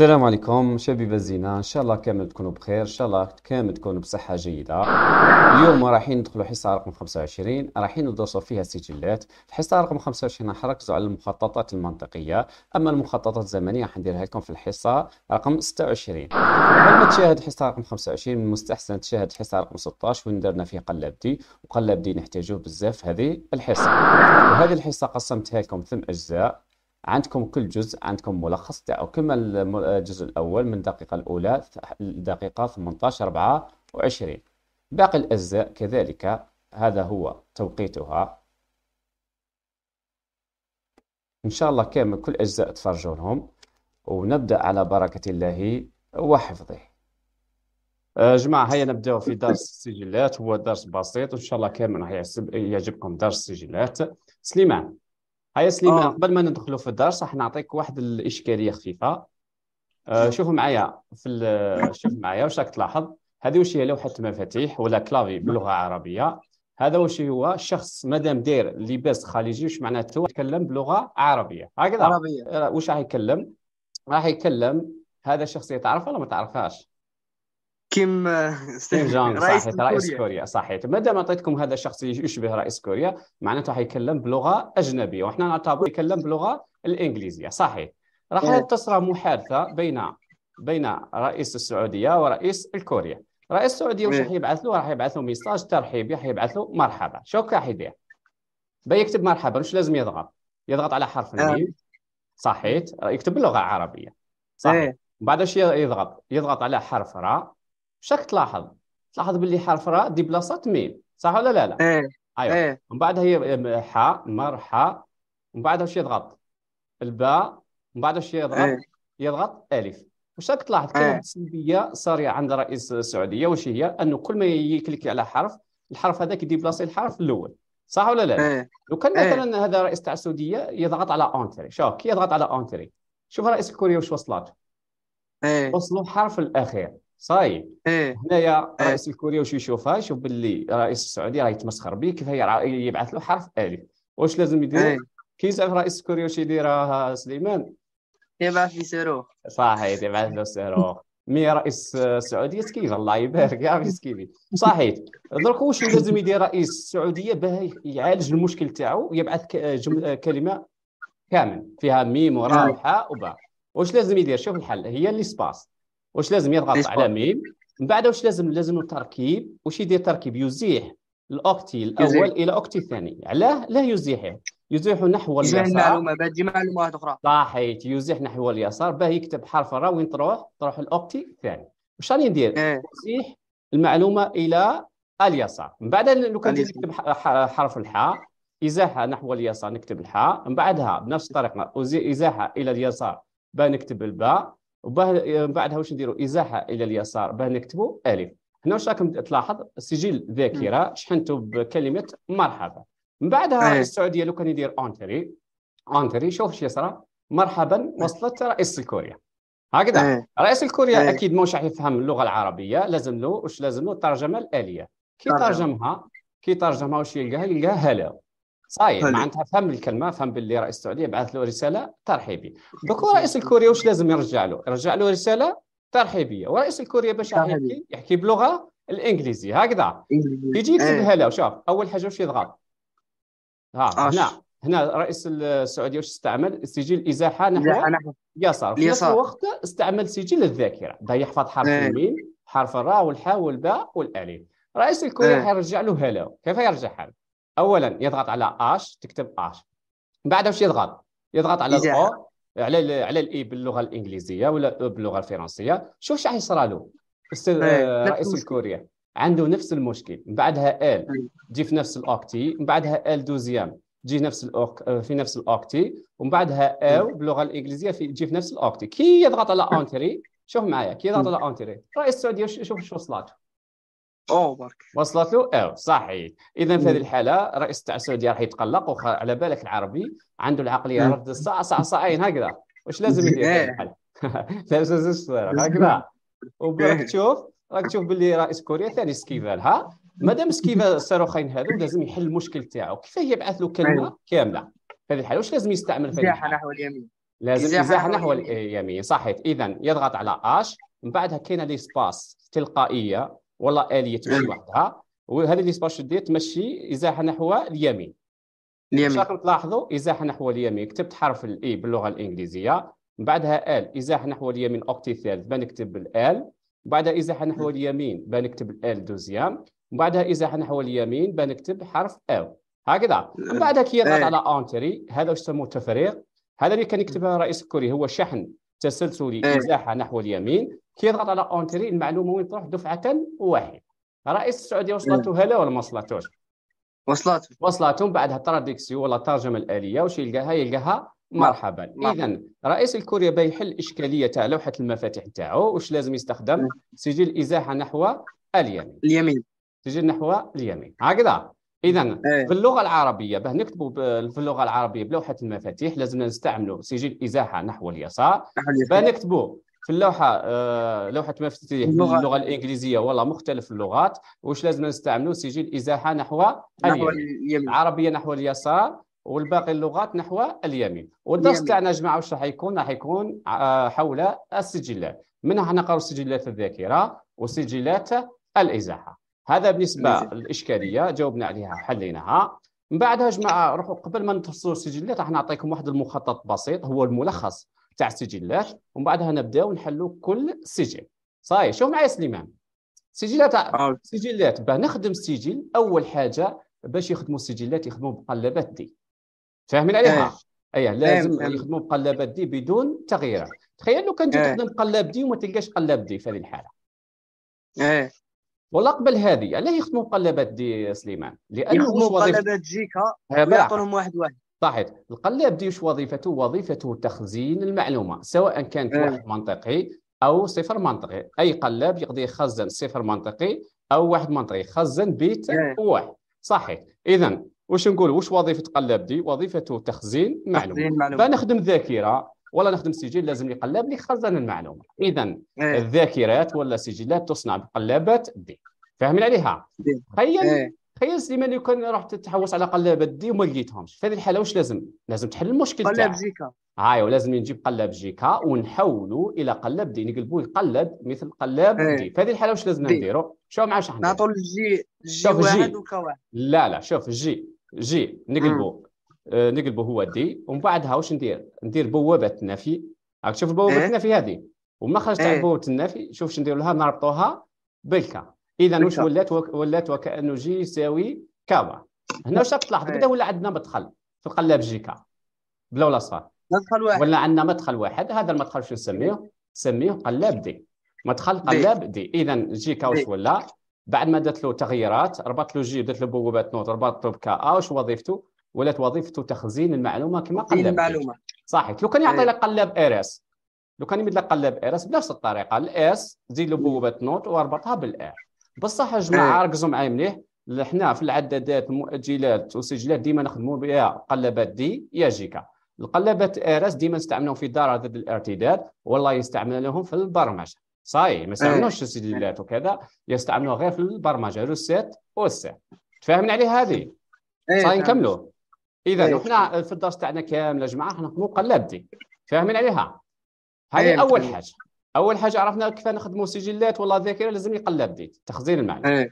السلام عليكم شبيبة زينة إن شاء الله كامل تكونوا بخير إن شاء الله كامل تكونوا بصحة جيدة. اليوم رايحين ندخلوا حصة رقم 25 رايحين ندرسوا فيها السجلات الحصة رقم 25 راح نركزوا على المخططات المنطقية. أما المخططات الزمنية راح نديرها لكم في الحصة رقم 26 قبل ما تشاهد الحصة رقم 25 من المستحسن تشاهد الحصة رقم 16 وين درنا فيه قلبدي. وقلبدي نحتاجوه بزاف هذه الحصة. وهذه الحصة قسمتها لكم ثم أجزاء. عندكم كل جزء عندكم ملخص. تاعو كما الجزء الأول؟ من الدقيقة الأولى الدقيقة 18 24 باقي الأجزاء كذلك. هذا هو توقيتها. إن شاء الله كامل كل أجزاء تفرجونهم. ونبدأ على بركة الله وحفظه. آه، جماعة هيا نبدأ في درس السجلات. هو درس بسيط وإن شاء الله كامل راح يعجبكم درس السجلات. سليمان. هيا سليمان آه. قبل ما ندخلوا في الدرس راح نعطيك واحد الإشكالية خفيفة. آه، شوفوا معايا في ال- شوف معايا واش راك تلاحظ؟ هذه واش هي لوحة مفاتيح ولا كلافي باللغة العربية هذا واش هو؟ شخص مادام داير لباس خليجي واش معناته يتكلم بلغة عربية. هكذا. عربية. آه، واش راح يكلم راح يكلم هذا الشخص تعرفه ولا ما تعرفهاش؟ كيم كيم جونغ رئيس صحيح رئيس كوريا. صحيح. ما دام أعطيتكم هذا الشخص يشبه رئيس كوريا معناته حيتكلم بلغة أجنبية وحنا نعتبر يتكلم بلغة الإنجليزية صحيح. راح تصرى محادثة بين بين رئيس السعودية ورئيس الكوريا رئيس السعودية واش راح يبعث له؟ راح يبعث له message ترحيبي راح يبعث له مرحبا. شو راح يدير بيكتب مرحبا واش لازم يضغط. يضغط على حرف آه. الميم. صحيح. يكتب باللغة العربيه صحيح. آه بعد إيش يضغط. يضغط على حرف راء. واش راك تلاحظ. تلاحظ باللي حرف راء déplaça ت ميم صح ولا لا لا؟ آه أيوه. آه من بعد هي حاء مرحا من بعد واش يضغط. الباء من بعد واش يضغط آه يضغط ألف. واش راك تلاحظ كاين واحد آه السلبيه صارية عند رئيس السعودية واش هي؟ أنه كل ما ي cliquer على حرف الحرف هذاك ي déplacer الحرف الأول. صح ولا لا؟ آه لو كان آه مثلا هذا رئيس تاع السعودية يضغط على entrée. شوف كي يضغط على entrée؟ شوف رئيس كوريا واش وصلت آه وصلوا الحرف الأخير. صاي آه هنايا آه رئيس الكوريا واش يشوفها يشوف باللي رئيس السعودية راه يتمسخر به كيف يبعث له حرف ألف. واش لازم يدير؟ كي يسال رئيس كوريا واش يدير سليمان؟ يبعث لي صاروخ. صحيح يبعث له صاروخ. مي رئيس السعودية مسكين الله يبارك يا مسكين صحيح. درك واش لازم يدير رئيس السعودية باه يعالج المشكل تاعو يبعث كلمة كامل فيها ميم وراء آه وحاء وباء. واش لازم يدير؟ شوف الحل هي l'espace. واش لازم يضغط على ميم؟ من بعد واش لازم لازم تركيب واش يدير تركيب؟ يزيح ال octet الأول إلى octet الثاني علاه؟ لا يزيحه يزيح نحو يزيح اليسار. المعلومة بتجي معلومات أخرى. صحيح يزيح نحو اليسار. باه يكتب حرف الراء وين تروح؟ تروح ال octet الثاني واش راني ندير؟ يزيح المعلومة إلى اليسار. من بعد لو كان نكتب حرف الحاء إزاحة نحو اليسار نكتب الحاء. من بعدها بنفس الطريقة إزاحة إلى اليسار باه نكتب الباء. وباه بعدها واش نديروا إزاحة إلى اليسار. باه نكتبوا ألف. هنا واش راكم تلاحظ؟ سجل. ذاكرة شحنته بكلمة مرحبا. من بعدها آه السعودية لو كان يدير entrée. entrée شوف إيش يصرى. مرحبا وصلت رئيس الكوريا. هكذا. آه رئيس الكوريا آه أكيد مش راح يفهم اللغة العربية. لازم له واش لازم له؟ الترجمه الآلية. كي ترجمها كي ترجمها واش يلقاها؟ يلقاها هلا. صاير معناتها فهم الكلمة فهم باللي رئيس السعودية بعث له رسالة ترحيبيه دوك رئيس الكوريا واش لازم يرجع له؟ يرجع له رسالة ترحيبية. ورئيس الكوريا باش يحكي يحكي بلغة الانجليزيه هكذا. يجي يكتب آه هلا وشوف أول حاجة واش يضغط؟ ها هنا هنا رئيس السعودية واش استعمل؟ سجل إزاحة نحو يسار. في نفس الوقت استعمل سجل الذاكرة. باه يحفظ حرف آه الميم حرف الراء والحاء والباء والألف. رئيس الكوريا آه حيرجع له hello. كيف يرجعها له اولا يضغط على H تكتب H. بعد واش يضغط؟ يضغط على ال O على ال على ال E باللغة الإنجليزية ولا باللغة الفرنسية. شوف راح يصرى له؟ أستاذ آه، نفس رئيس الكوريا. عنده نفس المشكل من بعدها ال آه تجي في نفس ال octet. من بعدها ال deuxième تجي نفس ال oct... آه، في نفس ال octet. ومن بعدها O باللغة الإنجليزية في تجي في نفس ال octet. كي يضغط على entrée شوف معايا كي يضغط على entrée رئيس السعودية شوف إيش وصلت بارك وصلت له؟ أو صحيح. اذا في هذه. الحالة رئيس تاع السعوديه راح يتقلق وخ... على بالك العربي. عنده العقلية. رد الساعة ساعه ساعين هكذا. واش لازم يدير في هذه الحالة؟ لازم زوج صوالح هكذا. وراك تشوف راك تشوف باللي رئيس كوريا ثاني سكيفا لها مادام سكيفا الصاروخين هذو لازم يحل المشكل تاعو. كيف يبعث له كلمة كاملة في هذه الحالة؟ واش لازم يستعمل في هذه نحو اليمين. لازم إزاحة نحو اليمين. صحيت اذا يضغط على H. من بعدها كاينة l'espace تلقائية. ولا آلية تمشي وحدها. وهذه l'espace شديت تمشي إزاحة نحو اليمين. اليمين. راكم تلاحظوا إزاحة نحو اليمين. كتبت حرف ال E باللغة الإنجليزية. من بعدها L. إزاحة نحو اليمين اوكتي ثالث بنكتب ال L بعدها إزاحة نحو اليمين. بنكتب ال L deuxième. من بعدها إزاحة نحو اليمين. بنكتب حرف O هكذا. من بعدها كي يضغط إيه. على entrée. هذا واش يسموه؟ التفريغ هذا اللي كان يكتبها رئيس الكوري هو شحن تسلسلي إيه. إزاحة نحو اليمين. كي يضغط على entrée المعلومة وين تروح؟ دفعة واحدة رئيس السعودية وصلته هلا ولا ما وصلتوش؟ وصلت. وصلتهم بعدها traduction ولا الترجمه الآلية. وش يلقاها؟ يلقاها مرحبا. مرحبا. اذا رئيس الكوريا باي يحل إشكالية تاع لوحة المفاتيح تاعو. واش لازم يستخدم. سجل إزاحة نحو اليمين. اليمين. سجل نحو اليمين. هكذا. اذا إيه. في اللغة العربية باه نكتبوا في اللغة العربية بلوحة المفاتيح لازم نستعملوا سجل إزاحة نحو اليسار. باه نكتبوا في اللوحة آه، لوحة مفاتيح اللغة- باللغة الإنجليزية ولا مختلف اللغات. واش لازم نستعملوا سجل ازاحه نحو نحو اليمين. العربية نحو اليسار والباقي اللغات نحو اليمين. والدرس. تاعنا جماعة واش راح يكون؟ راح يكون آه، حول السجلات. منها حنقراو سجلات الذاكرة وسجلات الإزاحة؟ هذا بالنسبة. للإشكالية جاوبنا عليها وحليناها من بعدها جماعة روحوا قبل ما نتفصلوا السجلات راح نعطيكم واحد المخطط بسيط هو الملخص. تاع السجلات ومن بعدها نبداو نحلوا كل سجل صاي شوف معايا سليمان سجلات آه. سجلات باه نخدم السجل أول حاجة باش يخدموا السجلات يخدموا بقلبات دي فاهمين عليها؟ إيه لازم فاهم. يخدموا بقلبات دي بدون تغييرات تخيل لو كان جيت إيه. تخدم قلاب دي وما تلقاش قلاب دي في هذه الحالة إيه ولا قبل هذه علاه يخدموا بقلبات دي سليمان؟ لأنه يخدموا وش وظيفة قلبات جيكا. ويعطوا لهم واحد واحد صحيح القلاب دي وش وظيفته؟ وظيفته تخزين المعلومة سواء كانت إيه. واحد منطقي أو صفر منطقي. أي قلاب يقدر يخزن صفر منطقي أو واحد منطقي يخزن بيت إيه. واحد. صحيح. إذا واش نقول؟ واش وظيفة قلاب دي؟ وظيفته تخزين معلومة. فنخدم ذاكرة ولا نخدم سجل لازم لي قلاب اللي يخزن المعلومة. إذا إيه. الذاكرات ولا سجلات تصنع بقلابات D. فاهمين عليها. تخيل تخيل سليمان لو كان رحت تتحوس على قلابات D وما لقيتهمش. في هذه الحالة واش لازم؟ لازم تحل المشكل تاعك. JK. هاي ولازم نجيب قلاب JK ونحولوا إلى قلاب D. نقلبوه يقلب مثل قلاب إيه. D. في هذه الحالة واش لازم D. نديروا شوف واش ندير. نعطوا ال J J ال J. واحد و K واحد. لا لا شوف J. J. نقلبوا آه نقلبوا هو D. ومن بعدها واش ندير؟ ندير بوابة النفي راك تشوف بوابة إيه. النفي هذه. والمخرج تاع إيه. بوابة النفي شوف شنديروا لها نربطوها بال K. إذا واش. ولات ولات وكانه J يساوي K ما هنا واش تلاحظ إيه. بدا ولا عندنا مدخل في القلاب JK بلا ولا صفر ندخل واحد ولا عندنا مدخل واحد هذا المدخل شو نسميه؟ نسميه قلاب D مدخل. قلاب D إذا JK واش. ولا بعد ما درت له تغييرات ربطت له J درت له بوابات not ربطت له ب K آ واش وظيفته؟ ولات وظيفته تخزين المعلومة كما D. المعلومة صحيح لو كان يعطي إيه. لك قلاب RS لو كان يمد لك قلاب RS بنفس الطريقة ال S زيد له بوابه not واربطها بال R بصح جماعة إيه. ركزوا معايا مليح. حنا في العدادات المؤجلات والسجلات ديما نخدموا بها قلبات D يا JK. القلبات RS ديما نستعملهم في دار ضد الارتداد والله يستعملونهم في البرمجة. صحيح ما يستعملوش السجلات وكذا يستعملوها غير في البرمجة reset والسيت تفاهمين عليه هذه؟ صاي. نكملوا. إذا إيه. وحنا في الدرس تاعنا كامل يا جماعة حنا نخدموا قلاب دي. فاهمين عليها؟ هذه إيه، أول. حاجة. أول حاجة عرفنا كيف نخدموا سجلات والله ذاكره لازم يقلب دي تخزين المعلومه إيه.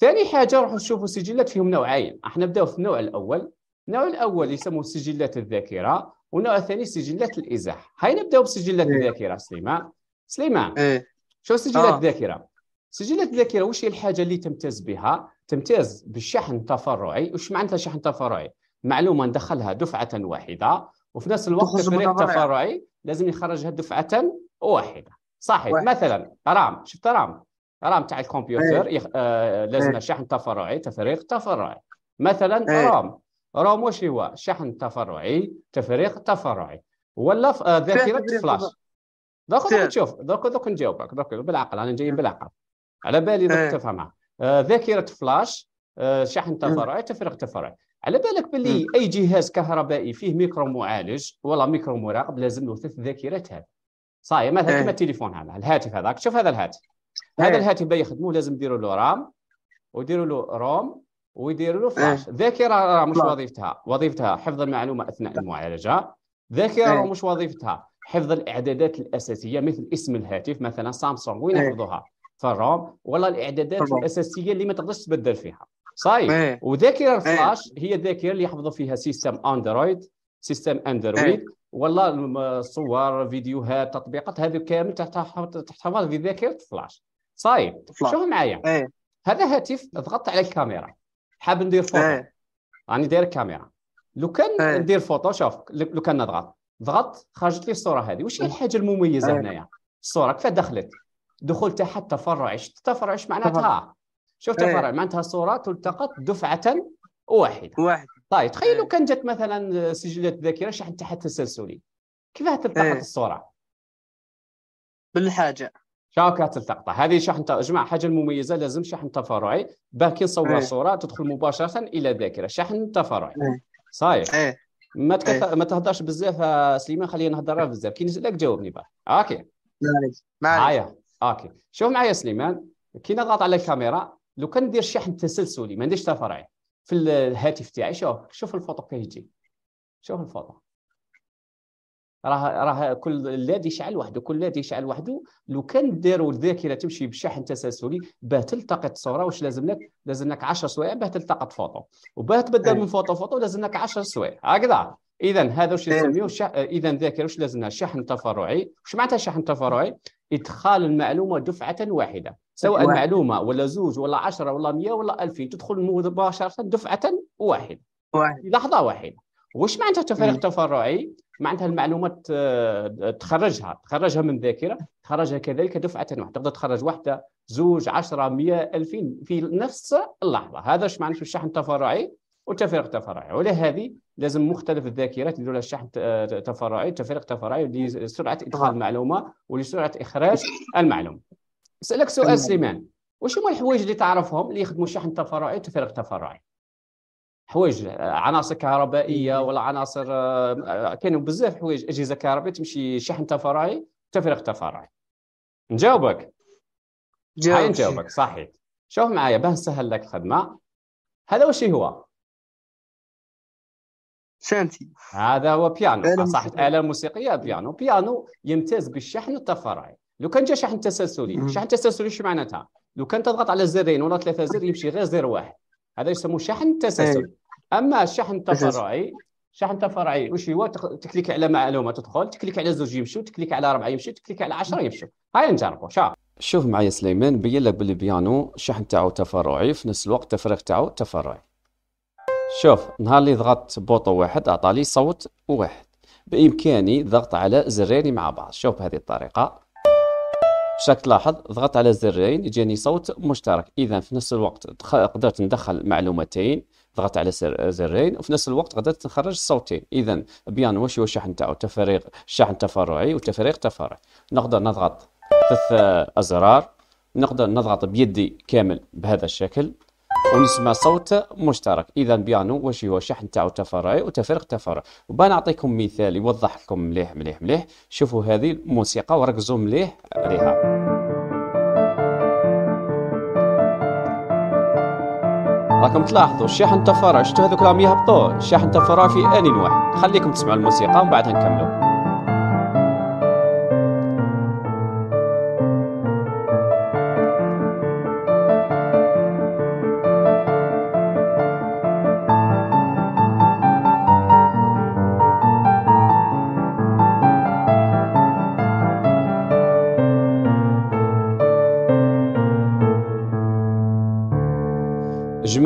ثاني حاجة نروحوا نشوفوا سجلات فيهم نوعين. إحنا نبداو في النوع الأول. النوع الأول يسموه سجلات الذاكرة والنوع الثاني سجلات الإزاحة. هاي نبداو بسجلات إيه. الذاكرة سليمان. سليمان إيه. شو سجلات آه. الذاكرة؟ سجلات الذاكرة وش هي الحاجة اللي تمتاز بها؟ تمتاز بالشحن التفرعي. وش معناتها شحن تفرعي؟ معلومة ندخلها دفعة واحدة وفي نفس الوقت تخرج تفريغ متفرعة. تفرعي لازم يخرجها دفعة واحدة. صحيح. واحد. مثلا رام شفت رام رام تاع الكمبيوتر يخ... آه لازم إيه. شحن تفرعي تفريغ تفرعي. مثلا إيه. رام رام واش هو؟ شحن تفرعي تفريغ تفرعي. ولا ف- آه، ذاكرة فلاش. دوك. تشوف دوك دوك نجاوبك. دوك بالعقل أنا جاي بالعقل. على بالي دوك إيه. تفهمها آه، ذاكرة فلاش آه، شحن تفرعي تفريغ تفرعي. على بالك باللي أي جهاز كهربائي فيه ميكرو معالج؟ ولا ميكرو مراقب لازم له ثلاث ذاكرات هذه صحيح مثلا إيه. كما التليفون هذا الهاتف هذاك. شوف هذا الهاتف. هذا إيه. الهاتف باه يخدموه لازم يديروا له RAM ويديروا له ROM ويديروا له فلاش ذاكرة RAM مش فلاش. وظيفتها. وظيفتها حفظ المعلومة أثناء المعالجة. ذاكرة إيه. مش وظيفتها. حفظ الإعدادات الأساسية مثل اسم الهاتف مثلا سامسونج وين إيه. يحفظوها؟ في ال ROM ولا الإعدادات. الأساسية اللي ما تقدرش تبدل فيها. صحيح. وذاكرة الفلاش هي الذاكرة اللي يحفظوا فيها système اندرويد système اندرويد ولا الم- صور فيديوهات تطبيقات هذه كامل تحت- تحتفظ في ذاكره ال flash flash. شوف معايا؟ إيه. هذا هاتف ضغطت على الكاميرا. حاب ندير فوتو. إيه. راني داير كاميرا لو كان إيه. ندير فوتو شوف لو كان نضغط. ضغط خرجت لي الصورة هذه. واش هي إيه. الحاجة المميزة إيه. هنايا؟ الصورة كيف دخلت؟ دخول تحت تفرعي شفت تفرع. إيش معناتها. شوف. تفرع. معناتها صورة تلتقط دفعة واحدة. واحد طيب تخيل لو إيه. كان جات مثلا سجلات ذاكرة شحن تحت تسلسلي كيف تلتقط إيه. الصورة؟ بالحاجة. شاو كتلتقطها هذه شحن ت- جماعة حاجة المميزة لازم شحن تفرعي باه كي نصور إيه. صورة تدخل مباشرة إلى الذاكره شحن تفرعي. صحيح. إيه. ما تكث... إيه. ما تهضرش بزاف سليمان خلينا نهضر بزاف. كي نسالك جاوبني باه OK. معايا. OK. شوف معايا سليمان. كي نضغط على الكاميرا. لو كان ندير شحن تسلسلي ما نديرش تفرعي في ال- الهاتف تاعي. شوف شوف الفوطو كيف يجي. شوف الفوطو راه راه كل LED يشعل وحده كل LED يشعل وحده. لو كان داروا الذاكرة تمشي بشحن تسلسلي باه تلتقط صورة واش لازم لك؟ لازم لك 10 سوايع باه تلتقط فوطو وباه تبدل إيه. من فوطو فوطو لازم لك 10 سوايع. هكذا. اذا هذا واش إيه. يسميوه ش... اذا ذاكره واش لازم لها شحن تفرعي. واش معناتها شحن تفرعي؟ إدخال المعلومة دفعة واحدة. سواء واحد. معلومه ولا زوج ولا 10 ولا 100 ولا 2000 تدخل مباشرة دفعة واحدة. واحد. لحظة واحدة. واش معناتها تفريغ مم. تفرعي؟ معناتها المعلومات تخرجها. تخرجها من الذاكره تخرجها كذلك دفعة واحدة. تقدر تخرج واحدة زوج 10 100 2000 في نفس اللحظة. هذا إيش معناته الشحن التفرعي والتفريغ التفرعي ولهذه لازم مختلف الذاكرات يديروا لها شحن ت- آه، تفرعي تفريغ تفرعي لسرعة إدخال المعلومة ولسرعة إخراج المعلومة. أسألك سؤال. سليمان واش هما الحوايج اللي تعرفهم اللي يخدموا شحن تفرعي وتفريغ تفرعي حوايج آه، عناصر كهربائية ولا عناصر آه، آه، كاينوا بزاف حوايج أجهزة كهربائية تمشي شحن تفرعي تفريغ تفرعي نجاوبك. هاي جاوب نجاوبك صحيح. شوف معايا باه نسهل لك الخدمة. هذا واش هو. شانتي هذا هو بيانو صح. آلة موسيقية بيانو. بيانو يمتاز بالشحن التفرعي لو كان جا شحن تسلسلي. شحن تسلسلي شو معناتها؟ لو كان تضغط على زرين ولا ثلاثة زر يمشي غير زر واحد. هذا يسموه شحن تسلسلي. أما الشحن التفرعي شحن تفرعي وش هو؟ تكليك على معلومة تدخل تكليك على زوج يمشوا تكليك على أربعة يمشوا تكليك على 10 يمشوا. هاي نجربوا شوف شوف معايا سليمان بين لك باللي بيانو الشحن تاعو تفرعي في نفس الوقت التفريغ تاعو تفرعي. شوف نهار اللي ضغطت بوطو واحد أعطى لي صوت واحد. بإمكاني ضغط على زرين مع بعض. شوف بهذه الطريقة. شاك تلاحظ ضغطت على زرين يجاني صوت مشترك. إذا في نفس الوقت قدرت ندخل معلومتين. ضغطت على زر- زرين وفي نفس الوقت قدرت نخرج صوتين. إذا بيانو واش هو الشحن تاعو؟ تفريغ شحن تفرعي وتفريغ تفرعي. نقدر نضغط ثلاث أزرار. نقدر نضغط بيدي كامل بهذا الشكل. ونسمع صوت مشترك. اذا بيانو واش هو؟ شحن تاعو تفرعي وتفريغ تفرعي وبنعطيكم مثال يوضح لكم مليح مليح مليح. شوفوا هذه الموسيقى وركزوا مليح عليها. راكم تلاحظوا الشحن تفرعي شفتوا هذوك راهم يهبطوا الشحن تفرعي في ان واحد خليكم تسمعوا الموسيقى ومن بعدها نكملوا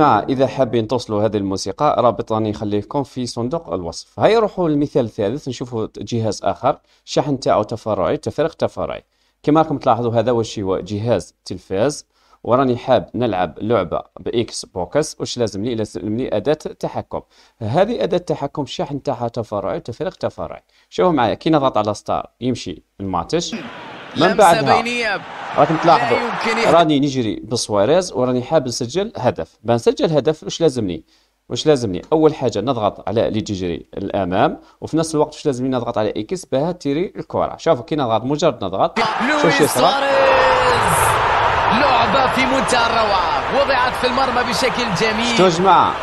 جماعة إذا حابين توصلوا هذه الموسيقى رابط راني نخليه لكم في صندوق الوصف. هيا نروحوا للمثال الثالث نشوفوا جهاز آخر الشحن تاعو تفرعي تفريغ تفرعي. كما راكم تلاحظوا هذا واش هو؟ جهاز تلفاز. وراني حاب نلعب لعبة ب Xbox واش لازم لي لازم لي أداة تحكم. هذه أداة تحكم الشحن تاعها تفرعي وتفريغ تفرعي. شوفوا معايا كي نضغط على start يمشي الماتش. من بعدها؟ راكم تلاحظوا. راني نجري بسواريز وراني حاب نسجل هدف. بنسجل هدف؟ واش لازمني؟ واش لازمني؟ أول حاجة نضغط على اللي تجري الأمام وفي نفس الوقت واش لازمني؟ نضغط على X باه تيري الكره شوفوا كي نضغط مجرد نضغط. شوف يصرى سواريز! لعبة في منتهى الروعة. وضعت في المرمى بشكل جميل. جماعة؟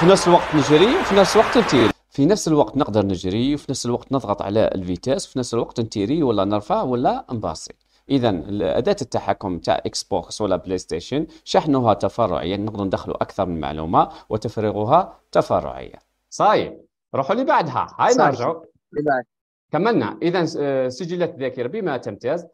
في نفس الوقت نجري وفي نفس الوقت نتيري في نفس الوقت نقدر نجري وفي نفس الوقت نضغط على ال vitesse وفي نفس الوقت نتيري ولا نرفع ولا نباصي. اذا اداه التحكم تاع Xbox ولا PlayStation شحنها تفرعيا نقدر ندخلوا أكثر من معلومة وتفريغها تفرعيا. صايب روحوا اللي بعدها. هاي. نرجعوا. كملنا. اذا سجلات الذاكره بما تمتاز.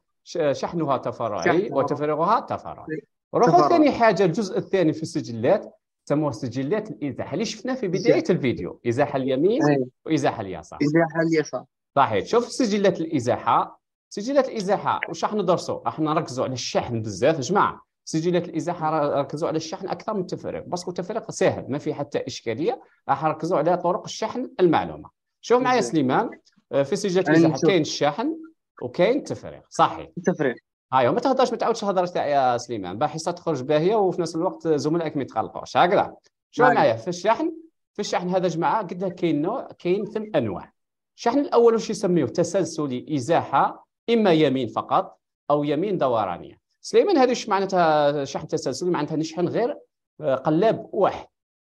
شحنها تفرعي. وتفريغها تفرعي. روحوا. ثاني حاجة الجزء الثاني في السجلات. سموه سجلات الإزاحة اللي شفناه في بداية الفيديو إزاحة اليمين أي. وإزاحة اليسار. إزاحة اليسار. صحيح. شوف سجلات الإزاحة. سجلات الإزاحة واش راح ندرسوا؟ راح نركزوا على الشحن بزاف. جماعة سجلات الإزاحة ركزوا على الشحن أكثر من التفريغ باسكو التفريغ سهل ما في حتى إشكالية. راح نركزوا على طرق الشحن المعلومة. شوف معايا. سليمان آه، في سجلات الإزاحة. كاين الشحن وكاين التفريغ صحيح. التفريغ هاي ما تهضرش ما تعاودش تهضر تاع يا سليمان. باه حصه تخرج باهيه وفي نفس الوقت زملائك ما يتقلقوش هكذا؟ شوف معليش. معايا في الشحن في الشحن هذا جماعة قلنا كاين نوع كاين ثم أنواع. الشحن الأول واش يسميوه؟ تسلسلي إزاحة إما يمين فقط أو يمين دورانيه سليمان هذه إيش معناتها شحن تسلسلي معناتها نشحن غير آه، قلاب واحد.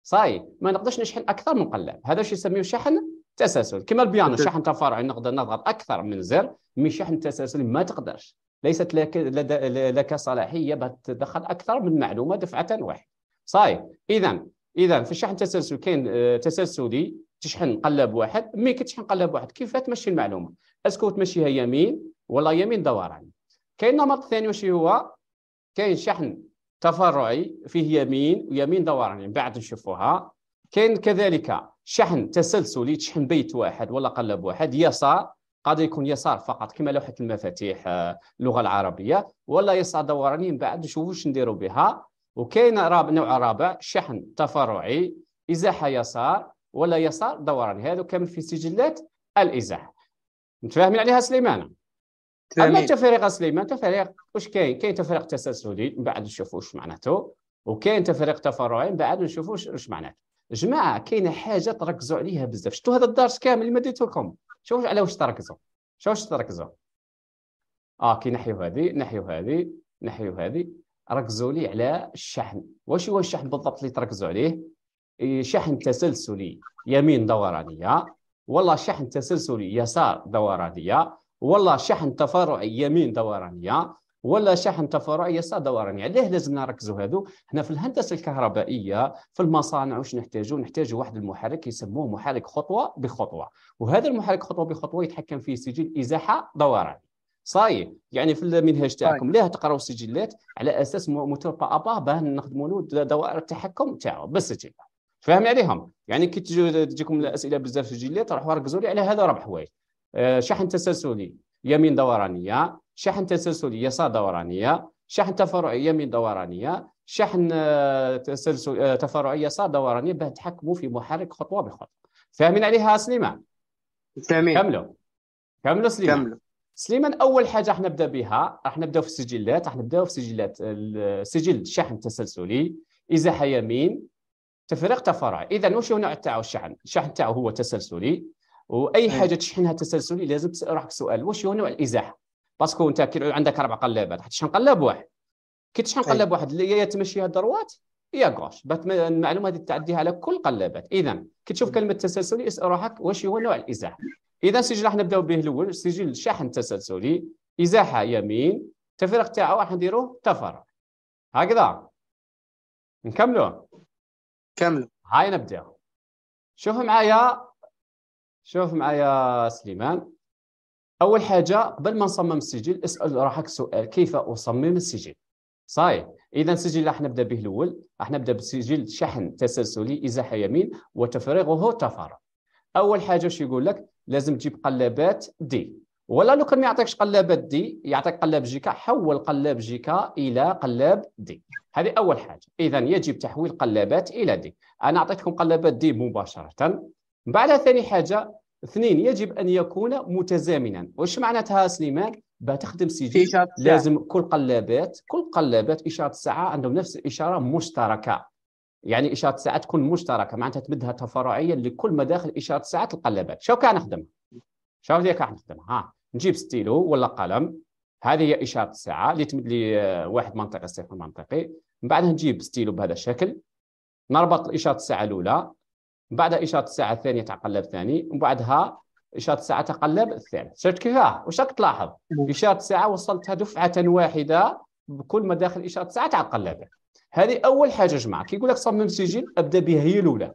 صاي ما نقدرش نشحن أكثر من قلاب. هذا إيش يسميوه؟ شحن تسلسل. كما البيانو. شحن تفرعي نقدر نضغط أكثر من زر مي شحن تسلسلي ما تقدرش. ليست لك لك صلاحية باه تدخل أكثر من معلومة دفعة واحدة. صاي اذا اذا في الشحن التسلسلي كاين تسلسلي تشحن قلاب واحد mais كتشحن قلاب واحد كيف تمشي المعلومة؟ est-ce que تمشيها يمين ولا يمين دوراني كاين نمط ثاني واش هو؟ كاين شحن تفرعي فيه يمين ويمين دوراني من بعد نشوفوها. كاين كذلك شحن تسلسلي تشحن bit واحد ولا قلب واحد يسار قد يكون يسار فقط كما لوحة المفاتيح آه، اللغة العربية ولا يسار دوراني من بعد نشوفوا واش نديروا بها. وكاين نوع رابع شحن تفرعي إزاحة يسار ولا يسار دوراني. هذا كامل في سجلات الإزاحة. متفاهمين عليها سليمان؟ أما التفريغ سليمان تفريغ واش كاين؟ كاين تفريغ تسلسلي من بعد نشوفوا واش معناته. وكاين تفريغ تفرعي من بعد نشوفوا واش واش معناته. جماعة كاينة حاجة تركزوا عليها بزاف. شفتوا هذا الدرس كامل اللي مديته لكم؟ شوفوا على واش تركزوا. شوفوا واش تركزوا. آه كي نحيو هذه نحيو هذه نحيو هذه ركزوا لي على الشحن. واش هو الشحن بالضبط اللي تركزوا عليه؟ إيه، شحن تسلسلي. يمين دورانيه ولا شحن تسلسلي يسار دورانيه ولا شحن تفرعي يمين دورانيه ولا شحن تفرعي يسار دورانيه علاه لازم نركزوا هذو هنا في الهندسة الكهربائية في المصانع واش نحتاجوا نحتاجوا واحد المحرك يسموه محرك خطوة بخطوة. وهذا المحرك خطوة بخطوة يتحكم فيه سجل إزاحة دوراني صاي يعني في المنهج تاعكم ليه تقراوا السجلات على أساس مو- موتور با أبا باه نخدموا له دوائر التحكم تاعو بالسجل. فاهم عليهم؟ يعني كي تجيكم الأسئلة بزاف في السجلات راحوا ركزوا لي على هذا أربع حوايج. آه، شحن تسلسلي يمين دورانيه شحن تسلسلي يسار دورانيه شحن تفرعي يمين دورانيه شحن آه، تسلسل آه، تفرعي يسار دورانيه باه تحكموا في محرك خطوة بخطوة. فاهمين عليها سليمان؟ تمام. كملوا. كملوا سليمان. كملوا. سليمان أول حاجة راح نبدأ بها راح نبداو في السجلات راح نبداو في سجلات السجل شحن تسلسلي. ازاحه يمين تفريغ تفرعي إذا وش هو نوع تاعو الشحن الشحن تاعو هو تسلسلي. وأي أي. حاجة تشحنها تسلسلي لازم تسال روحك سؤال واش هو نوع الإزاحة؟ parce que انت كي عندك أربع قلابات حتشحن قلاب؟ واحد. كي تشحن. قلاب واحد اللي هي تمشيها droite يا غوش المعلومة هذه تعديها على كل قلابات. إذا كي تشوف كلمة تسلسلي اسأل روحك واش هو نوع الإزاحة. إذا سجل راح نبداو به الأول. سجل شحن تسلسلي. إزاحة يمين التفريغ تاعو راح نديروه تفرع هكذا. نكملوا كملوا هاي نبدأ. شوف معايا. شوف معايا سليمان. أول حاجة قبل ما نصمم السجل اسأل روحك سؤال كيف أصمم السجل؟ صحيح. إذا السجل راح نبدأ به الأول. راح نبدأ بسجل شحن تسلسلي إزاحة يمين وتفريغه تفرع أول حاجة وش يقول لك؟ لازم تجيب قلابات دي ولا لو كان ما يعطيكش قلابات دي يعطيك قلاب جيكا حول قلاب جيكا إلى قلاب دي هذه أول حاجة. اذا يجب تحويل قلابات إلى دي أنا أعطيتكم قلابات دي مباشرة. بعدها ثاني حاجة اثنين يجب أن يكون متزامنا. واش معناتها سليمان؟ باه تخدم سجل. لازم كل قلابات كل قلابات إشارة الساعة عندهم نفس الإشارة مشتركة. يعني إشارة الساعة تكون مشتركة معناتها تمدها تفرعيا لكل مداخل إشارة ساعة القلابات. شو كان نخدم شوف اللي كان نخدمها ها نجيب ستيلو ولا قلم. هذه هي إشارة الساعة اللي تمد لي واحد منطقي صفر منطقي. من بعدها نجيب ستيلو بهذا الشكل. نربط إشارة الساعة الأولى. بعدها إشارة الساعة الثانية تاع قلب ثاني ومن بعدها إشارة الساعة تقلب الثالث شفت كيفاه واش راك تلاحظ؟ مم. إشارة الساعة وصلتها دفعة واحدة بكل مداخل إشارة الساعة تاع القلابه هذه يا جماعة. كي يقول لك صمم سجل أبدأ بها هي الأولى.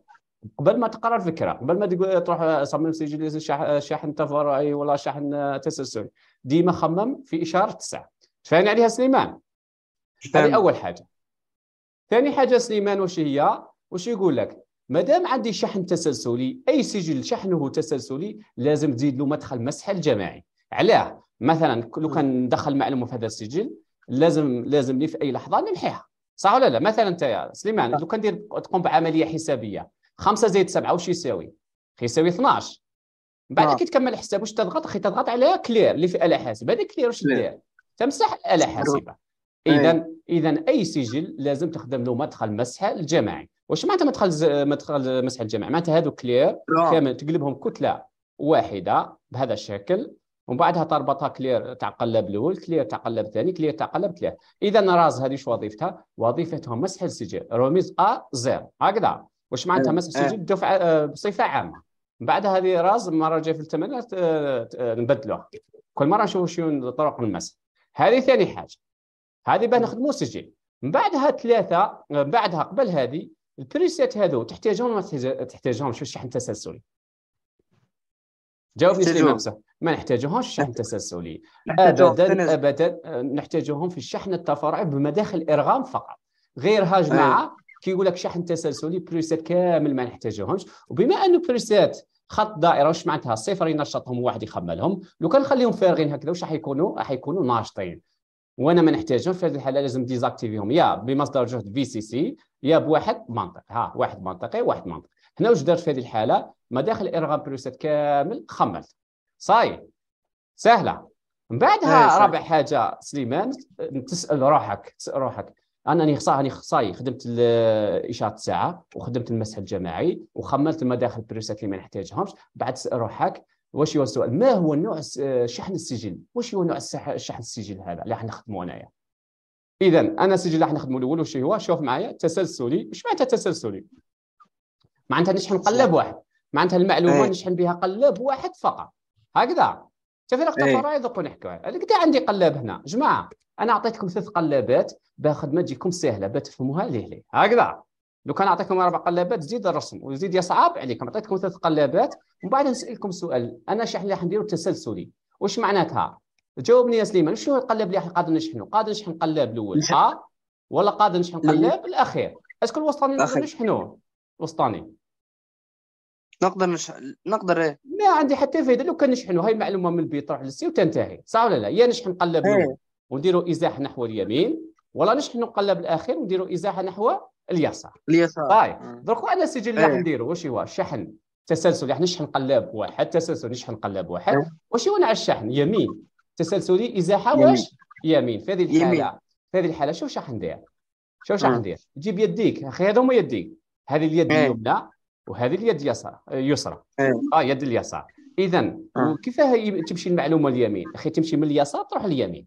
قبل ما تقرا الفكرة قبل ما تقول تروح صمم سجل شاح- شاحن تفرعي ولا شاحن تسلسلي ديما خمم في إشارة الساعة. فاهم عليها سليمان. هذه. أول حاجة. ثاني حاجة سليمان وش هي؟ وش يقول لك؟ ما دام عندي شحن تسلسلي أي سجل شحنه تسلسلي لازم تزيد له مدخل مسح الجماعي علاه مثلا لو كان ندخل معلومة في هذا السجل لازم لازم لي في أي لحظة نمحيها. صح ولا لا؟ مثلا أنت يا سليمان لو كان دير تقوم بعملية حسابية 5 زائد 7 وش يساوي؟ يساوي 12 بعد آه. كي تكمل الحساب واش تضغط؟ أخي تضغط على clear اللي في اله حاسبه هذه clear واش. دير؟ تمسح اله حاسبة. اذا اذا أي سجل لازم تخدم له مدخل مسح الجماعي واش معناتها مدخل ز- مدخل مسح الجماعي معناتها هذو clear. كامل تقلبهم كتلة واحدة بهذا الشكل ومن بعدها تربطها clear تاع قلب الأول clear تاع قلب الثاني clear تاع قلب ثلاث اذا RAZ هذه شو وظيفتها؟ وظيفتها مسح السجل remise à zéro. هكذا. واش معناتها آه. مسح آه. السجل؟ دفعة آه، بصفة عامة. من بعد هذه RAZ مرة جاي في التمرين آه، آه، نبدلوها. كل مرة نشوف شنو طرق المسح. هذه ثاني حاجة. هذه باه نخدموا سجل. من بعدها ثلاثة آه، بعدها قبل هذه ال preset هذو تحتاجهم ما تحتاج- تحتاجهمش في الشحن التسلسلي جاوبني. سليمان نفسه ما نحتاجوهمش في الشحن التسلسلي ابدا. ابدا نحتاجوهم في الشحن التفرعي بمداخل إرغام فقط. غيرها جماعة كي يقول لك شحن تسلسلي preset كامل ما نحتاجوهمش وبما أنه preset خط دائرة واش معناتها؟ صفر ينشطهم وواحد يخملهم. لو كان نخليهم فارغين هكذا واش راح يكونوا؟ راح يكونوا ناشطين. وأنا ما نحتاجهم في هذه الحالة لازم désactiver هم. يا بمصدر جهد VCC يا بواحد منطق. ها واحد منطقي واحد منطق. هنا واش درت في هذه الحالة؟ مداخل إرغام preset كامل خملت صاي سهلة. من بعدها صح. رابع حاجة سليمان تسأل روحك تسأل روحك. صاي راني صاي خدمت اشاره الساعة وخدمت المسح الجماعي وخملت المداخل بريسيت اللي ما نحتاجهمش. بعد تسأل روحك. واش هو السؤال؟ ما هو نوع الس- شحن السجل؟ واش هو نوع شحن السجل هذا اللي راح نخدمه انايا اذا أنا السجل اللي راح نخدمه الأول واش هو؟ شوف معايا تسلسلي. واش معناتها تسلسلي؟ معناتها نشحن قلب واحد. معناتها المعلومة أي. نشحن بها قلب واحد فقط. هكذا. تفرق. تفرع ذوق نحكوا عليه قد عندي قلاب هنا. جماعة أنا أعطيتكم ثلاث قلابات باه خدمه تجيكم سهلة باه تفهموها ليه ليه. هكذا. لو كان أعطيكم أربع قلابات زيد الرسم وزيد يصعب عليكم أعطيتكم ثلاث قلابات ومن بعد نسألكم سؤال أنا شحن اللي راح نديرو تسلسلي؟ واش معناتها؟ جاوبني يا سليمان شنو هو القلاب اللي قادر نشحنه قادر نشحن قلاب الأول آه؟ ولا قادر نشحن قلاب الأخير؟ est-ce que الوسطاني نقدر. نشحنوه الوسطاني نقدر نش... نقدر إيه؟ ما عندي حتى فايدة لو كان نشحنوا هاي المعلومه من ال B تروح لل C وتنتهي. صح ولا لا؟ يا نشحن قلب A. الأول ونديروا ازاحه نحو اليمين ولا نشحنوا قلب الأخير ونديروا ازاحه نحو اليسار اليسار طيب آه. درك أنا السجل اللي راح إيه. نديرو واش هو شحن تسلسلي راح نشحن قلاب واحد تسلسل نشحن قلاب واحد إيه. واش هو نوع الشحن يمين تسلسلي إزاحة. واش يمين في هذه يمين. الحاله في هذه الحالة شوف راح ندير شوف آه. ندير جيب يديك أخي هذا هما يديك هذه اليد إيه. اليمنى وهذه اليد يسار يسرى إيه. آه يد اليسار اذا آه. وكيفاه هي تمشي المعلومة اليمين أخي تمشي من اليسار تروح اليمين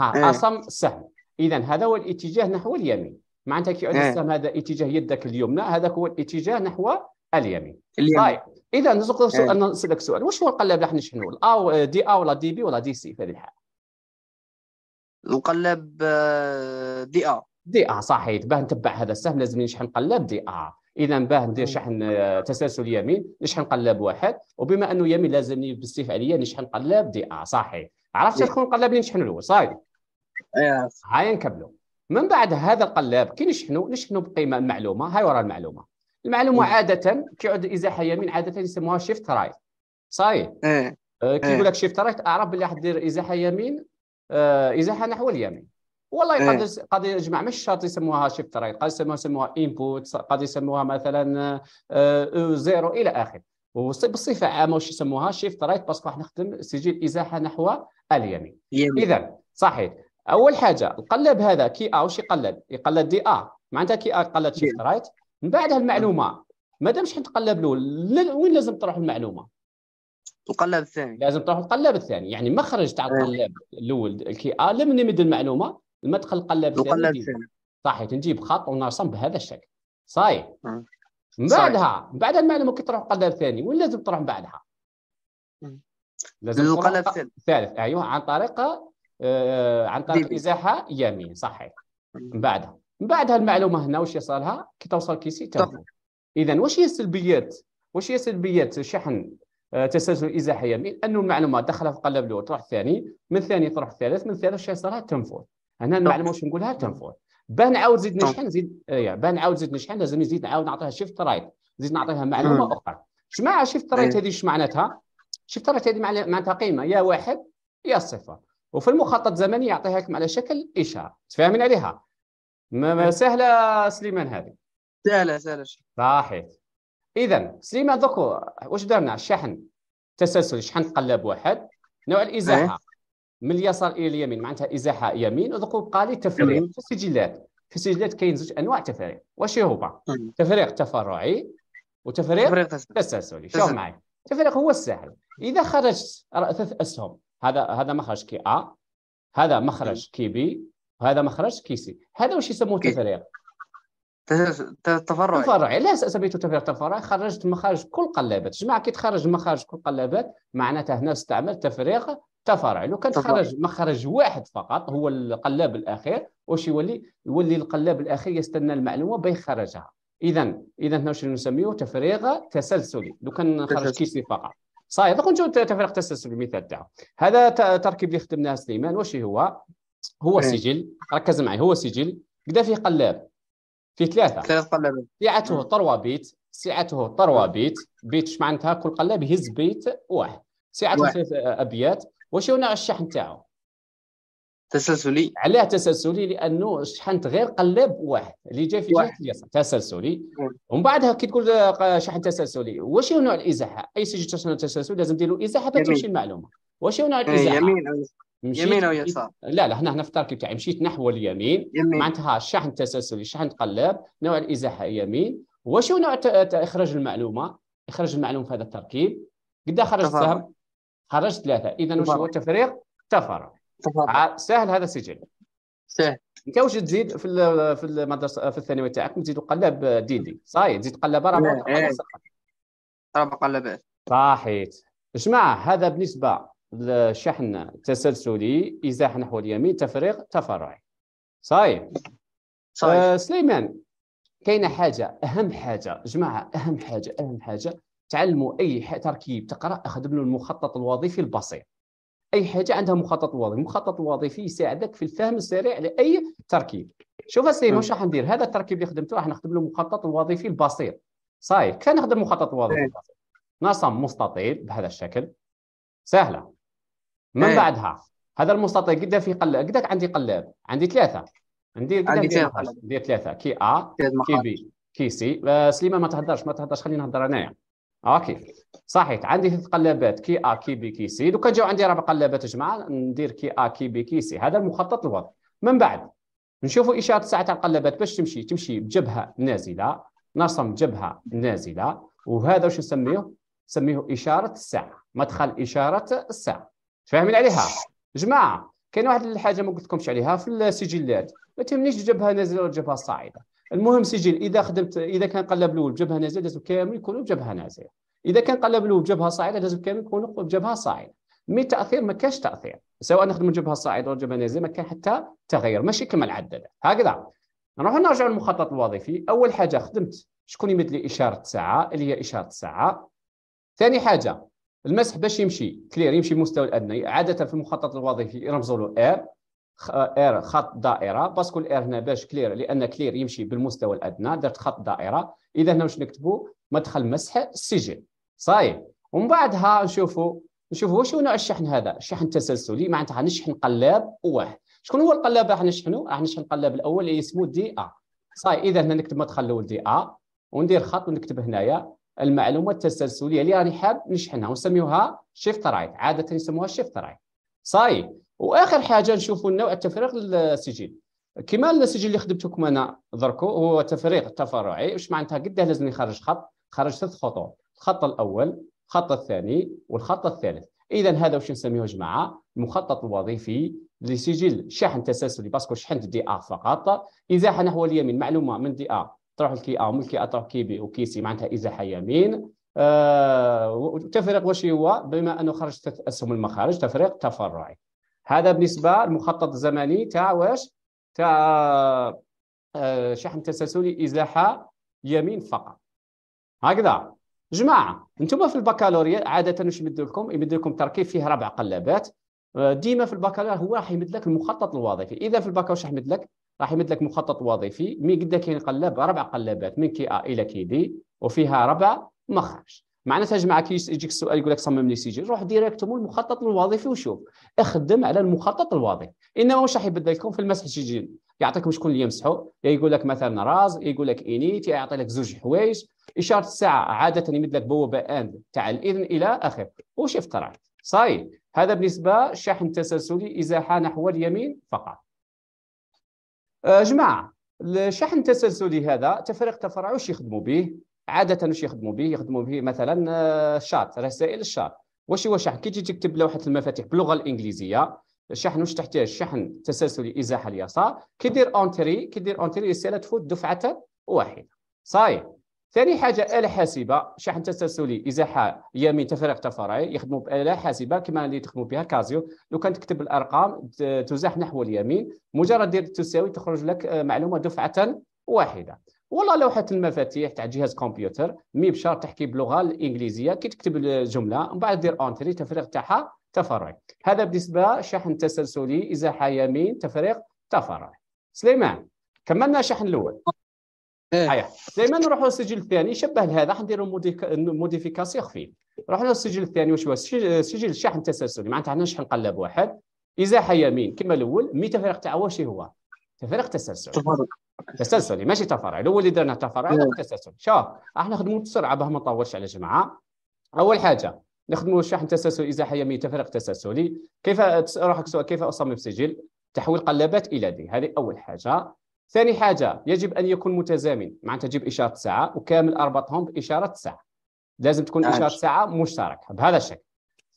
ها. أرسم السهم اذا هذا هو الاتجاه نحو اليمين معناتها كي. السهم هذا اتجاه يدك اليمنى هذاك هو الاتجاه نحو اليمين. طيب إذا نسألك إيه. سؤال نسالك سؤال. واش هو القلاب اللي راح نشحنوا الاو DA ولا DB ولا DC في هذه الحاله آه، DA DA صحيح. باه نتبع هذا السهم لازم نشحن قلاب DA إذا باه ندير. شحن آه، تسلسل يمين نشحن قلاب واحد. وبما أنه يمين لازمني بالسيف عليا نشحن قلاب DA صحيح. عرفت. شكون القلاب اللي نشحنوا الأول. صاير. هاي نكملوا من بعد هذا القلاب كي نشحنوا نشحنوا بقيمة معلومه هاي وراء المعلومة. المعلومة. عادة كي يعود إزاحة يمين عادة يسموها shift right صحيح؟ إيه. آه، كي إيه. يقول لك shift right أعرف باللي راح دير إزاحة يمين آه، إزاحة نحو اليمين. والله إيه. قد قد يا جماعة مش شرط يسموها shift right قد يسموها يسموها input قد يسموها مثلا آه، zéro إلى اخره وص- بصفة عامة واش يسموها shift right parce que راح نخدم سجل إزاحة نحو اليمين. يمين. اذا صحيح. أول حاجة القلاب هذا QA واش يقلد؟ يقلد DA. معناتها QA قلد shift right من بعدها المعلومة. مادام شحنت القلاب الأول ل- وين لازم تروح المعلومة؟ القلاب الثاني. لازم تروح القلاب الثاني. يعني مخرج تاع إيه. القلاب الأول ال QA لم نمد المعلومة المدخل الثاني القلب. الثاني. صحيح نجيب خط ونرسم بهذا الشكل. صحيح. مم. من. بعدها من بعد المعلومة كي تروح قلب ثاني وين لازم تروح من بعدها. لازم تروح القلب الثالث. ثالث أيوه عن طريق عن طريق. إزاحة يمين صحيح. من بعدها. من بعدها المعلومة هنا واش يصلها؟ كي توصل كيسي تنفذ اذا واش هي السلبيات؟ واش هي سلبيات شحن آه، تسلسل إزاحة يمين؟ انه المعلومات دخلها في القلب الأول تروح الثاني من الثاني تروح الثالث من الثالث واش يصلها؟ تنفذ هنا المعلومة واش نقولها؟ تنفذ باه نعاود زيد. نشحن نزيد آه، باه نعاود زيد نشحن لازم نزيد نعاود نعطيها shift right نزيد نعطيها معلومة مم. أخرى. جماعة shift right. هذه إيش معناتها؟ shift right هذه معناتها قيمة. يا واحد يا صفر. وفي المخطط الزمني يعطيها لكم على شكل إشارة. تفاهمين عليها؟ ما ما سهلة سليمان هذه. سهلة سهلة صحيح. اذا سليمان دوكو واش درنا شحن تسلسل شحن قلاب واحد. نوع الإزاحة. من اليسار إلى اليمين معناتها إزاحة يمين ودوكو بقى لي تفريغ. في السجلات. في السجلات كاين زوج أنواع تفريغ واش هما؟ مم. تفريغ تفرعي وتفريغ تسلسلي. شوف. معي. التفريغ هو السهل. إذا خرجت ثلاث أسهم هذا هذا مخرج QA هذا مخرج QB وهذا مخرج QC. هذا واش يسموه. تفريغ؟ تفرعي. تفرعي. لا سميته تفريغ تفرعي. خرجت مخارج كل قلابات جماعة كي تخرج مخارج كل قلابات معناتها هنا استعمل تفريغ تفرعي. لو كان. تخرج مخرج واحد فقط هو القلاب الأخير واش يولي؟ يولي القلاب الأخير يستنى المعلومة باه يخرجها اذا اذا هنا واش نسميه؟ تفريغ تسلسلي. لو كان خرج. كيسي فقط. صحيح دوك نشوف تفريغ تسلسلي المثال تاعو. هذا تركيب اللي خدمناه سليمان واش هو؟ هو إيه. سجل ركز معي هو سجل قدا فيه قلاب فيه ثلاثة. ثلاث قلبات سعته طروة بيت سعته طروة بيت بيت اش معناتها؟ كل قلاب يهز بيت واحد. سعته. ثلاث أبيات واش هو نوع الشحن تاعو؟ تسلسلي. علاه تسلسلي لأنه شحنت غير قلاب واحد. اللي جاي في جهة. اليسار. تسلسلي. ومن بعدها كي تقول شحن تسلسلي. واش هو نوع الإزاحة؟ أي سجل شحن تسلسلي لازم دير له إزاحة باش. تمشي المعلومة. واش هو نوع إيه، الإزاحة؟ يمين مشيت- يمين أو يسار. لا لا هنا هنا في التركيب تاعي. مشيت نحو اليمين. يمين. معناتها شحن تسلسلي شحن قلاب نوع الإزاحة يمين. واش هو نوع إخراج المعلومة؟ إخراج المعلومة في هذا التركيب. قد خرج تفرع. سهم خرج ثلاثة. إذا واش. هو؟ تفرع ع- سهل هذا سجل. سهل. انت واش تزيد في في المدرسة في الثانوية تاعك تزيد قلاب ديدي صاي تزيد قلاب رابع إيه، إيه. أربع قلبات صحيح جماعة هذا بالنسبة للشحن التسلسلي ازاحه نحو اليمين تفريغ تفرعي صحيح آه سليمان كاينة حاجة أهم حاجة جماعة أهم حاجة أهم حاجة تعلموا أي تركيب تقرأ أخذ له المخطط الوظيفي البسيط. أي حاجة عندها مخطط وظيفي المخطط الوظيفي يساعدك في الفهم السريع لأي تركيب. شوف مم. واش راح ندير؟ هذا التركيب اللي خدمته راح نخدم له المخطط الوظيفي البسيط. صحيح كيف نخدم إيه. البسيط نرسم مستطيل بهذا الشكل. سهلة. من. بعدها؟ هذا المستطيل قد في قلاب. قداه عندي قلاب. عندي ثلاثة. عندي ندير ثلاث مخرج. قلاب. ندير ثلاثة. QA QB QC. آه، سليمان ما تهدرش. ما تهدرش. خليني نهضر أنايا. OK. صحيح. عندي ثلاث قلابات. QA QB QC. لو كان جاو عندي أربع قلابات جماعة ندير QA QB QC. هذا المخطط الوضعي من بعد نشوفوا إشارة تاع القلابات باش تمشي. تمشي بجبهة نازلة. نرسم جبهة نازلة. وهذا واش نسميه نسميه إشارة الساعة. مدخل إشارة الساعة. فاهمين عليها؟ جماعة كاين واحد الحاجة ما قلت لكمش عليها في السجلات. ما تهمنيش جبهة نازلة ولا جبهة صاعدة. المهم سجل إذا خدمت إذا كان قلب الأول بجبهه نازلة لازم كامل يكونوا بجبهه نازلة. إذا كان قلب الأول بجبهه صاعدة لازم كامل يكونوا بجبهه صاعدة. مي تأثير؟ ما كاش تأثير. سواء نخدم الجبهة الصاعدة ولا الجبهة النازله ما كان حتى تغير ماشي كما العداده هكذا. نروح نرجع للمخطط الوظيفي. أول حاجة خدمت. شكون يمد لي إشارة ساعة؟ اللي هي إشارة الساعة ثاني حاجة المسح باش يمشي. clear يمشي المستوى الأدنى. عادة في المخطط الوظيفي يرمزوا له R R خط دائرة. parce que ال R هنا باش clear لأن clear يمشي بالمستوى الأدنى. درت خط دائرة. إذا هنا واش نكتبوا مدخل مسح السجل. صايب ومن بعدها نشوفوا نشوفوا هو نوع الشحن هذا؟ الشحن التسلسلي معناتها نشحن قلاب واحد. شكون هو القلاب راح نشحنه راح نشحن القلاب الأول اللي اسمه DA ça y est إذا هنا نكتب مدخل الأول DA وندير خط ونكتب هنايا المعلومة التسلسلية. اللي راني حاب نشحنها. ونسميوها shift right عادة يسموها shift right ça y est واخر حاجة نشوفوا النوع التفريغ للسجل. كما السجل اللي خدمتكم أنا دركو هو تفريغ تفرعي واش معناتها قداه لازم يخرج خط خرج ثلاث خطوط الخط الأول الخط الثاني والخط الثالث. اذا هذا واش نسميه جماعة؟ المخطط الوظيفي لسجل شحن تسلسلي parce que شحنت DA فقط. إزاحة نحو اليمين معلومة من DA. تروح ل QA من QA تروح QB و QC معناتها إزاحة يمين. آه التفريغ واش هو؟ بما أنه خرج ثلاث أسهم المخارج تفريغ تفرعي. هذا بالنسبة للمخطط الزمني تاع واش؟ تاع آه شحن تسلسلي إزاحة يمين فقط. هكذا. جماعة أنتم في البكالوريا عادة واش يمد لكم؟ يمد لكم تركيب فيه ربع قلابات. آه، ديما في البكالوريا هو راح يمد لك المخطط الوظيفي. إذا في البكالوريا واش راح يمد لك؟ راح يمد لك مخطط وظيفي. mais قداه كاين قلاب؟ ربع قلابات. من QA إلى QD. وفيها ربع مخرج. معناتها يا جماعة كي يجيك السؤال يقول لك صمم لي سجل روح directement المخطط الوظيفي وشوف. اخدم على المخطط الوظيفي إنما واش راح يبدل لكم في المسح السجل يعطيكم شكون اللي يمسحوا يا يقول لك مثلا RAZ يقول لك init يعطي لك زوج حوايج. إشارة الساعة عادة يمد لك بوابة AND تاع الإذن إلى اخره و shift right ça y est هذا بالنسبة شحن تسلسلي ازاحه نحو اليمين فقط. أه جماعة الشحن التسلسلي هذا تفريغ تفرعي واش يخدموا به؟ عادة واش يخدموا به؟ يخدموا به مثلا آه، شات رسائل الشات واش هو شحن؟ كي تجي تكتب لوحة المفاتيح باللغة الإنجليزية الشحن واش تحتاج؟ شحن تسلسلي إزاحة اليسار. كيدير entrée كيدير entrée رسالة تفوت دفعة واحدة. صحيح. ثاني حاجة آلة حاسبة. شحن تسلسلي إزاحة يمين تفريغ تفرعي. يخدموا بآلة حاسبة كما اللي تخدموا بها Casio. لو كان تكتب الأرقام تزاح نحو اليمين. مجرد دير تساوي تخرج لك آه، معلومة دفعة واحدة. والله لوحة المفاتيح تاع جهاز كمبيوتر mais بشرط تحكي باللغة الإنجليزية كي تكتب الجملة ومن بعد دير entrée تفريغ تاعها تفرعي هذا بالنسبة شحن تسلسلي إزاحة يمين تفريغ تفرعي سليمان كملنا الشحن الأول. إيه. هيا سليمان نروحوا للسجل الثاني شبه لهذا حنديروا modification خفيف. رحنا للسجل الثاني واش هو؟ سجل الشحن التسلسلي معناتها عندنا شحن قلاب واحد. إزاحة يمين كما الأول مي تفريغ تاع واش هو؟ تفريغ تسلسلي تسلسلي ماشي تفرعي الأول اللي درنا تفرعي هذا تسلسلي شوف راح نخدموا بسرعة باه ما نطولش على الجماعه أول حاجة نخدموا الشحن التسلسلي ازاحه يمين تفريغ تسلسلي. كيف روحك سؤال كيف أصمم سجل؟ تحويل قلابات إلى دي. هذه أول حاجة. ثاني حاجة يجب أن يكون متزامن. معناتها تجيب إشارة ساعة وكامل أربطهم بإشارة ساعة. لازم تكون نعم. إشارة ساعة مشتركة بهذا الشكل.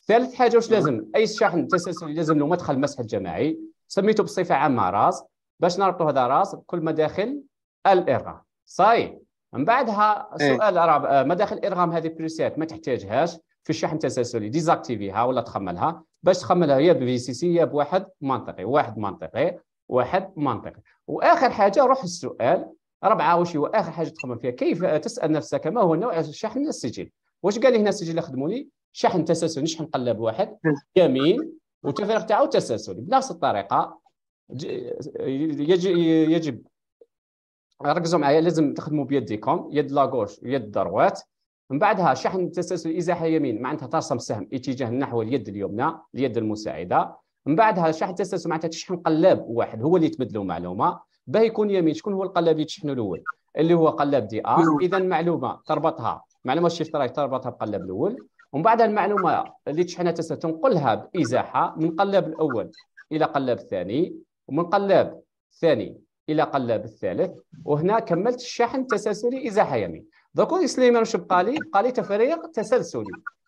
ثالث حاجة واش لازم؟ أي شحن تسلسلي لازم له مدخل مسح الجماعي سميته بصفة عامة RAZ باش نربطوا هذا RAZ بكل مداخل الإرغام. صحيح. من بعدها إيه. سؤال رابع مداخل الإرغام هذه preset ما تحتاجهاش في الشحن التسلسلي. désactivi ها ولا تخملها. باش تخملها يا ب VCC يا بواحد منطقي. واحد منطقي. واحد منطقي. وآخر حاجة روح السؤال. رابعة واش هو آخر حاجة تخمم فيها؟ كيف تسأل نفسك ما هو نوع الشحن السجل؟ واش قال لي هنا السجل اللي خدموا لي؟ شحن تسلسلي شحن قلب واحد يمين والتفريغ تاعو تسلسلي. بنفس الطريقة. يجب يجب. ركزوا معايا لازم تخدموا بيديكم يد لاغوش يد دروات. من بعدها شحن التسلسل إزاحة يمين. معناتها ترسم سهم إتجاه نحو اليد اليمنى اليد المساعدة. من بعدها شحن التسلسل معناتها تشحن قلاب واحد. هو اللي تبدلوا معلومة. باه يكون يمين. شكون هو القلاب اللي تشحنه الأول؟ اللي هو قلاب DA. اذا معلومة تربطها. معلومة shift right تربطها بقلاب الأول. ومن بعد المعلومة اللي تشحنها تسلسل تنقلها بإزاحة من قلاب الأول إلى قلاب الثاني. ومن قلاب الثاني إلى قلاب الثالث وهنا كملت الشحن التسلسلي ازاحه يمين دوك سليمان واش بقى لي؟ بقى لي تفريغ تسلسلي.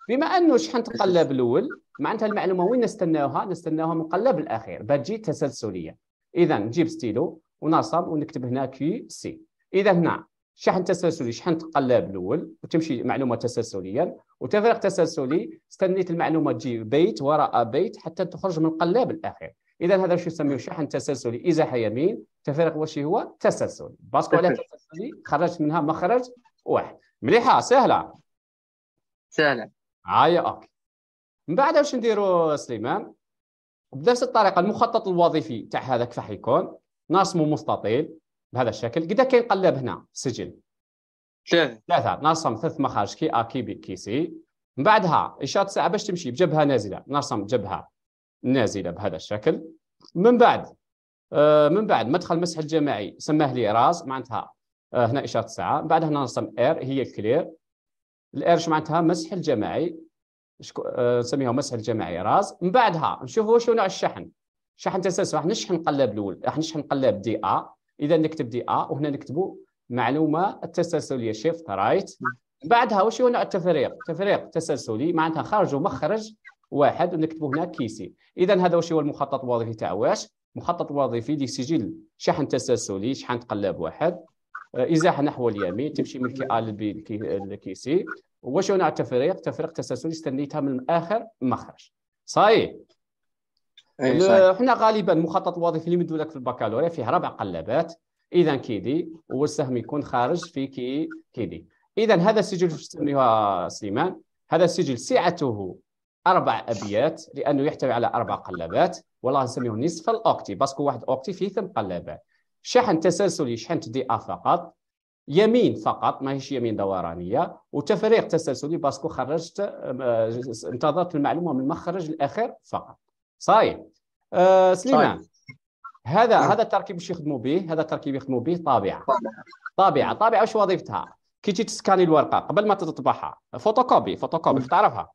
بما أنه شحنت القلاب الأول معناتها المعلومة وين نستناوها؟ نستناوها من القلاب الأخير. بتجي تسلسلية. اذا نجيب ستيلو ونرسم ونكتب هنا QC إذا هنا شحن تسلسلي شحنت القلاب الأول وتمشي معلومة تسلسليا وتفريغ تسلسلي استنيت المعلومة تجي bit وراء bit حتى تخرج من القلاب الأخير. إذا هذا واش يسميه؟ شحن تسلسلي. ازاحه يمين تفريغ واش هو؟ تسلسلي. parce que على تسلسلي. خرجت منها مخرج واحد. مليحة. سهلة. سهلة. هايا OK. من بعد واش نديروا سليمان؟ بنفس الطريقة المخطط الوظيفي تاع هذا كيف راح يكون نرسمه مستطيل بهذا الشكل. قد كاين قلاب هنا؟ سجل ثلاثة. نرسم ثلاث مخارج QA QB QC. من بعدها إشارة الساعة باش تمشي بجبهة نازلة. نرسم جبهه نازلة بهذا الشكل. من بعد آه، من بعد مدخل مسح الجماعي سماه لي RAZ معناتها آه، هنا إشارة الساعة. من بعدها نرسم R هي clear ال R إيش معناتها؟ مسح الجماعي. آه، نسميها مسح الجماعي RAZ. من بعدها نشوفوا شو نوع الشحن. شحن تسلسل راح نشحن قلاب الأول راح نشحن قلاب DA. إذا نكتب DA وهنا نكتبوا معلومة التسلسلية shift right بعدها وش هو نوع التفريغ؟ تفريغ تسلسلي معناتها خرج ومخرج واحد ونكتبوا هنا QC. اذا هذا وش هو المخطط الوظيفي تاع واش؟ مخطط وظيفي لسجل شحن تسلسلي شحن قلاب واحد آه، إزاحة نحو اليمين تمشي من ال QA لل B ل QC واش نوع التفريغ تفريغ تسلسلي استنيتها من اخر مخرج. صحيح. حنا غالبا المخطط الوظيفي اللي مدوا لك في البكالوريا فيه ربع قلابات. اذا QD والسهم يكون خارج في كي QD. اذا هذا السجل نسميها سليمان هذا السجل سعته أربع أبيات لأنه يحتوي على أربع قلابات والله نسميه نصف ال octet parce que واحد octet فيه ثمن قلابات شحن تسلسلي شحنت DA فقط. يمين فقط ماهيش يمين دورانية. وتفريغ تسلسلي parce que خرجت آه، انتظرت المعلومة من المخرج الأخير فقط. صحيح. آه سليمان. هذا نعم. هذا التركيب واش يخدموا به؟ هذا التركيب يخدموا به طابعة. طابعة. طابعة واش وظيفتها؟ كي تجي تسكاني الورقة قبل ما تطبعها. photocopie. photocopie. تعرفها؟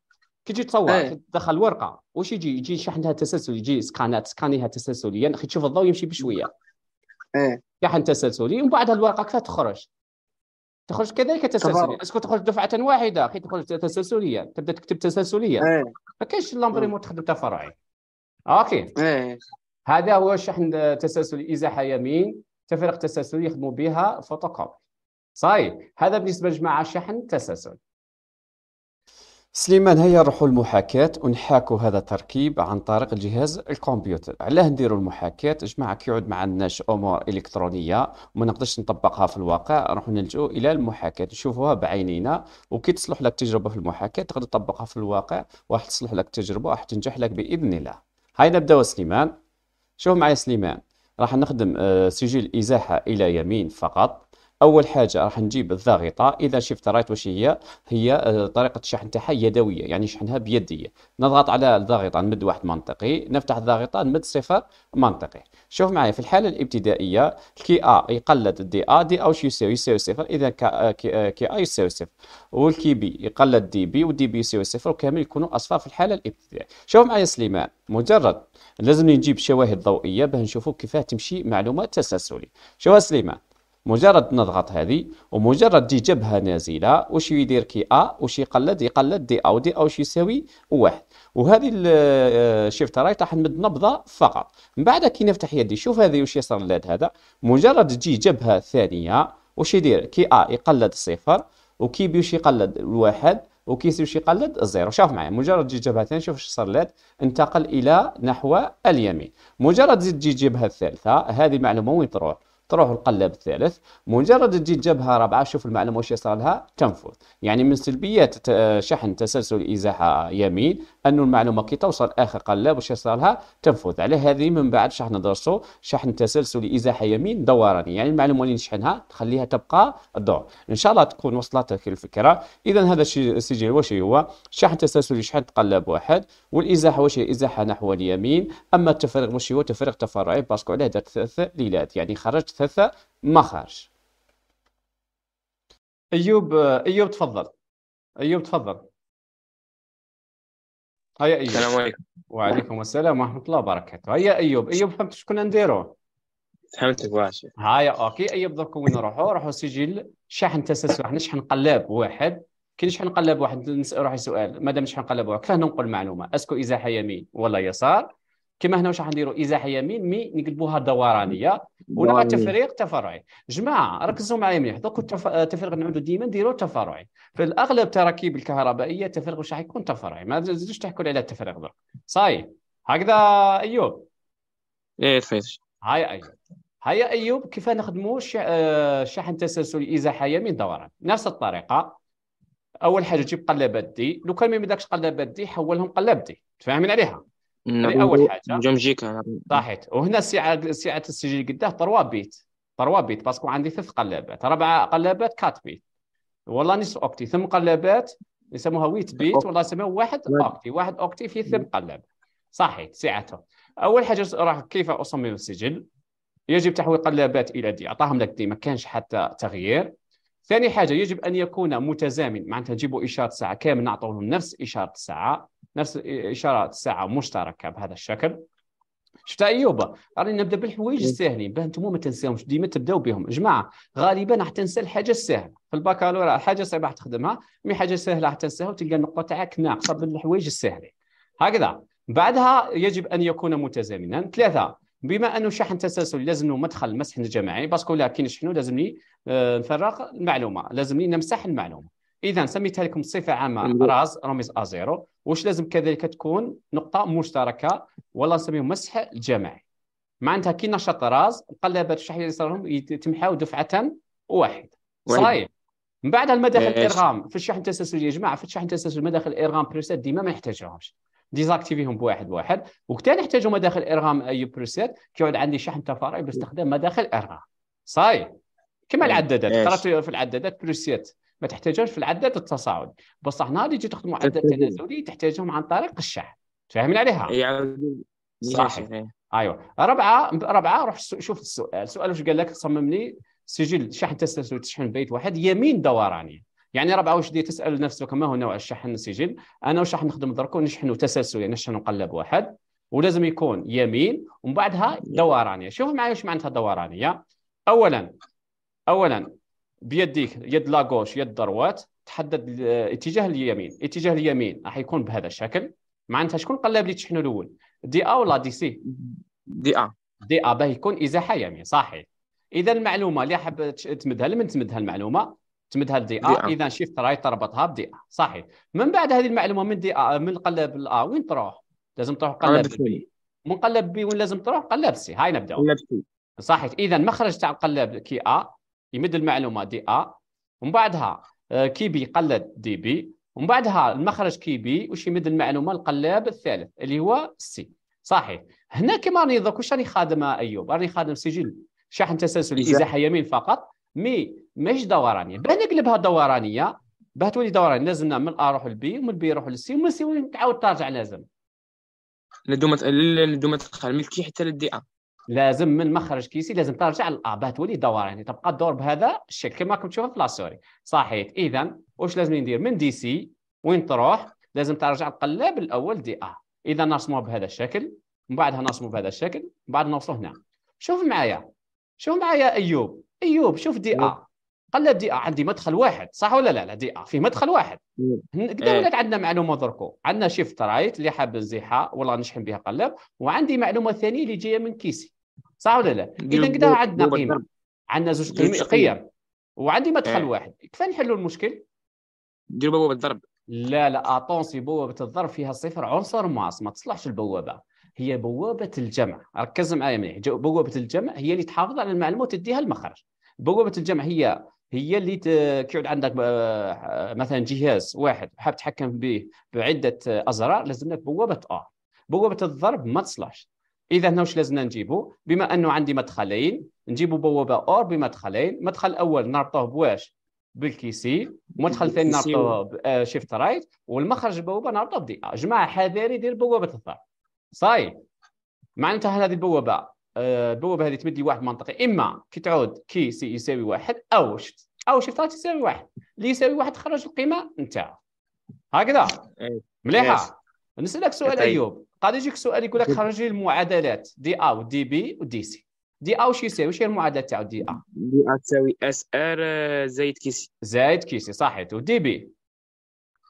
كي تجي تصور إيه. تدخل الورقه واش يجي يجي شحنها تسلسل يجي سكانات سكانيها تسلسليا خي تشوف الضوء يمشي بشوية. إيه. شحن تسلسلي ومن بعد الورقة كيف تخرج؟ تخرج كذلك تسلسليا. est-ce que تخرج دفعة واحدة أخي تخرج تسلسليا تبدأ تكتب تسلسليا إيه. ما كاينش l'imprimante تخدم تفرعي OK. إيه. هذا هو شحن تسلسلي إزاحة يمين تفريغ تسلسلي يخدموا بها فوتوكوبي. صحيح هذا بالنسبة لجماعة شحن تسلسل. سليمان هيا نروحوا المحاكاة ونحاكوا هذا التركيب عن طريق الجهاز الكمبيوتر. علاه نديروا المحاكاة جماعة كي يعود ما عندناش أمور إلكترونية وما نقدرش نطبقها في الواقع. نروحوا نلجؤوا إلى المحاكاة نشوفوها بعينينا وكي تصلح لك تجربة في المحاكاة تقدر تطبقها في الواقع وراح تصلح لك تجربة وراح تنجح لك بإذن الله. هاي نبدأو سليمان. شوف معي سليمان راح نخدم آه، سجل إزاحة إلى يمين فقط. أول حاجة راح نجيب الضاغطة. إذا shift right واش هي؟ هي آه، طريقة الشحن تاعها يدوية يعني شحنها بيدية. نضغط على الضاغطة نمد واحد منطقي نفتح الضاغطة نمد صفر منطقي. شوف معي في الحالة الإبتدائية ال QA يقلد ال DA DA واش يساوي يساوي صفر. إذا كا- كي QA يساوي صفر. وال QB يقلد DB وال DB يساوي صفر وكامل يكونوا أصفار في الحالة الإبتدائية. شوف معي سليمان مجرد لازم نجيب شواهد ضوئية باه نشوفوا كيفاه تمشي معلومات تسلسلي شوف سليمان. مجرد نضغط هذه ومجرد تجي جبهة نازلة واش يدير QA واش يقلد يقلد DA و DA واش يساوي واحد. وهذه ال shift right راح نمد نبضة فقط. من بعد كي نفتح يدي شوف هذه واش يصير لهاد هذا مجرد تجي جبهة ثانية واش يدير؟ QA يقلد صفر و QB واش يقلد؟ الواحد و QC واش يقلد؟ ال zéro شوف معي مجرد تجي جبهة ثانية شوف إيش صار لهاد انتقل إلى نحو اليمين. مجرد تجي جبهة الثالثه هذه المعلومه وين تروح؟ تروح القلاب الثالث. مجرد تجي جبهه رابعة شوف المعلومة واش يصير لها تنفذ. يعني من سلبيات ت- شحن تسلسل إزاحة يمين انه المعلومة كي توصل آخر قلاب واش يصير تنفذ على هذه من بعد شحن ندرسوا شحن تسلسل إزاحة يمين دوراني يعني المعلومة اللي نشحنها تخليها تبقى تدور. إن شاء الله تكون وصلتك الفكرة. اذا هذا السجل واش هو؟ شحن تسلسلي شحن قلاب واحد والإزاحة واش هي؟ إزاحة نحو اليمين. أما التفريغ واش هو؟ تفريغ تفرعي parce que عليه درت ثلاثة ليدات. يعني خرجت ثلاثة مخارج أيوب أيوب تفضل. أيوب تفضل. هيا أيوب. السلام عليكم. وعليكم السلام ورحمة الله وبركاته. هيا أيوب. أيوب فهمت شكون كنا نديرو فهمتك واش هايا OK. أيوب درك وين نروحوا نروحوا سجل. شحن تسلسل راح نشحن قلاب واحد؟ كي نشحن قلاب واحد نسأل روحي سؤال. مادام نشحن قلاب واحد كيفاه ننقل المعلومة؟ est-ce que إزاحة يمين. ولا يسار. كما هنا واش راح نديروا ازاحه يمين mais نقلبوها دورانيه ونوع دورانية. التفريق تفرعي. جماعة ركزوا معايا مليح. دوك التف- التفريغ نعودوا ديما نديروا تفرعي. في الأغلب التراكيب الكهربائية التفريغ واش راح يكون تفرعي. ما تزيدوش تحكوا لي على التفريغ درك. صايي هكذا أيوب. إيه فايتش هاي أيوب. هيا أيوب كيف نخدموا ش- آه، شحن تسلسلي ازاحه يمين دوران نفس الطريقة. أول حاجة تجيب قلابات D. لو كان ما يمدكش قلابات D حولهم قلاب D. متفاهمين عليها؟ هذه حاجة. نجم جيك صحيت. وهنا السعه سعه السجل قداه 3 bits. 3 bits. parce que عندي ثلاث قلابات. أربع قلابات 4 bits. والله نصف octet. ثم قلابات يسموها 8 bits. والله يسموها واحد. octet. واحد octet فيه ثم قلاب. صحيح سعته أول حاجة راح كيف أصمم السجل؟ يجب تحويل قلابات إلى D اعطاهم لك D. ما كانش حتى تغيير. ثاني حاجة يجب أن يكون متزامن معناتها نجيبوا إشارة ساعة. كامل نعطوا لهم نفس إشارة الساعة نفس إشارة الساعة مشتركة بهذا الشكل. شفت ايوب راني نبدأ بالحوايج الساهلين باه أنتم ما تنساهمش ديما تبداو بهم. جماعة غالبا راح تنسى الحاجة السهلة. في البكالوريا حاجة صعيبة راح تخدمها. mais حاجة سهلة راح تنساها وتلقى النقطة تاعك ناقصة بالحوايج السهلين. هكذا. بعدها يجب أن يكون متزامنا. ثلاثة بما أنه شحن تسلسلي لازم مدخل مسح جماعي parce que لا كي نشحنوا لازمني؟ آه، نفرغ المعلومة لازمني نمسح المعلومة. إذا سميتها لكم بصفه عامة RAZ remise à zéro واش لازم كذلك تكون؟ نقطة مشتركة ولا نسميه مسح الجماعي معناتها كي نشط RAZ القلابات الشحنيه اللي صارهم يتمحاو دفعة واحدة صحيح. من بعد المداخل الارغام في الشحن التسلسلي يا جماعة في الشحن التسلسلي مداخل الارغام preset ديما ما نحتاجهمش ديزاكتيفيهم بواحد واحد وقت نحتاجوا مداخل إرغام أي preset. كيعود عندي شحن تفرعي باستخدام مداخل إرغام. صحيح كما العدادات. قرات في العدادات بريسيت ما تحتاجهمش في العداد التصاعدي. بصح نهار يجي تخدموا عداد تنازلي تحتاجهم عن طريق الشحن. فاهمين عليها؟ صحيح أيوه. رابعه رابعه روح شوف السؤال السؤال واش قال لك؟ صمم لي سجل شحن تسلسل تشحن بيت واحد يمين دوراني يعني رابعه واش دي تسأل نفسك ما هو نوع الشحن السجل؟ أنا واش راح نخدم درك نشحنوا تسلسل يعني نشحن قلب واحد؟ ولازم يكون يمين ومن بعدها دورانيه شوف معايا واش معناتها دورانيه اولا اولا بيديك يد la gauche يد droite تحدد اتجاه اليمين. اتجاه اليمين راح يكون بهذا الشكل. معناتها شكون قلب لي تشحنوا الأول؟ DA ولا DC؟ DA. دي أ باه يكون إزاحة يمين. صحيح. إذا المعلومة اللي حاب تمدها لمن تمدها المعلومة؟ تمدها ل DA إذا shift right تربطها ب DA صحيح. من بعد هذه المعلومة من DA من قلب ال A وين تروح؟ لازم تروح قلب. B من قلب B وين لازم تروح؟ قلب C. هاي نبداو صحيح. إذا مخرج تاع القلب QA يمد المعلومة DA ومن بعدها آه، QB قلب DB. ومن بعدها المخرج QB واش يمد المعلومة؟ القلاب الثالث اللي هو C. صحيح. هنا كما راني درك واش راني خادم أيوب؟ راني خادم سجل. شحن تسلسلي إزاحة يمين فقط. mais ماهيش دورانيه باه نقلبها دورانيه باه تولي دورانيه لازمنا من ا نروح للبي ومن البي نروح للسي ومن السي تعاود ترجع لازم. لدوما لدوما تدخل من ال Q حتى لل DA لازم من مخرج QC لازم ترجع لل A باه تولي دورانيه تبقى الدور بهذا الشكل كما راكم تشوفوا في la souris صحيح. اذا واش لازم ندير؟ من DC وين تروح لازم ترجع القلاب الأول DA إذا نرسموه بهذا الشكل. من بعدها نرسموه بهذا الشكل. من بعد نوصلوا هنا. شوف معايا. شوف معايا أيوب. أيوب شوف DA قلب DA عندي مدخل واحد صح ولا لا؟ لا DA فيه مدخل واحد. كدا ولات عندنا معلومة دركو. عندنا shift right اللي حاب الزيحه والله نشحن بها قلب. وعندي معلومة ثانية اللي جاية من QC. صح ولا لا؟ اذا كدا عندنا قيمة. عندنا زوج قيم. وعندي مدخل واحد. كيف نحلوا المشكل؟ دير بوابه الضرب لا لا attention بوابة الضرب فيها صفر عنصر ماص. ما تصلحش البوابة. هي بوابة الجمع. ركز معايا مليح. بوابة الجمع هي اللي تحافظ على المعلومة وتديها المخرج. بوابة الجمع هي هي اللي كيعود عندك آه، مثلا جهاز واحد حاب تتحكم به بعدة أزرار لازم لك بوابه ا بوابه الضرب ما تصلحش. إذا هنا واش لازمنا نجيبو بما أنه عندي مدخلين نجيبو بوابه OR بمدخلين. المدخل الأول نربطوه بواش؟ بال QC. المدخل الثاني نربطوه shift right. والمخرج البوابه نربطوه ب D. جماعة حذاري ديال بوابه الضرب صاي معناتها هذه البوابه البوابه هذه تمد لي واحد منطقي. إما كي تعود QC يساوي واحد أو shift. أو shift يساوي واحد. اللي يساوي واحد خرج القيمة نتاعو هكذا. إيه. مليحة. نسألك سؤال أيوب. قاعد يجيك سؤال يقول لك خرج لي المعادلات DA و DB و DC DA وش يساوي؟ وش هي المعادلة تاعو DA؟ DA تساوي SR زايد QC زايد QC صحيت و DB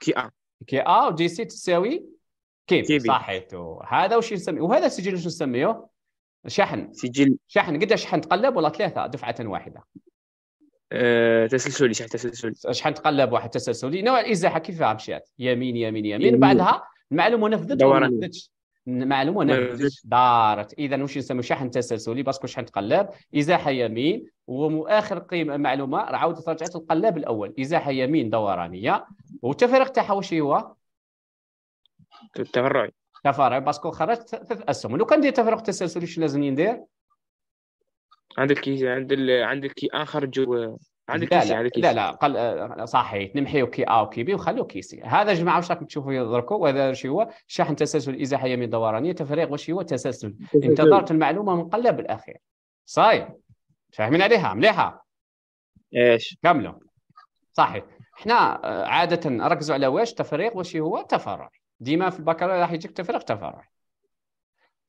QA QA و DC تساوي كيف صحيت هذا وش نسميه؟ وهذا السجل وش نسميه؟ شحن. سجل شحن قد شحن تقلب ولا ثلاثة دفعة واحدة؟ أه تسلسلي شحن تسلسلي. شحن تقلب واحد تسلسلي. نوع الازاحه كيف مشات يمين يمين يمين. بعدها المعلومه نفذت ولا نفذتش؟ معلومة نفذت دارت. اذا واش نسميو شحن تسلسلي. parce que شحن تقلب. إزاحة يمين. واخر قيمة معلومة. عاودت رجعت القلاب الأول. إزاحة يمين دورانية. والتفريغ تاعها واش هو؟ التفرعي تفرعي parce que خرجت ثلاث اسهم لو كان ندير تفريغ تسلسلي شنو لازم ندير؟ عندك كي عند ال... عندك كي ان خرجوا عندك لا لا, لا لا قل صحيح. نمحيو QA و QB وخلو QC هذا جماعة واش راكم تشوفوا دركو وهذا شو هو؟ شحن تسلسل ازاحه يمين دورانية. تفريغ واش هو؟ تسلسل. انتظرت المعلومة من قلب الأخير. صايب فاهمين عليها مليحه إيش؟ كملوا. صحيح. إحنا آه، عادة نركزوا على واش تفريغ واش هو؟ تفرعي ديما في البكالوريا راح يجيك تفريغ تفرعي.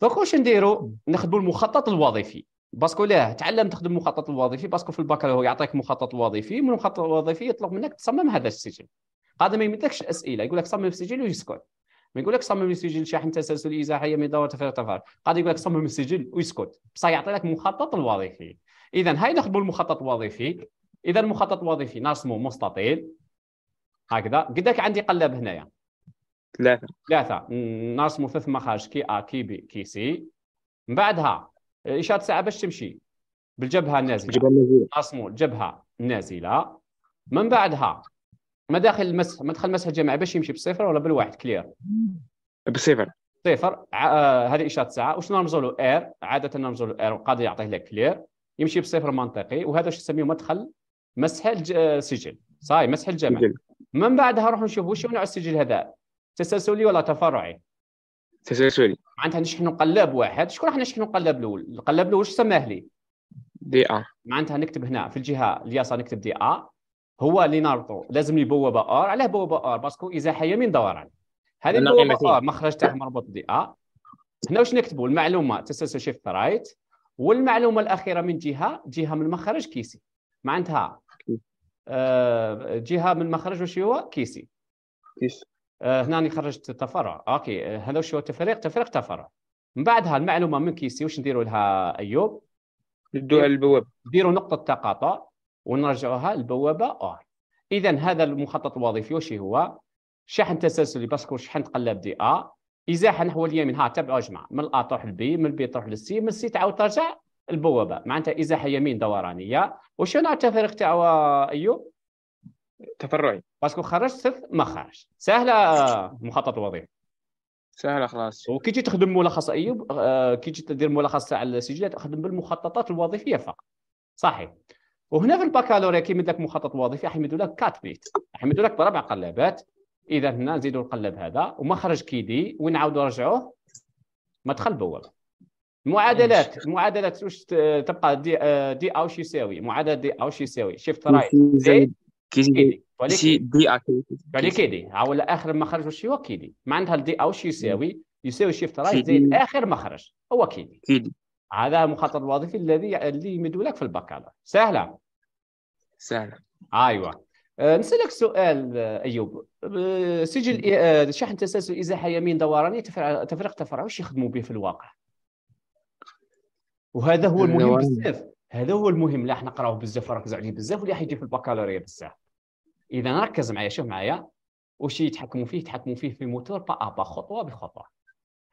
donc واش نديروا نخدموا المخطط الوظيفي. parce que ليه تعلم تخدم المخطط الوظيفي parce que في البكالوريا يعطيك مخطط وظيفي من المخطط الوظيفي يطلب منك تصمم هذا السجل. هذا ما يمدكش أسئلة يقول لك صمم السجل ويسكت. ما يقول لك صمم سجل شحن تسلسلي ازاحيه من دورة تفريغ تفرعي قاعد يقول لك صمم السجل ويسكت. بصح يعطي لك مخطط الوظيفي. اذا هاي نخدموا المخطط الوظيفي. اذا المخطط الوظيفي نرسمه مستطيل. هكذا. قداه عندي قلاب هنايا. ثلاثة ثلاثة نرسموا ثلاث مخارج QA QB QC. من بعدها إشارة ساعة باش تمشي. بالجبهة النازلة. الجبهة النازلة. نرسموا الجبهة النازلة. من بعدها مداخل المسح مدخل المسح الجماعي باش يمشي بالصفر ولا بالواحد؟ clear. بصفر صفر. آه، هذه إشارة ساعة. واش نرمزوا له R عادة نرمزوا له R وقادر يعطيه لك clear. يمشي بصفر منطقي. وهذا واش نسميه؟ مدخل مسح الج- آه، السجل صاي مسح الجمع سجل. من بعدها نروح نشوف وش نوع السجل هذا؟ تسلسلي ولا تفرعي؟ تسلسلي معناتها نشحنوا قلاب واحد. شكون راح نشحنوا القلاب الأول؟ القلاب الأول واش سماه لي؟ DA. معناتها نكتب هنا في الجهة اليسار نكتب DA. هو اللي نربطه لازم لي بوابه OR علاه بوابه OR parce que ازاحه يمين دوران هذه البوابه. OR مخرج تاعها مربوط DA. هنا واش نكتبوا المعلومة. تسلسل shift right. والمعلومة الأخيرة من جهة جهة من مخرج QC. معناتها آه جهة من مخرج واش هو؟ QC. QC آه هنا راني خرجت تفرع okay آه، هذا واش هو تفريق؟ تفريق تفرع من بعدها المعلومة من QC واش نديروا لها أيوب؟ ندوها للبوابة نديروا نقطة تقاطع ونرجعوها للبوابة OR إذا هذا المخطط الوظيفي وش هو؟ شحن تسلسلي parce que شحن قلاب DA. ازاحه نحو اليمين ها تبعوا يا جماعة من ال A تروح لل B من ال B تروح لل C من ال C تعاود ترجع البوابة. معناتها ازاحه يمين دورانية. وشنو التفريغ تاعو أيوب؟ تفرعي. parce que خرجت ثلاث مخارج سهلة مخطط الوظيفي سهلة خلاص. وكي تجي تخدم ملخص أيوب آه، كي تجي تدير ملخص تاع السجلات تخدم بالمخططات الوظيفية فقط. صحيح. وهنا في البكالوريا كي لك مخطط وظيفي راح يمدوا لك quatre bits راح يمدوا لك بربع قلابات. إذا هنا نزيدوا القلاب هذا ومخرج QD ونعاودوا نرجعوه. مدخل بوابه المعادلات المعادلات واش تبقى D آه، DA وش يساوي. معادلة DA وش يساوي. shift right زائد كيزي QD ولكن D يعني QD ولا اخر مخرج واش هو QD معناتها ال DA وش يساوي يساوي shift right. زائد اخر مخرج هو QD QD هذا المخطط الوظيفي الذي اللي يمدوا لك في البكالوريا سهله سهلة أيوه أه، نسالك سؤال ايوب سجل شحن تسلسل ازاحه يمين دوراني تفريغ تفرع واش يخدموا به في الواقع وهذا هو المهم. بزاف هذا هو المهم اللي راح نقراوه بزاف ونركزوا عليه بزاف واللي راح يجي في البكالوريا بزاف إذا ركز معايا شوف معايا وش يتحكموا فيه؟ يتحكموا فيه في moteur pas à pas خطوة بخطوة.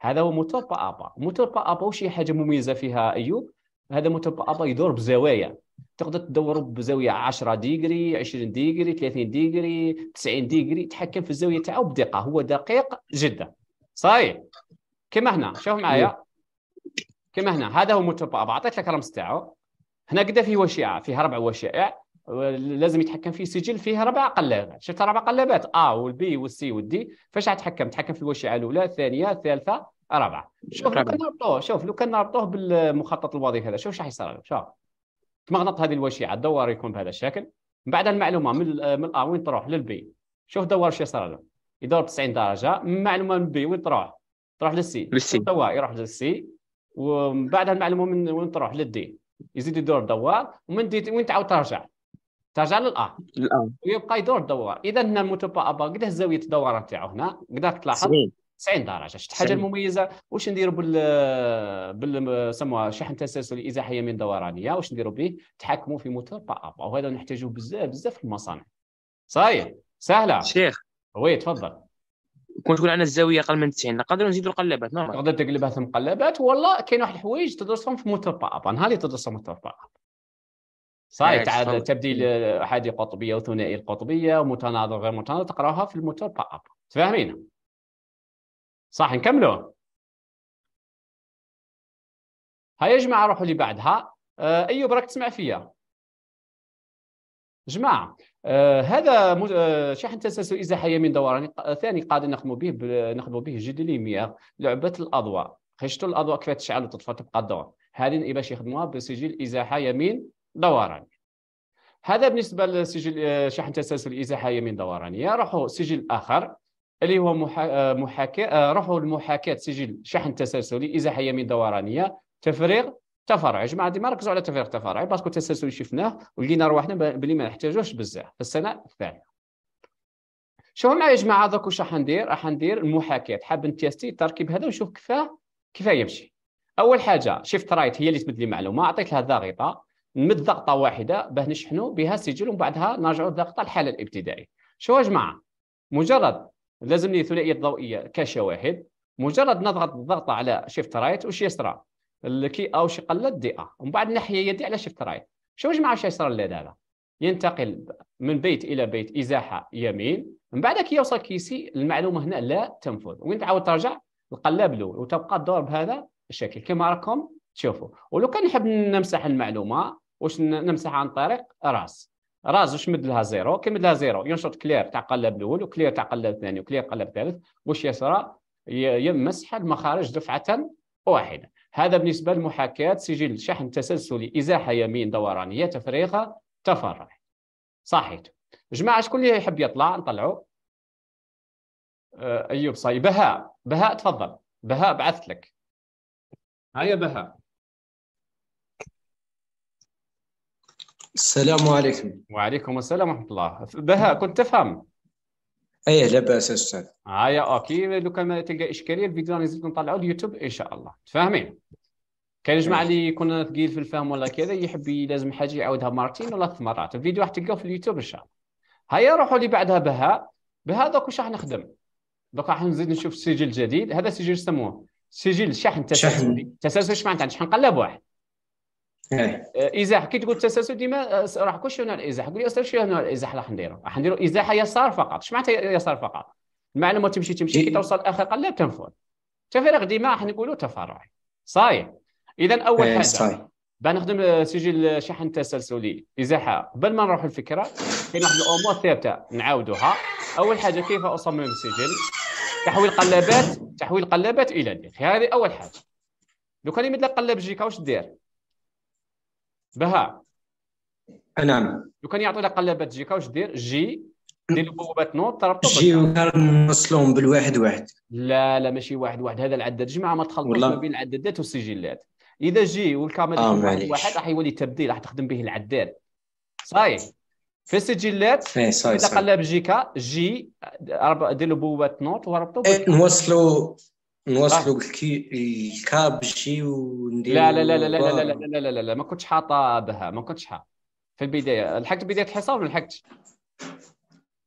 هذا هو moteur pas à pas moteur pas à pas وش هي حاجة مميزة فيها أيوب؟ هذا moteur pas à pas يدور بزوايا تقدر تدوروا بزاوية 10 degrés 20 degrés 30 degrés 90 degrés تحكم في الزاويه تاعو بدقة. هو دقيق جدا. صحيح. كما هنا شوف معايا. كما هنا هذا هو moteur pas à pas عطيت لك الرمز تاعو. هنا قداه فيه وشيعة فيه أربع وشائع. لازم يتحكم فيه سجل فيه أربع قلابات شفت أربع قلابات A وال B وال C وال D فاش تتحكم تحكم؟ في الوشيعة الأولى الثانية الثالثة الرابعة. شوف لو. كان نربطوه شوف لو كان نربطوه بالمخطط الوظيفي هذا شوف راح يصير؟ شوف. تمغنط هذه الوشيعة الدوار يكون بهذا الشكل. من بعد المعلومة من من ال A وين تروح؟ لل B شوف دوار إيش يصير له يدور ب 90 درجه المعلومة من B وين تروح؟ تروح لل C لل C. شوف دوار يروح لل C ومن بعد المعلومة من وين تروح؟ لل D يزيد يدور دوار ومن D وين تعاود ترجع؟ ترجع لل A. ويبقى يدور دوار إذا هنا ال moteur pas à pas قداه زاوية الدوران تاعو هنا؟ قدرت تلاحظ؟ 90 90 درجة. شفت حاجة 90. المميزة؟ واش نديروا بال بال سموها شحن تسلسلي ازاحه يمين دورانيه واش نديروا به؟ تحكموا في moteur pas à pas. وهذا نحتاجوه بزاف بزاف في المصانع. صحيح. سهلة. شيخ. oui تفضل. كون تكون عندنا الزاوية أقل من 90 نقدروا نزيدوا القلابات normal. تقدر تقلبها في مقلبات والله كاين واحد الحوايج تدرسهم في moteur pas à pas. نهار اللي تدرسهم أبا. صحيح عايش، تعال. تبديل احادي قطبية وثنائي القطبية ومتناظر غير متناظر تقراها في ال moteur pas à pas تفاهمين صح نكملوا. هيا يا جماعة روحوا اللي بعدها. آه، أيوب راك تسمع فيا؟ جماعة آه هذا آه شحن تسلسل إزاحة يمين دوراني. ق- ثاني قاعدين نخدموا به ب- نخدموا به جد ليمير لعبة الأضواء. خشتوا الأضواء كيف تشعل وتطفى تبقى الدور. هذه باش يخدموها بسجل إزاحة يمين دوراني هذا بالنسبة لسجل آه، شحن تسلسل ازاحه يمين دورانيه راحوا سجل آخر اللي هو آه، محاكاه راحوا لمحاكاة سجل شحن تسلسلي ازاحه يمين دورانيه تفريغ تفرع يا جماعة ديما ركزوا على تفريغ تفرعي parce que التسلسل شفناه ولقينا رواحنا بلي ما نحتاجوش بزاف. في السنة الثانية. شوفوا معايا يا جماعة دوك واش راح ندير راح ندير المحاكاة. حاب ن tester التركيب هذا ونشوف كيفاه كيفاه يمشي. أول حاجة shift right هي اللي تمد لي معلومة اعطيت لها ضاغطه نمد ضغطة واحدة باه نشحنوا بها السجل ومن بعدها نرجعوا الضغطه الحاله الابتدائيه شو يا جماعة؟ مجرد لازمني ثنائية ضوئية كشواهد مجرد نضغط الضغطة على شيفت رايت وش يصرى الكي أو شي قلت دي ا ومن بعد ناحيه يدي على شيفت رايت شو يا جماعة واش يصرى اللي هذا؟ ينتقل من بيت إلى بيت إزاحة يمين من بعد كي يوصل كيسي المعلومة هنا لا تنفذ. وين تعاود ترجع القلاب الأول وتبقى الدور بهذا الشكل. كما راكم تشوفوا ولو كان نحب نمسح المعلومة واش نمسح عن طريق RAZ. RAZ واش مد لها zéro؟ كي مد لها zéro. ينشط clear تاع قلاب الأول و clear تاع قلاب الثاني و clear قلاب الثالث. واش يصرى يمسح المخارج دفعة واحدة. هذا بالنسبة لمحاكاة سجل شحن تسلسلي إزاحة يمين دورانية تفريغ تفرع. صحيت جماعة شكون اللي يحب يطلع؟ نطلعوا آه، أيوب صاي بهاء. بهاء تفضل. بهاء بعثت لك. هيا بهاء. السلام عليكم. وعليكم السلام ورحمة الله. بهاء كنت تفهم؟ إيه لا بأس أستاذ. هيا OK لو كان تلقى إشكالية الفيديو راني نزيد نطلعوا اليوتيوب إن شاء الله. تفاهمين؟ كاين جماعة اللي يكون ثقيل في الفهم ولا كذا يحب لازم حاجة يعاودها مرتين ولا ثلاث مرات. الفيديو راح تلقاه في اليوتيوب إن شاء الله. هيا روحوا لي بعدها بهاء. بهاء دوك واش راح نخدم؟ دوك راح نزيد نشوف سجل جديد. هذا سجل يسموه سجل شحن تسلسلي. تسلسل اش معناتها؟ شحن قلب واحد. ازاحه كي تقول تسلسل ديما آه، راح كل شنو نوع الازاحه قول لي أستاذ شنو نوع الازاحه راح نديرو. راح نديرو ازاحه يسار فقط. اش معناتها يسار فقط؟ المعلومه تمشي تمشي كي إيه. توصل آخر قلب تنفذ تفريغ ديما راح نقولوا تفرعي صاير اذا أول إيه حاجة صحيح. بنخدم سجل شحن تسلسلي. ازاحه قبل ما نروح الفكرة كاين واحد الأمور ثابتة نعاودوها. أول حاجة كيف أصمم السجل؟ تحويل قلابات تحويل قلابات إلى D. هذه أول حاجة. لو كان يمد لك قلاب JK واش دير؟ بهاء. نعم لو كان يعطي لك قلابات JK واش دير؟ جي دير بوابات NOT تربطو J بال K. ونوصلهم بالواحد واحد. لا لا ماشي واحد واحد. هذا العداد جماعة ما تخلطوش والله. ما بين العدادات والسجلات. إذا J وال K آه، واحد. واحد راح يولي تبديل راح تخدم به العداد. صحيح. في السجلات صحيح إذا قلب جيكا جي دير له بوابات نوت وربطو بالكا. نوصلوا نوصلوا الكي الكاب جي ونديروا لا لا لا لا لا لا لا لا لا لا لا ما كنتش حاطه بها ما كنتش حاط في البدايه لحقت بدايه الحصار ولا لحقت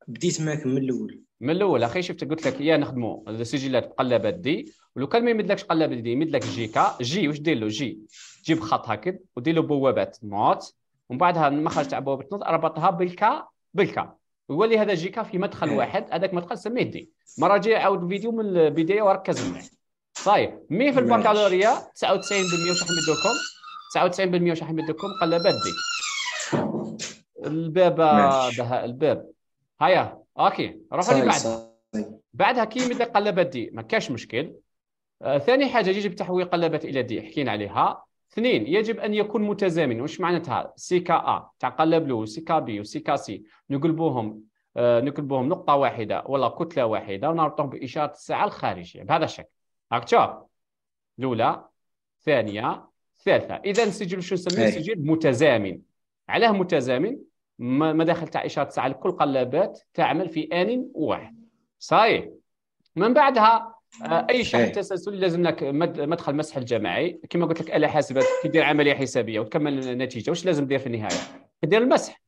بديت معك من الأول من الأول أخي شفت قلت لك يا نخدموا السجلات بقلابات دي ولو كان ما يمدلكش قلابات دي يمد لك جيكا جي واش دير له جي جيب خط هكذا ودير له بوابات NOT ومن بعدها المخرج تاع بوابه NOT ربطها بال K بال K ويولي هذا JK في مدخل إيه. واحد هذاك مدخل سميه D. مرة جاي عاود الفيديو من البداية وركز معي ça y est mais في. البكالوريا 99% واش نمدو لكم؟ 99% واش نمدو لكم؟ قلابات D. الباب. بها الباب. هيا OK روحوا لي بعد. بعدها كي لك قلبات D. ما كاش مشكل. آه ثاني حاجة يجب تحويل قلبات إلى D. حكينا عليها. اثنين يجب أن يكون متزامن. واش معناتها CK A تاع قلب الأول CK B و CK C نقلبوهم آه نقلبوهم نقطة واحدة ولا كتلة واحدة ونربطهم بإشارة الساعة الخارجية. بهذا الشكل. راك تشوف الأولى ثانية ثالثه إذا السجل شو نسميه. سجل متزامن. علاه متزامن مداخل تاع إشارة الساعة. لكل قلابات تعمل في ان واحد. صحيح. من بعدها أي شحن أي. تسلسلي لازم لك مد- مدخل مسح الجماعي. كما قلت لك آلة حاسبات كي دير عملية حسابية وتكمل النتيجة. واش لازم دير في النهاية؟ دير المسح.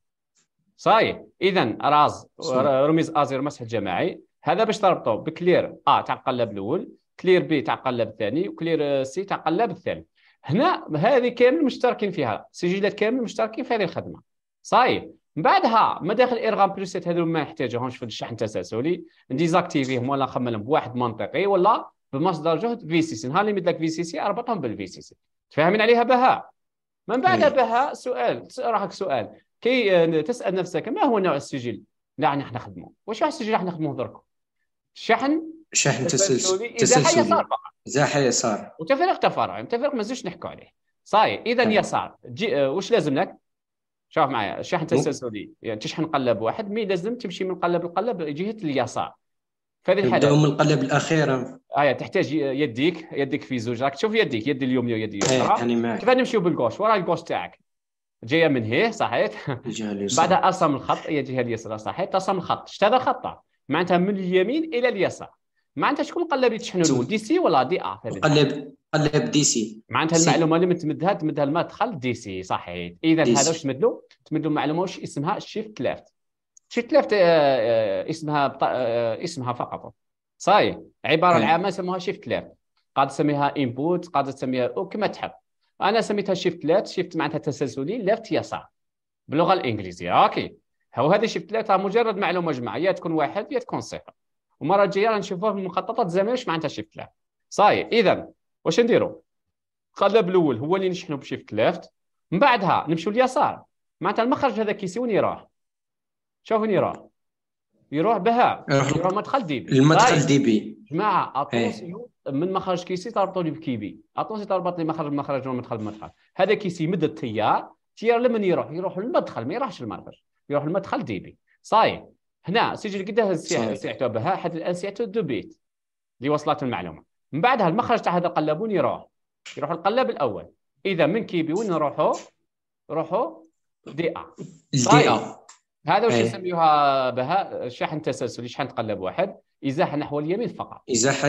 صحيح اذا RAZ. remise à zéro مسح الجماعي. هذا باش تربطه ب clear A تاع القلاب الأول clear B تاع القلاب الثاني و clear آه، C تاع القلاب الثالث. هنا هذه كامل مشتركين فيها. سجلات كامل مشتركين في هذه الخدمة. صحيح من بعدها مداخل إرغام بلوسات هذو ما نحتاجوهمش في الشحن التسلسلي نديزاكتيفيهم ولا نخملهم بواحد منطقي ولا بمصدر جهد VCC نهار اللي يمد لك VCC أربطهم بال VCC تفاهمين عليها بهاء من بعدها إيه. بهاء سؤال راحك سؤال. كي آه، تسأل نفسك ما هو نوع السجل اللي راح نخدمه واش هو السجل راح نخدمه درك شحن؟ شحن تسلسلي تسلسل إذا حي يسار تسلسلي فقط ازاحه يسار. وتفريغ تفرعي تفريغ ما نزيدش نحكوا عليه. صحيح إذا طيب. يسار جي آه، واش لازم لك؟ شوف معايا شحن تسلسلي يعني تشحن قلب واحد مي لازم تمشي من قلب لقلب جهة اليسار. في هذه الحاله من القلب الأخير. آه تحتاج يديك يديك في زوج راك تشوف يديك يد اليمنى ويد إيه اليسرى يعني معك. كيف نمشيو بالكوش ورا الكوش تاعك. جاية من هيه صحيح بعدها ارسم الخط هي الجهه اليسرى صحيح ترسم الخط. شت هذا خطة؟ معناتها من اليمين إلى اليسار. معناتها شكون قلب تشحنوا الأول دي سي ولا دي آ؟ قلب قلب دي سي. معناتها. المعلومة اللي تمدها تمدها المدخل دي سي صحيح. إذا هذا. واش تمدلو؟ تمدلو معلومة واش اسمها؟ شيفت ليفت shift left اسمها بط- آه، اسمها فقط. صحيح. عبارة. العامة يسموها shift left قاد تسميها input قاد تسميها أو كما تحب. أنا سميتها shift left shift معناتها تسلسلي left يسار. باللغة الإنجليزية. OK. هو هذه shift left مجرد معلومة جمع يا تكون واحد يا تكون صفر. ومرة الجايه غنشوفوها في المخططات الزمنيه واش معناتها shift left صحيح. اذا واش نديروا القلب الأول هو اللي نشحنوا ب shift left من بعدها نمشوا اليسار. معناتها المخرج هذا QC وين يروح شوف وين يروح يروح بهاء. يروح يروح مدخل DB. المدخل طيب. DB جماعة attention من مخرج QC تربطوا لي ب QB. attention تربط لي مخرج مخرج ومدخل مدخل هذا QC مد التيار التيار لمن يروح؟ يروح للمدخل ما يروحش للمخرج يروح للمدخل DB. ça y est هنا سجل قداه. سيعتو بهاء حتى الآن سيعتو deux bits. اللي وصلت المعلومة. من بعدها المخرج تاع هذا القلب وين يروح؟ يروح القلب الأول. إذا من QB وين نروحوا نروحوا DA ال DA هذا واش أي. يسميوها بهاء؟ شحن تسلسلي شحن تقلب واحد. إزاحة نحو اليمين فقط. إزاحة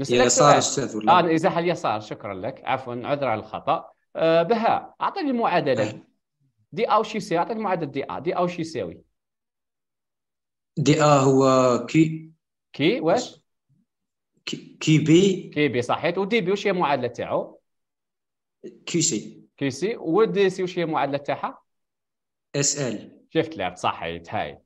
نسألك يسار سؤال. أستاذ آه ولا إزاحة اليسار شكرا لك. عفوا عذر على الخطأ. آه بهاء اعطيني المعادلة. DA واش يساوي؟ اعطيني معادلة DA DA واش يساوي؟ DA هو Q. Q واش Q- B QB صحيت و DB واش هي المعادلة تاعو؟ كي سي كي سي ودي سي واش هي المعادلة تاعها؟ SL شفت لعبت صحيت هاي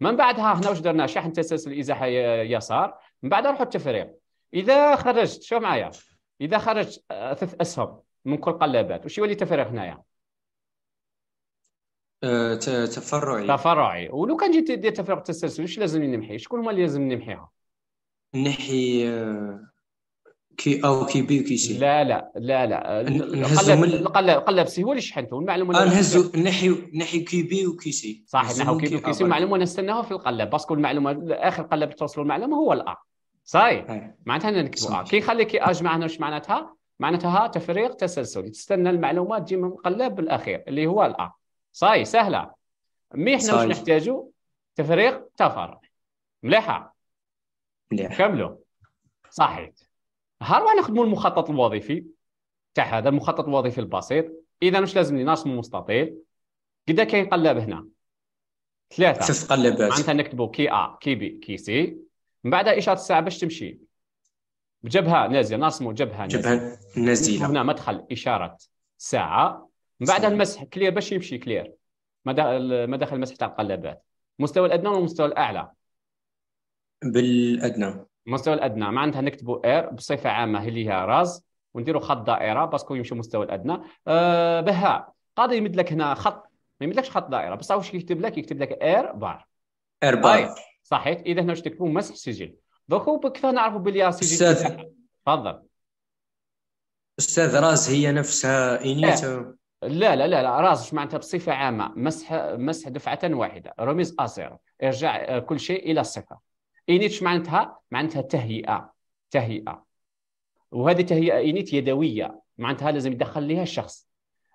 من بعدها هنا واش درنا؟ شحن تسلسل ازاحه ي- يسار. من بعدها نروحوا التفريغ إذا خرجت شوف معايا. إذا خرجت آه، ثلاث أسهم من كل قلابات واش يولي تفريغ هنايا؟ آه، تفرعي. تفرعي. ولو كان جيت دير تفريغ التسلسل واش لازم نمحي شكون هما اللي لازم نمحيها؟ نحي آه، كي أو كي بي وكي سي. لا لا لا لا. نهزو من- القلب القلب سي هو اللي شحنته المعلومة اللي- نهزو نحي نحي كي بي وكي سي. صح نحو كي كيسي آ المعلومة نستناها في القلب باسكو المعلومه آخر قلب توصلوا المعلومة هو صحيح. آه. معناتها نكتبوا كي يخلي كي اج معنا واش معناتها؟ معناتها تفريغ تسلسلي تستنى المعلومات تجي من القلب الأخير اللي هو الأ صحيح سهلة. mais إحنا واش صحيح. نحتاجوا تفريغ تفرع مليحة. مليح. كملوا صحيح. هروح نخدموا المخطط الوظيفي. تاع هذا المخطط الوظيفي البسيط. إذا واش لازم لي نرسموا مستطيل. قدا كاين قلاب هنا؟ ثلاثة. ثلاث قلبات معناتها نكتبوا QA QB QC. من بعد إشارة الساعة باش تمشي. بجبهة نازلة نرسموا جبهة نازلة. جبهة نازلة. هنا مدخل إشارة ساعة. من بعد. المسح clear باش يمشي clear مداخل المسح تاع القلابات. المستوى الأدنى والمستوى الأعلى. بالأدنى. المستوى الأدنى. معناتها نكتبوا R بصفة عامة اللي هي RAZ ونديروا خط دائرة parce que يمشي المستوى الأدنى. أه بها. قاضي يمد لك هنا خط ما يمدلكش خط دائرة بصح واش يكتب لك يكتب لك R barre. اربعه صحيح. إذا هنا واش تكتبوا مسح سجل. دوك كيف نعرفوا بلي سجل أستاذ. تفضل. أستاذ RAZ هي نفسها init لا لا لا لا. RAZ معناتها؟ بصفة عامة. مسح مسح دفعة واحدة. remise à zéro ارجع آه، كل شيء إلى الصفر. init معناتها معناتها تهيئة. تهيئة. وهذه تهيئة init يدوية. معناتها لازم يدخل لها الشخص.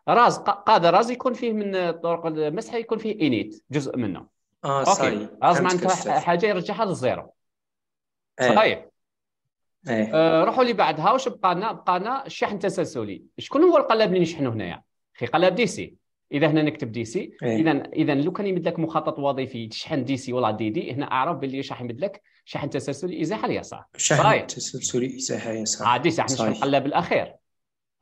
راز ق- قادر RAZ يكون فيه من طرق المسح يكون فيه init جزء منه. آه OK. صحيح. RAZ معناتها. حاجة يرجعها لل zéro. إيه، صحيح. إيه. آه، روحوا لي بعدها. واش بقى لنا بقى لنا الشحن التسلسلي شكون هو القلب اللي نشحنه هنايا؟ أخي قلب DC إذا هنا نكتب DC إيه. اذا اذا لو كان يمد لك مخطط وظيفي تشحن DC ولا DD هنا أعرف باللي راح يمد لك شحن تسلسلي إزاحة اليسار. شحن صحيح. تسلسلي إزاحة يسار عادي شحن نشحن صحيح. القلب الاخير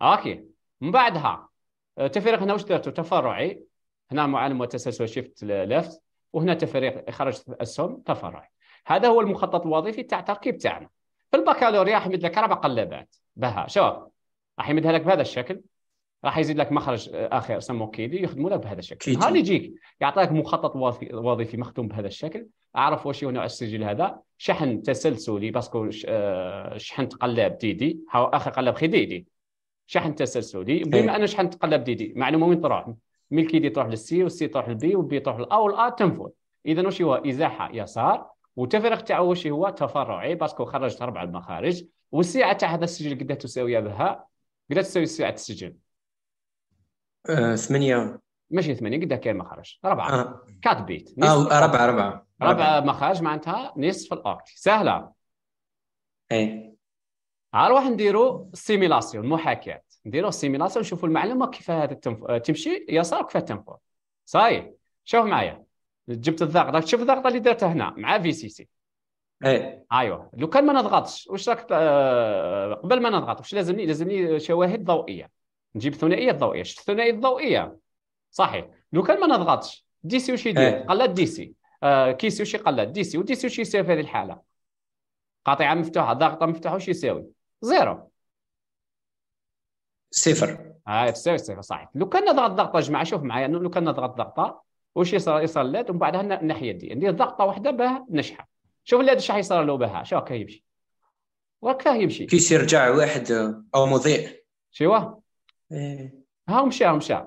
OK. من بعدها آه، تفريغ هنا واش درتو تفرعي. هنا معلم وتسلسل shift left وهنا تفريغ خرج الاسهم تفرعي. هذا هو المخطط الوظيفي تاع التركيب تاعنا. في البكالوريا راح يمد لك أربع قلابات بها شوف راح يمدها لك بهذا الشكل. راح يزيد لك مخرج آه، آخر سموه QD يخدموا لك بهذا الشكل. QD. نهار يجيك يعطيك مخطط وظيفي- مختوم بهذا الشكل. أعرف واش هو نوع السجل هذا. شحن تسلسلي parce que آه، شحنت قلاب DD هاو آخر قلاب خي DD شحن تسلسلي. بما ان شحنت قلاب DD معلومة وين تروح؟ من ال QD تروح لل C وال C تروح لل B وال B تروح لل A وال A تنفذ. اذا واش هو؟ إزاحة يسار. والتفريغ تاعو واش هو؟ تفرعي. parce que خرجت أربع المخارج. والسعه تاع هذا السجل قد تساوي بها؟ قد تساوي سعه السجل. آه، ثمانية. ماشي ثمانية. قد كاين مخرج. أربعة آه. quatre bits. آه أربعة أربعة ربع مخرج معناتها نصف ال octet سهلة. إيه. نروح نديرو simulation محاكاة. نديرو simulation نشوفوا المعلومة كيف هذا التنف... آه، تمشي يسار وكيف تنفذ صاي شوف معايا. جبت الضغط راك تشوف الضغطة اللي درتها هنا مع VCC إيه. أيوه. لو كان ما نضغطش واش راك آه، قبل ما نضغط واش لازمني لازمني شواهد ضوئية. نجيب ثنائية ضوئية. شفت الثنائية الضوئية؟ صحيح. لو كان ما نضغطش DC واش يدير؟ إيه. قلت DC. آه QC واش يقلت DC. و DC واش يساوي في هذه الحالة؟ قاطعه مفتوحة ضغطة مفتوحة واش يساوي؟ zéro. صفر. هاي تساوي صفر صحيح. لو كان نضغط ضغطة جماعة شوف معايا لو كان نضغط ضغطة واش يصير؟ يصير لاد ومن بعدها الناحيه دي. ندير ضغطة واحدة باه نشحن. شوف اللاد راح يصير له بها. شوف هكا يمشي. وهكا يمشي. كيس يرجع واحد أو مضيء شوف إيه. ها مشى مشى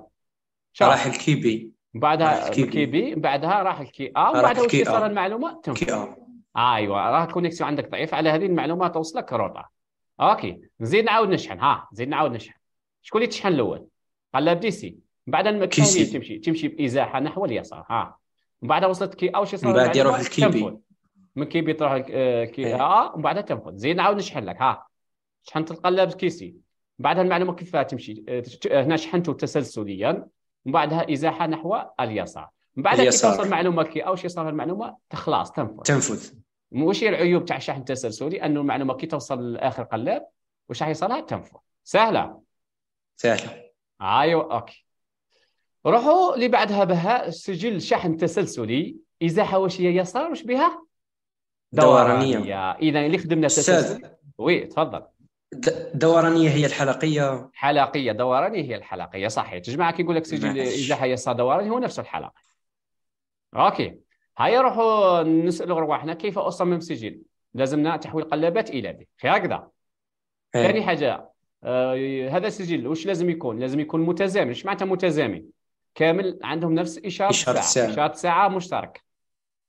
راح الكيبي بعدها الكي بي. الكي بي من بعدها راح الكي ا بعدها واش الكي يصير آ. المعلومة؟ تنفذ كي آه أيوه راه الكونيكسيون عندك ضعيف. على هذه المعلومة توصلك روطه OK نزيد نعاود نشحن. ها نزيد نعاود نشحن. شكون اللي تشحن الأول؟ DC من بعد الم- QC. الثانية تمشي تمشي بإزاحة نحو اليسار. ها من بعد وصلت QA وش يصير من بعد يروح ال QB. تنفذ. من QB تروح الك- آه، QA. ومن بعدها تنفذ. زيد نعاود نشحن لك. ها شحنت القلب QC بعدها المعلومة كيف تمشي؟ آه، آه، هنا شحنته تسلسليا. ومن بعدها ازاحه نحو اليسار. من بعدها كي. توصل المعلومة QA وش يصير المعلومة خلاص تنفذ. تنفذ. وش هي العيوب تاع الشحن التسلسلي أنه المعلومة كي توصل لآخر قلاب وش راح يصلها تنفذ. سهلة. سهلة. أيوه OK. روحوا اللي بعدها بها سجل شحن تسلسلي. ازاحه واش هي يسار؟ واش بها دورانية. اذا اللي خدمنا تسلسل وي تفضل. دورانية هي الحلقية. حلقية دورانية هي الحلقية صحيح. جماعة كي يقول لك سجل. ازاحه يسار دوراني هو نفس الحلقة. أوكي. هيا روحوا نسالوا رواحنا كيف أصمم سجل لازمنا تحويل قلابات إلى دي هكذا. إيه. ثاني حاجة آه هذا السجل واش لازم يكون؟ لازم يكون متزامن، إيش معناتها متزامن؟ كامل عندهم نفس إشارة إشارة الساعة الساعة. إشارة الساعة مشتركة.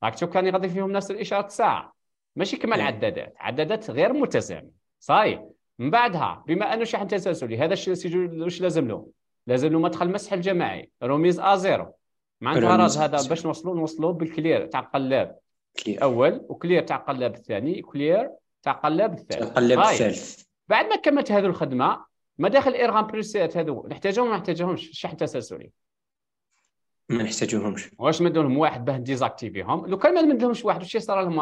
راك تشوف كان يغطي فيهم نفس الإشارة الساعة ماشي كما إيه. العدادات. عدادات غير متزامن. صحيح. من بعدها بما أنه شحن تسلسلي هذا الشيء السجل واش لازم له؟ لازم له مدخل مسح الجماعي remise à zéro. معناتها remise راه هذا. باش نوصلوا نوصلوا بال clear تاع القلاب. clear. الأول و clear تاع القلاب الثاني و clear تاع القلاب الثالث. القلب صحيح. الثالث. بعد ما كملت هذه الخدمة مداخل إرغام preset هذو؟ نحتاجهم ما نحتاجهمش؟ شحن تسلسلي ما نحتاجوهمش واش نمد لهم واحد باه désactiver هم لو كان ما نمد لهمش واحد واش يصير لهم؟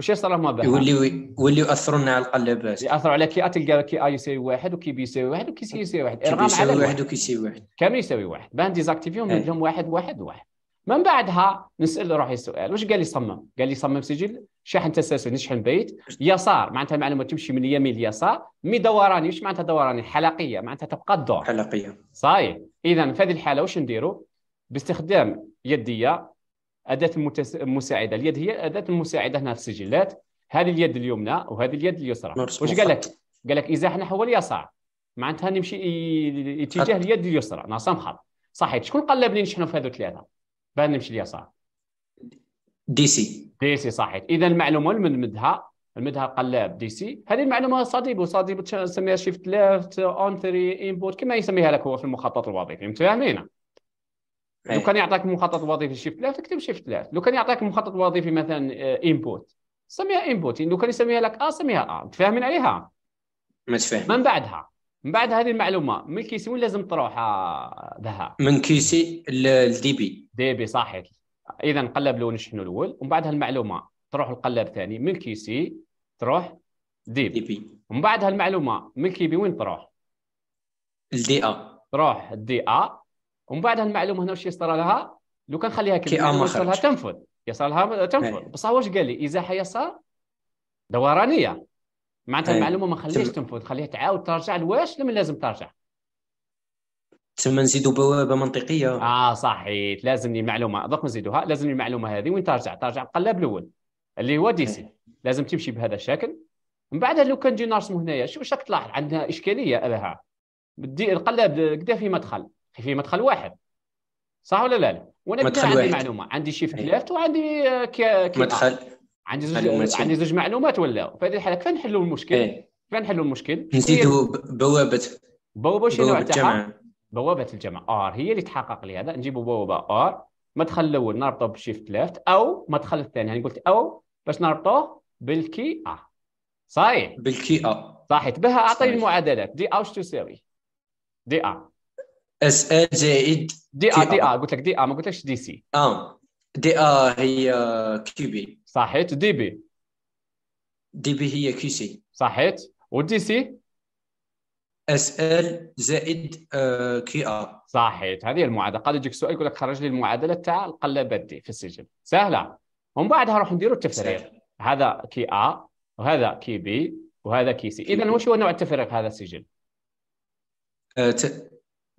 واش يصير لهم باه يوليو يوليو ياثروا لنا على القلبات ياثروا على QA تلقى QA يساوي واحد و QB يساوي واحد و QC يساوي واحد. كي إرغام على واحد وكيساوي واحد. كامل يساوي واحد؟ باه désactiver هم إيه. لهم واحد واحد واحد. من بعدها نسأل روحي السؤال واش قال لي صمم؟ قال لي صمم سجل. شحن تسلسل نشحن بيت. يسار معناتها المعلومه تمشي من اليمين لليسار مي دوراني واش معناتها دوراني؟ حلقية معناتها تبقى الدور. حلقية. صحيح. اذا في هذه الحالة واش نديروا باستخدام يدية أداة المتس... المساعدة. اليد هي أداة المساعدة هنا في السجلات. هذه اليد اليمنى وهذه اليد اليسرى. واش قال لك. قال لك ازاحه نحو اليسار. معناتها نمشي اتجاه. اليد اليسرى. ناصم خط صحيح. شكون قلب لي نشحنوا في هذو ثلاثة بان نمشي اليسار. DC. DC صحيح. اذا المعلومة اللي نمدها نمدها قلاب DC. هذه المعلومة صديب وصديب تسميها shift left entrée input كما يسميها لك هو في المخطط الوظيفي متفاهمين لو إيه. كان يعطيك المخطط الوظيفي shift left اكتب shift left لو كان يعطيك المخطط الوظيفي مثلا input سميها input لو كان يسميها لك ا سميها ا متفاهمين عليها؟ ما تفهم من بعدها؟ من بعد هذه المعلومة من QC وين لازم تروح آه، ذهب؟ من QC لل DB DB صحيح. اذا نقلب الأول نشحنوا الأول ومن بعدها المعلومة تروح القلاب الثاني من QC تروح DB DB ومن بعدها المعلومة من QB وين تروح؟ ال DA تروح DA ومن بعدها المعلومه هنا واش يصير لها؟ لو كان خليها كي كذا يصير لها. تنفذ. يصير لها تنفذ. إيه. بصح واش قال لي؟ ازاحه يسار دورانيه معناتها إيه. المعلومة ما خليهاش تم- تنفذ. خليها تعاود ترجع لواش لمن لازم ترجع. تسمى نزيدوا بوابه منطقيه آه صحيح. لازمني المعلومة. دوك نزيدوها لازمني المعلومة هذه. وين ترجع؟ ترجع القلاب الأول. اللي هو DC. إيه. لازم تمشي بهذا الشكل. من بعد لو كان نجي نرسمه هنايا شو واش راك تلاحظ عندنا إشكالية لها. القلاب كدا في مدخل؟ في مدخل واحد. صح ولا لا؟ وأنا مدخل عندي واحد. معلومة. عندي shift إيه. left وعندي آه، كي مدخل. عندي زوج معلومات. عندي زوج معلومات ولا؟ في هذه الحالة كيف نحلوا المشكل؟ إيه. كيف نحلوا المشكل؟ نزيدوا بوابه بوابة شنو بوابة؟ جمع بوابة الجمع. OR. هي اللي تحقق لي هذا. نجيبوا بوابة OR. المدخل الأول نربطه ب shift left أو المدخل الثاني. يعني قلت أو باش نربطوه بال QA. صحيح؟ بال QA. صحيح. بها أعطيني. المعادلات DA واش تساوي DA. SL زائد DA D. A قلت لك DA ما قلتلكش DC آه. DA هي QB صحيت؟ DB DB هي QC صحيت؟ و DC SL زائد QA صحيت. هذه المعادلة. قال يجيك سؤال يقول لك خرج لي المعادلة تاع القلابات دي في السجل سهلة. ومن بعدها نروح نديروا التفريغ سهل. هذا QA وهذا QB وهذا QC اذا واش هو نوع التفريغ هذا السجل ت-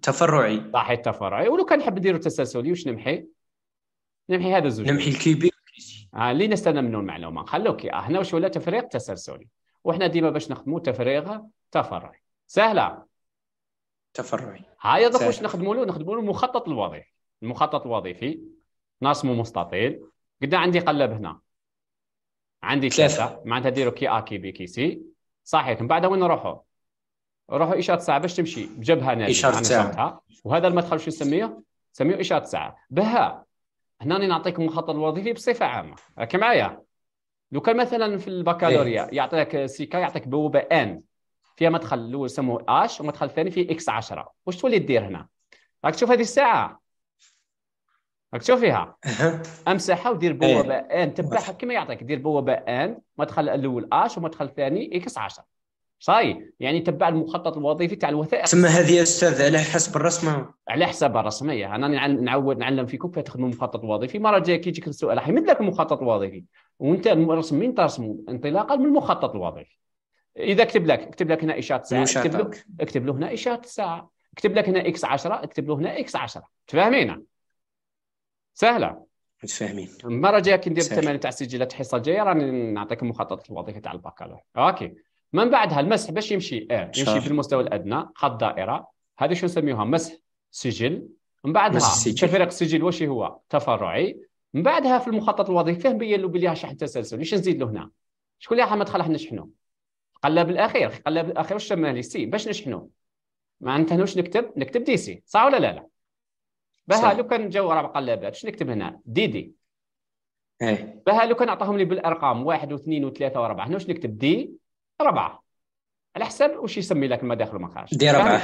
تفرعي. صحيح التفرعي. ولو كان نحب نديروا تسلسلي واش نمحي؟ نمحي هذا الزوج. نمحي ال QB آه اللي نستنى منه المعلومة. خلوه QA هنا واش ولا تفريغ؟ تسلسلي وحنا ديما باش نخدموا تفريغ تفرعي. سهلة. تفرعي. هاي دوك. واش نخدموا له نخدموا له المخطط الوظيفي. المخطط الوظيفي. نرسمه مستطيل. قد عندي قلب هنا. عندي. ثلاثة. معناتها ديروا QA QB QC. صحيح. من بعد وين نروحوا؟ نروحوا إشارة ساعة باش تمشي بجبهة إشارة عن ساعة. صوتها وهذا المدخل شو نسميه؟ نسميه إشارة ساعة. بها هنا نعطيك المخطط الوظيفي بصفة عامة. راك معايا؟ لو كان مثلا في البكالوريا يعطيك سيكا يعطيك بوابه AND. فيها مدخل الأول يسموه H ومدخل الثاني فيه X 10 واش تولي دير هنا؟ راك تشوف هذه الساعة. راك تشوف فيها. أمسحها ودير بوابه AND. تبعها كما يعطيك. دير بوابه AND مدخل الأول H ومدخل الثاني X 10 صاي يعني تبع المخطط الوظيفي تاع الوثائق. تسمى هذه يا أستاذ على حسب الرسمة. على حساب الرسميه أنا نع- نعود نعلم فيكم كيف تخدموا مخطط وظيفي. المره الجايه كي يجيك السؤال راح يمد لك المخطط الوظيفي؟ وأنت الرسم من ترسمه؟ انطلاقا من المخطط الوظيفي. إذا كتب لك اكتب لك هنا إشارة ساعة. اكتب له. اكتب له هنا إشارة الساعة اكتب لك هنا X 10 اكتب له هنا X 10 متفاهمين سهلة. متفاهمين. المره الجايه كي ندير. التمارين تاع السجلات الحصه الجاية راني نعطيك المخطط الوظيفي تاع البكالوريا. OK. من بعدها المسح باش يمشي آه يمشي. في المستوى الأدنى خط دائرة. هذه شو نسميوها؟ مسح سجل. من بعدها. تفريق السجل واش هو؟ تفرعي. من بعدها في المخطط الوظيفي نبين له بلي شحن تسلسل؟ واش نزيد له هنا؟ شكون اللي راح مدخل راح نشحنه؟ قلب الأخير. قلب الأخير واش سماه لي C. باش نشحنه. معناتها واش نكتب؟ نكتب DC. صح ولا لا؟ لا. بها. لو كان جاو ربع قلابات واش نكتب هنا؟ DD. إيه. بها لو كان أعطاهم لي بالأرقام واحد واثنين وثلاثة وأربعة هنا واش نكتب D اربعه على حسب واش يسمي لك المداخل والمخارج D ربعه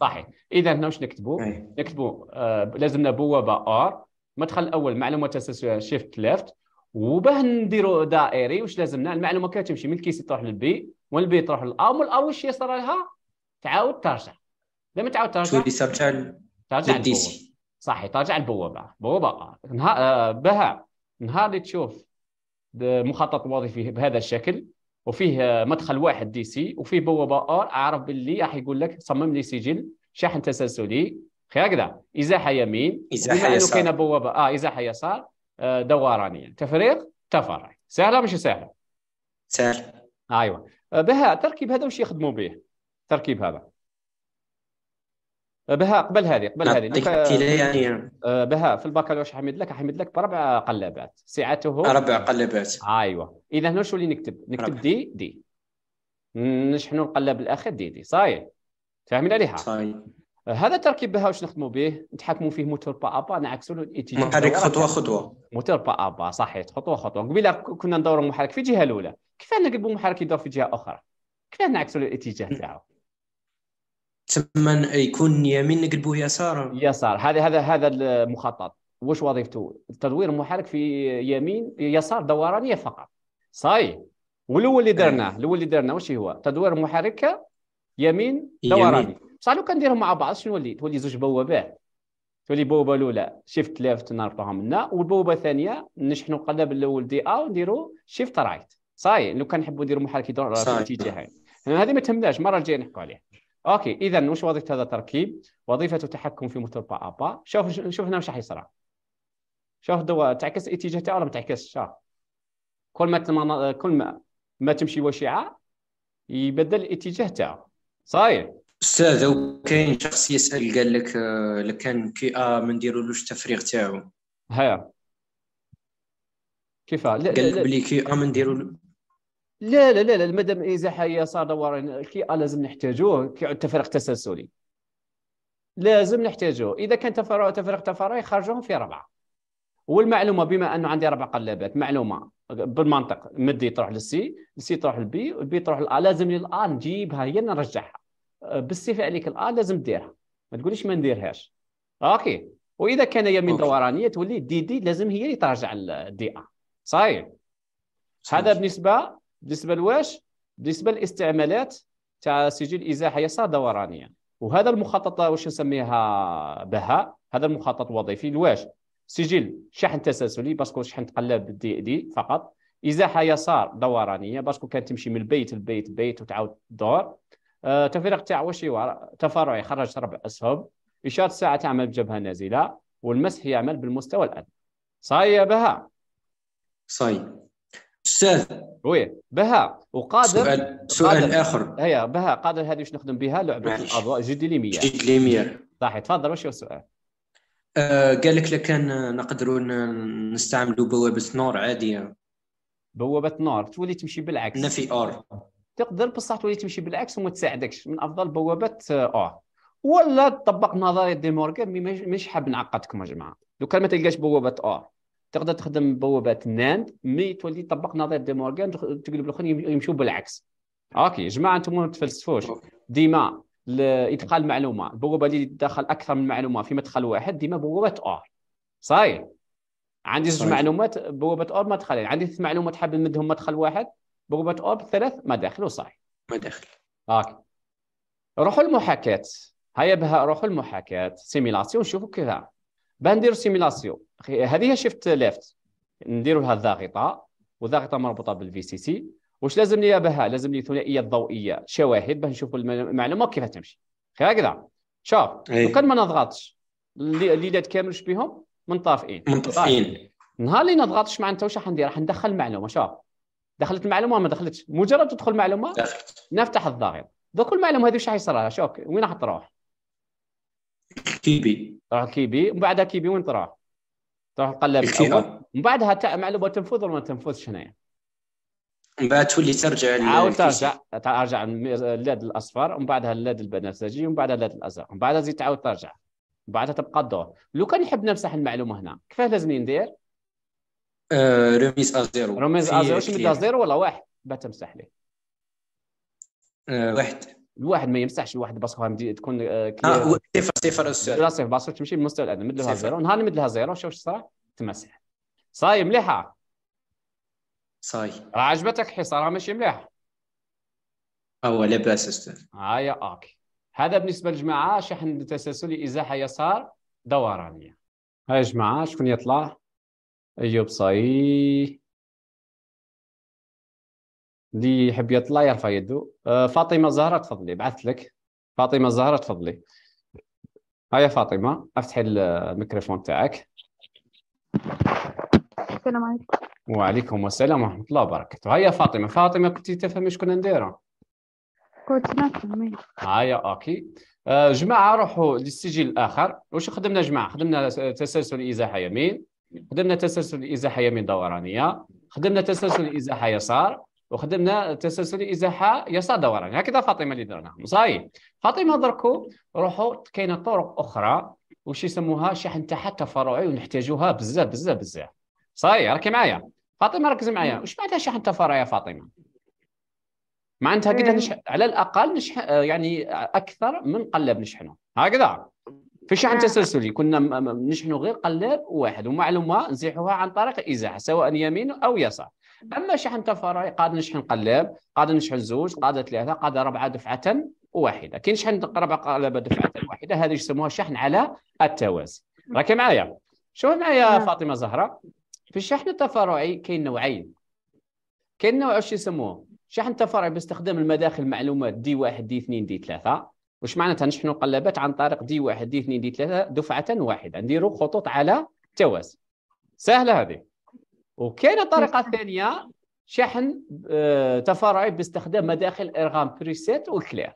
صحيح. إذا هنا واش نكتبوا. نكتبوا آه لازمنا بوابه OR. المدخل الأول معلومة تسلسليه shift left وباه نديروا دائري. واش لازمنا؟ المعلومة كي تمشي من الكيسي تروح للبي والبي تروح للأ ومن الأ واش يصير لها؟ تعاود ترجع. لما تعاود ترجع تولي ترجع ترجع لل D البوابه C صحيح ترجع البوابه بوابه OR. نهار آه، بها. نهار اللي تشوف مخطط وظيفي بهذا الشكل. وفيه آه، مدخل واحد DC وفيه بوابة OR أعرف باللي راح يقول لك صمم لي سجل شحن تسلسلي. هكذا إزاحة يمين أنه يسار. كاينة بوابة آه إزاحة يسار آه، دورانيه تفريغ تفرع سهلة مش سهلة؟ سهل. أيوه. آه، بها التركيب هذا وش يخدموا به؟ التركيب هذا. بها قبل هذه قبل هذه. يعني. آه، بها. في البكالوريا مد لك؟ مد لك بربع قلابات. سعته؟ أربع قلبات أيوه. إذا هنا شو اللي نكتب؟ نكتب ربع. DD. نشحنوا القلاب الآخر DD. ça y est فاهمين عليها؟ صاي هذا التركيب بها واش نخدموا به؟ نتحكموا فيه moteur pas à pas نعكسوا له الاتجاه محرك خطوة. خطوة. moteur pas à pas. صحيح. خطوة خطوة. قبيلة كنا ندوروا المحرك في الجهه الأولى. كيف نقلبوا المحرك يدور في جهة أخرى؟ كيف نعكسوا له الإتجاه تاعو؟ تما يكون يمين نقلبوه يسار يسار. هذا هذا هذا المخطط. واش وظيفته؟ تدوير المحرك في يمين يسار دورانية فقط. صحيح. والاول اللي درناه الأول اللي درناه واش هو؟ تدوير المحرك يمين دوراني بصح لو كنديرهم مع بعض شنو ولي تولي زوج بوابات تولي البوابه الأولى shift left نربطوها منا والبوابة الثانية نشحنوا القلب الأول DA ونديروا shift right. صاي لو كان نحبوا نديروا محرك يدور في. الاتجاهين هذه ما تهمناش المرة الجاية نحكوا عليها. OK اذا وش وظيفة هذا التركيب؟ وظيفته تحكم في moteur pas à pas شوف شوف هنا وش راح يصير. شوف الضوء تعكس الاتجاه تاعه ولا ما تعكسش شوف. كل ما. كل ما ما تمشي وشعه يبدل الاتجاه تاعه صاير. أستاذ لو كاين شخص يسأل قال لك آه، لو كان QA ما نديرولوش التفريغ تاعو. ها كيف؟ لا قال لك بلي QA ما نديرولو لا لا لا, لا مادام ازاحه يسار دوران QA لازم نحتاجوه كي تفريق تسلسلي. لازم نحتاجوه إذا كان تفرع تفريق تفرعي خرجوهم في ربعة. والمعلومة بما أنه عندي أربع قلابات معلومة بالمنطق. مدي تروح للسي السي تروح للبي والبي تروح للآ لازم الآ نجيبها هي نرجعها. بالصفة عليك ال A لازم ديرها ما تقوليش ما نديرهاش. OK. وإذا كان يمين. دورانيه تولي DD لازم هي اللي ترجع ال DA. صحيح. هذا بالنسبة بالنسبة لواش؟ بالنسبة للاستعمالات تاع سجل إزاحة يسار دورانية. وهذا المخطط واش نسميها بها هذا المخطط الوظيفي لواش؟ سجل شحن تسلسلي parce que شحن تقلب DD فقط. إزاحة يسار دورانية parce que كانت تمشي من ال bit ل bit bit وتعاود تدور. آه تفريغ تاع واش تفرعي خرج ربع أسهم. إشارة الساعة تعمل بجبهة نازلة والمسح يعمل بالمستوى الأدنى. صاي يا بهاء صاي أستاذ وي بهاء وقادر سؤال سؤال قادر. آخر. هيا بهاء قادر هذه واش نخدم بها؟ لعبة. الأضواء جدي لي 100 جيد ليمير صحيح تفضل واش هو السؤال؟ آه قال لك لكان نقدروا نستعملوا بوابة نور عادية. بوابة NOR تولي تمشي بالعكس. نفي OR. تقدر بصح تولي تمشي بالعكس وما تساعدكش. من أفضل بوابة OR ولا تطبق نظرية دي مورغان mais مش- حاب نعقدكم يا جماعة. لو كان ما تلقاش بوابة OR تقدر تخدم بوابات NAND mais تولي تطبق نظريه دي مورغان تقلب الآخرين يم- يمشوا بالعكس. OK جماعة أنتم ما تفلسفوش. ديما إدخال معلومة البوابه اللي تدخل أكثر من معلومة في مدخل واحد ديما بوابة OR صحيح. عندي زوج. معلومات بوابة OR مدخلين عندي ثلاث معلومات حاب نمدهم مدخل واحد بوابة OR ثلاث مداخل وصحيح. ما داخل. OK. روحوا المحاكاة. هيا بها روحوا المحاكاة. simulation نشوفوا كذا باه نديروا simulation هذه هي shift left نديروا لها الضاغطة والضاغطة مربوطة بال VCC واش لازم لي بها؟ لازم لي ثنائية ضوئية شواهد باه نشوفوا الم- المعلومة كيف تمشي؟ أخي، هكذا. شوف. لو كان ما نضغطش اللي- الليلات كامل بهم منطفئين منطفئين نهار اللي نضغطش مع انت واش راح ندير؟ راح ندخل المعلومة. شوف دخلت المعلومة ما دخلتش؟ مجرد تدخل المعلومة دخلت. نفتح الضغط دوك المعلومة هذه واش راح يصير لها؟ شوف وين راح تروح؟ كيبي. تروح الكيبي ومن بعدها كيبي وين تروح تروح القلاب الكي الأول. ار من بعدها تاع معلومة تنفذ ولا ما تنفذش هنايا؟ من بعد تولي ترجع عاود. ترجع. ترجع اللاد الأصفر ومن بعدها اللاد البنفسجي ومن بعدها اللاد الأزرق. ومن بعدها زيد تعاود ترجع. من بعدها تبقى الدور. لو كان يحب نمسح المعلومة هنا كيفاه لازم ندير؟ آه رميز ازيرو واش كلير. مدها زيرو ولا واحد؟ باه تمسح ليه آه واحد. الواحد ما يمسحش الواحد مدي- تكون آه، آه كلير. صفر صفر دراسه في باصو تمشي بالمستوى الأدنى. مد لها صفر. زيرو. نهار اللي مد لها زيرو. شوف واش صرا تمسح. صاي مليحة. صاي. راه عجبتك حصه راه ماشي مليح هو لاباس أستاذ. هايا أوكي. هذا بالنسبة للجماعة شحن تسلسلي إزاحة يسار دورانية. هاي يا جماعة شكون يطلع؟ أيوب صاي. اللي يحب يطلع يرفع يده. آه، فاطمة زهره تفضلي بعثت لك. فاطمة زهره تفضلي. هيا فاطمة افتحي الميكروفون تاعك. السلام عليكم. وعليكم السلام ورحمة الله وبركاته. هيا فاطمة. فاطمة كنتي تفهمي شكون نديرو كنت نفهم هيا أوكي. آه، جماعة روحوا للسجل الآخر. واش خدمنا جماعة؟ خدمنا تسلسل إزاحة يمين. خدمنا تسلسل إزاحة يمين دورانية. خدمنا تسلسل إزاحة يسار. وخدمنا تسلسل إزاحة يسار دورانيه هكذا فاطمة اللي درناهم. صحيح. فاطمة دركو روحوا كاينة طرق أخرى وش يسموها شحن تاعها تفرعي ونحتاجوها بزاف بزاف بزاف. صحيح. راكي معايا. فاطمة ركز معايا. واش معناتها شحن تفرعي يا فاطمة؟ معناتها إيه. نشحن على الأقل نشحن يعني أكثر من قلب نشحنه هكذا. في شحن آه. تسلسلي كنا نشحنوا غير قلاب واحد ومعلومة نزيحوها عن طريق إزاحة سواء يمين أو يسار. أما شحن تفرعي قادر نشحن قلاب قادر نشحن زوج قادر ثلاثة قادر أربعة دفعة واحدة. كي نشحن أربع قلابه دفعة واحدة هذه يسموها؟ شحن على التوازي. راكي معايا؟ شوف معايا نعم. فاطمة زهرة. في الشحن التفرعي كاين نوعين. كاين نوع واش يسموه؟ شحن تفرعي باستخدام المداخل معلومات D واحد D اثنين D ثلاثة. واش معناتها نشحنوا قلابات عن طريق D واحد D اثنين D ثلاثة دفعة واحدة؟ نديروا خطوط على توازي سهلة هذه. وكاينة طريقة ثانية شحن آه، تفرعي باستخدام مداخل إرغام preset و clear.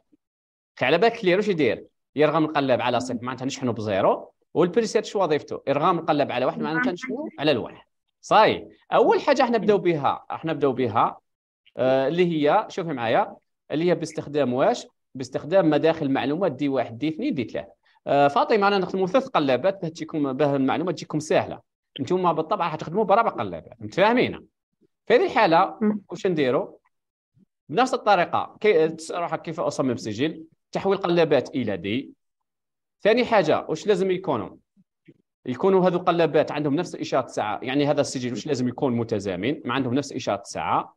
على بالك clear واش يدير؟ يرغم القلاب على صفر معناتها نشحنوا ب zéro وال preset شو وظيفته؟ إرغام القلاب على واحد معناتها نشحنوا على الواحد. صحيح. أول حاجة إحنا نبداو بها إحنا نبداو بها آه، اللي هي شوفي معايا اللي هي باستخدام واش؟ باستخدام مداخل معلومات دي واحد دي اثنين دي ثلاثة. آه، فاطمة أنا نخدموا ثلاث قلابات باه تجيكم باه المعلومة تجيكم سهلة. أنتم بالطبع حتخدموا بربع قلابات متفاهمين في هذه الحالة. واش نديروا بنفس الطريقة كي تسأل كيف أصمم سجل تحويل قلابات إلى دي. ثاني حاجة واش لازم يكونوا؟ يكونوا هذو قلابات عندهم نفس إشارة الساعة يعني هذا السجل واش لازم يكون متزامن ما عندهم نفس إشارة الساعة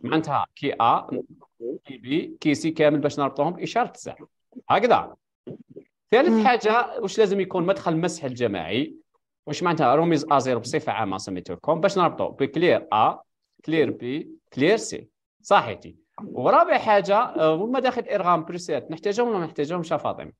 معناتها QA QB QC كامل باش نربطوهم بإشارة الساعة هكذا. ثالث. حاجة واش لازم يكون مدخل مسح الجماعي؟ واش معناتها remise à zéro بصفه عامه سميته لكم باش نربطوا ب clear A clear B clear C صحيتي ورابع حاجة آه، مداخل ارغام بريسيت نحتاجهم ولا ما نحتاجهمش فاطمه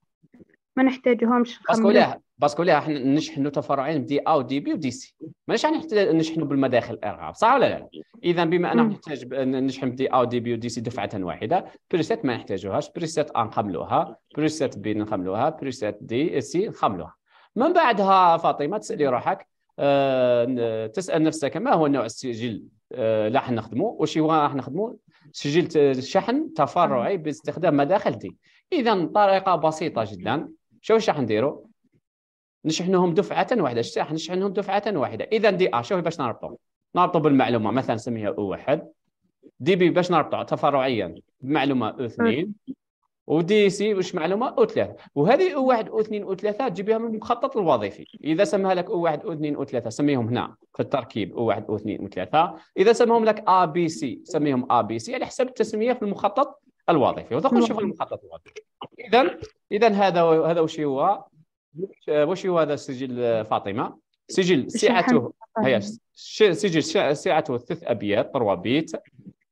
ما نحتاجهمش parce que نخملوه. ليه parce que ليه نشحنوا تفرعين ب DA و DB و DC ماناش نحتاج نشحنوا بالمداخل الارغام صح ولا لا اذا بما اننا مم. نحتاج نشحن ب DA و DB و DC دفعه واحدة preset ما نحتاجوهاش preset A نخملوها preset B نخملوها preset DC نخملوها من بعدها فاطمة تسألي روحك آه، تسأل نفسك ما هو نوع السجل آه، اللي راح نخدمه وش هو راح نخدمه سجل شحن تفرعي باستخدام مداخل D إذا طريقة بسيطة جدا. شو راح نديروا نشحنهم دفعة واحدة. راح نشحنهم دفعة واحدة؟ إذا DA شوفي باش نربطوا نربطوا بالمعلومة. مثلا نسميها E واحد. DB باش نربطوا تفرعيا بمعلومة E اثنين. و DC واش معلومة؟ E ثلاثة. وهذه E واحد E اثنين E ثلاثة تجيبها من المخطط الوظيفي. إذا سماها لك E واحد E اثنين E ثلاثة سميهم هنا في التركيب. E واحد E اثنين E ثلاثة. إذا سماهم لك A B C سميهم A B C على حسب التسمية في المخطط الوظيفي. ودخل نشوف المخطط الوظيفي. اذا اذا هذا هذا وش هو؟ وش هو هذا السجل فاطمة؟ سجل سعته هي سجل سعته ثلاث ابيات trois bits.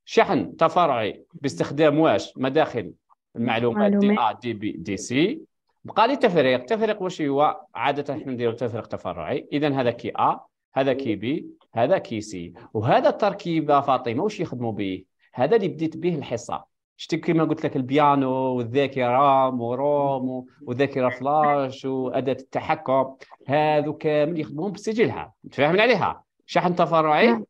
شحن تفرعي باستخدام واش؟ مداخل. المعلومات D. A DB DC بقى لي تفريق. تفريق واش هو؟ عادة إحنا نديروا تفريق تفرعي. اذا هذا QA هذا QB هذا QC وهذا التركيب يا فاطمة واش يخدموا به؟ هذا اللي بديت به الحصة. شتي كما قلت لك البيانو والذاكرة و ROM وذاكره فلاش وأداة التحكم هذو كامل يخدمون بسجلها. متفاهمين عليها؟ شحن تفرعي؟ نعم.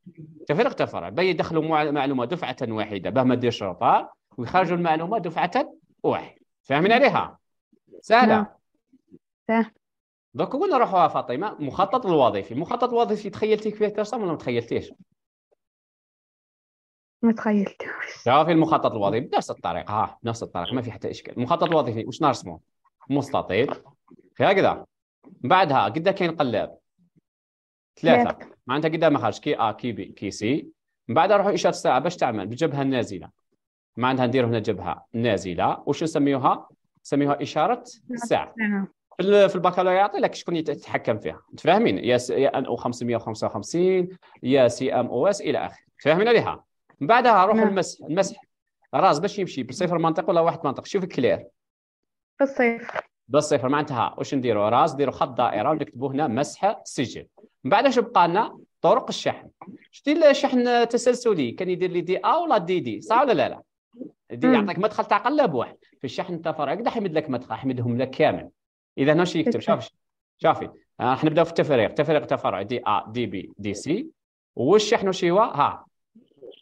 تفريق تفرعي. بي يدخلوا مع- معلومة دفعة واحدة باه ما ديرش رباط ويخرجوا المعلومة دفعة واحد. فاهمين عليها؟ سهلة. نعم. سهل. دوك قلنا نروحوا يا فاطمة مخطط الوظيفي المخطط الوظيفي تخيلتي كيف ترسم ولا ما تخيلتيش؟ ما تخيلتوش شوفي المخطط الوظيفي بنفس الطريقة. ها بنفس الطريقة ما في حتى إشكال. المخطط الوظيفي واش نرسمه؟ مستطيل. هكذا. بعدها قد كاين قلاب. ثلاثة. معناتها قدام خرج QA QB QC. من بعد نروحوا اشاره الساعة؟ باش تعمل؟ بالجبهه النازله معناتها نديروا هنا جبهة نازلة. وش نسميوها؟ نسميوها إشارة الساعة. في ال- في البكالوريا يعطي لك شكون يتحكم فيها. متفاهمين؟ يا س- يا NE 555 يا CMOS إلى آخره. فاهمين عليها؟ من بعدها روحوا نعم. المسح المسح. RAZ باش يمشي بصفر منطق ولا واحد منطق؟ شوف clear بالصيف بالصفر. معناتها واش نديروا RAZ نديروا خط دائرة ونكتبوا هنا مسح سجل. من بعد اش بقى لنا؟ طرق الشحن. شتي الشحن تسلسلي؟ كان يدير لي DA ولا DD؟ صح ولا لا؟ لا. D. يعطيك مدخل تاع قلب واحد. في الشحن التفرعي قد يحمد لك مدخل يحمدهم لك كامل. إذا هنا يكتب. شوف شوفي. آه، إحنا نبداو في التفريق. تفريق تفرعي DA DB DC. والشحن وش هو؟ ها.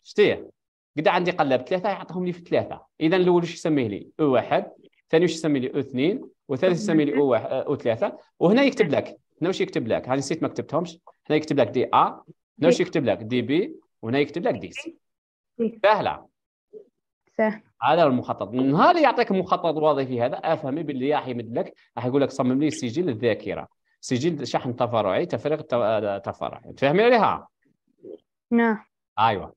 شتيه. قد عندي قلب ثلاثة يعطيهم لي في ثلاثة. إذا الأول وش يسميه لي؟ O واحد. الثاني وش يسمي لي؟ O اثنين. والثالث يسمي لي O واحد O ثلاثة. وهنا يكتب لك. هنا وش يكتب لك؟ هذه نسيت ما كتبتهمش. هنا يكتب لك DA. هنا وش يكتب لك؟ DB. وهنا يكتب لك DC. سهلة. هذا هو المخطط. النهار اللي يعطيك المخطط الوظيفي هذا أفهمي باللي راح يمد لك. راح يقول لك صمم لي سجل الذاكرة. سجل شحن تفرعي تفريغ ت- تفرعي. تفهمي عليها؟ نعم. أيوه.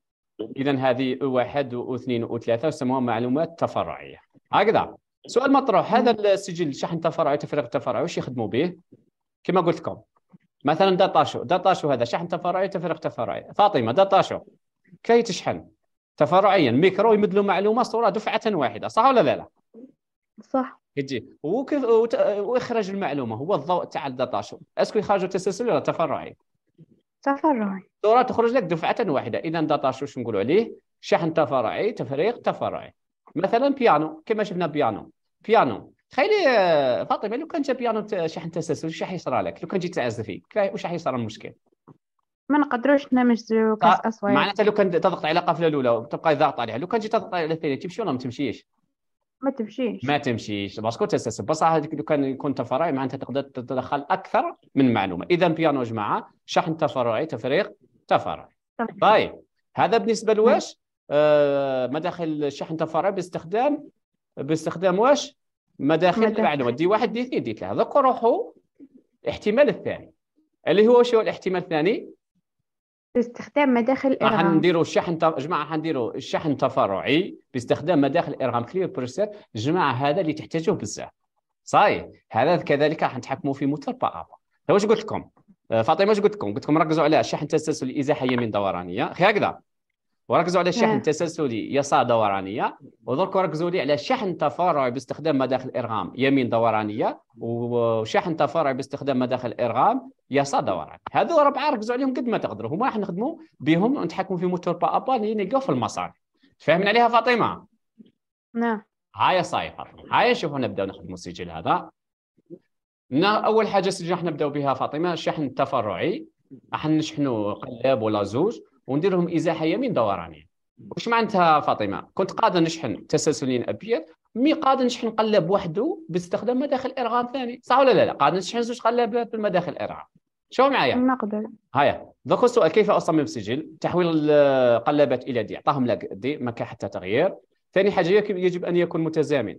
اذا هذه واحد و اثنين و ثلاثة يسموها معلومات تفرعية. هكذا. سؤال مطروح. هذا السجل شحن تفرعي تفريغ تفرعي وش يخدموا به؟ كما قلت لكم. مثلا data show data show هذا شحن تفرعي تفريغ تفرعي. فاطمة data show كي تشحن؟ تفرعيا. ميكرو يمد له معلومة صورة دفعة واحدة. صح ولا لا؟ لا؟ صح. يجي ويخرج المعلومة. هو الضوء تاع ال data show est-ce que يخرجوا تسلسلي ولا تفرعي؟ تفرعي. صورة تخرج لك دفعة واحدة. اذا data show شو نقولوا عليه؟ شحن تفرعي تفريغ تفرعي. مثلا بيانو. كما شفنا بيانو. بيانو. تخيلي آه، فاطمة لو كان جا بيانو شحن تسلسل وش راح يصرى لك؟ لو كان جيت تعزفي وش راح يصير المشكل؟ ما نقدروش نمجدوا كاس اصوات معناتها لو كان تضغط على القفله الأولى وتبقى ضاغط عليها لو كان جيت تضغط على الثانية تمشي ولا ما تمشيش؟ ما تمشيش. ما تمشيش. parce que تسلسل بصح هذيك لو كان يكون تفرعي معناتها تقدر تتدخل أكثر من معلومة. إذا بيانو جماعة شحن تفرعي تفريغ تفرعي. طيب هذا بالنسبة لواش؟ آه مداخل الشحن التفرعي باستخدام باستخدام واش؟ مداخل. المعلومات D واحد D اثنين D ثلاثة. ذكر روحوا الاحتمال الثاني. اللي هو شو الاحتمال الثاني؟ باستخدام مداخل راح الإرغام نديروا الشحن ت... جماعة حنديروا الشحن التفرعي باستخدام مداخل ارغام clear preset جماعة هذا اللي تحتاجوه بزاف. صحيح هذا كذلك راح نتحكموا في موتور بابا واش قلت لكم؟ آه، فاطمة واش قلت لكم؟ قلت لكم ركزوا على الشحن التسلسلي ازاحه يمين دورانية. هكذا. وركزوا على الشحن آه. التسلسلي يسار دورانية. ودرك ركزوا لي على شحن تفرعي باستخدام مداخل إرغام. يمين دورانية وشحن تفرعي باستخدام مداخل إرغام. يسار دوراني هذو اربعه ركزوا عليهم قد ما تقدروا. هما راح نخدموا بهم ونتحكموا في موتور بابا اللي نلقاو في المصانع فاهمين عليها فاطمة؟ نعم. هاي صاي فاطمة. هاي شوفوا نبداو نخدموا السجل هذا. نا أول حاجة سجل راح نبداو بها فاطمة الشحن التفرعي راح نشحنوا قلاب ولا زوج. وندير لهم ازاحه يمين دورانيه واش معناتها فاطمة؟ كنت قادر نشحن تسلسلين أبيض مي قادر نشحن قلاب وحده باستخدام مداخل ارغام ثاني. صح ولا لا؟ لا قادر نشحن زوج قلابات بالمداخل ارغام شو معايا؟ نقدر. هيا ذاك السؤال كيف أصمم سجل تحويل القلابات إلى D أعطاهم لك D ما كان حتى تغيير. ثاني حاجة يجب- أن يكون متزامن.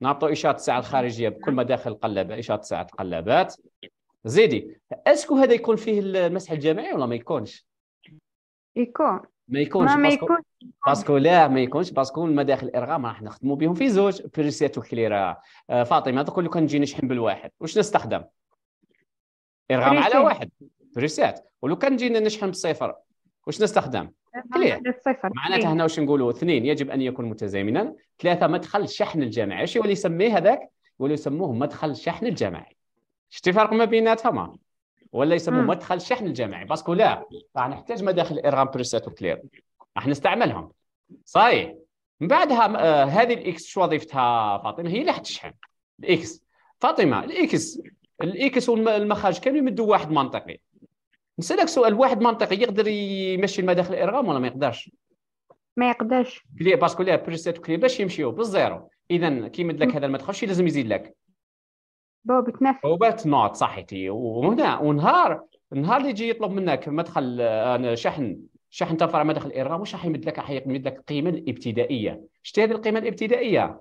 نعطوا إشارة الساعة الخارجية بكل مداخل القلابه إشارة ساعه القلابات زيدي est-ce que هذا يكون فيه المسح الجماعي ولا ما يكونش؟ يكون ما يكونش ما ما parce que- لا ما يكونش parce que المداخل الارغام راح نخدموا بهم في زوج preset و clear فاطمه لو كان نجي نشحن بالواحد واش نستخدم ارغام على. واحد preset ولو كان جينا نشحن بالصفر واش نستخدم clear. معناتها هنا واش نقولوا اثنين يجب ان يكون متزامنا ثلاثة مدخل الشحن الجماعي إيش هو اللي يسميه هذاك ولا يسموه مدخل الشحن الجماعي شتي فرق ما بيناتهما ولا يسموه مم. مدخل الشحن الجماعي parce que لا راح نحتاج مداخل ارغام preset و clear راح نستعملهم. صحيح. من بعدها آه هذه ال X شو وظيفتها فاطمة؟ هي اللي حتشحن الإكس. فاطمة الإكس. الإكس والمخارج كانوا يمدوا واحد منطقي. نسألك سؤال واحد منطقي يقدر يمشي المداخل الارغام ولا ما يقدرش؟ ما يقدرش. كلي باسكو ليه بريسيت كلي باش يمشيو بالزيرو. اذا كي يمد لك هذا المدخل شي لازم يزيد لك. بوبة نفس بوبات نوت صحيتي وهنا ونهار النهار اللي يجي يطلب منك مدخل آه، شحن شحن تفرع مدخل الارغام واش راح يمد لك؟ راح يمد لك القيمه الإبتدائية. شتي هذه القيمة الإبتدائية؟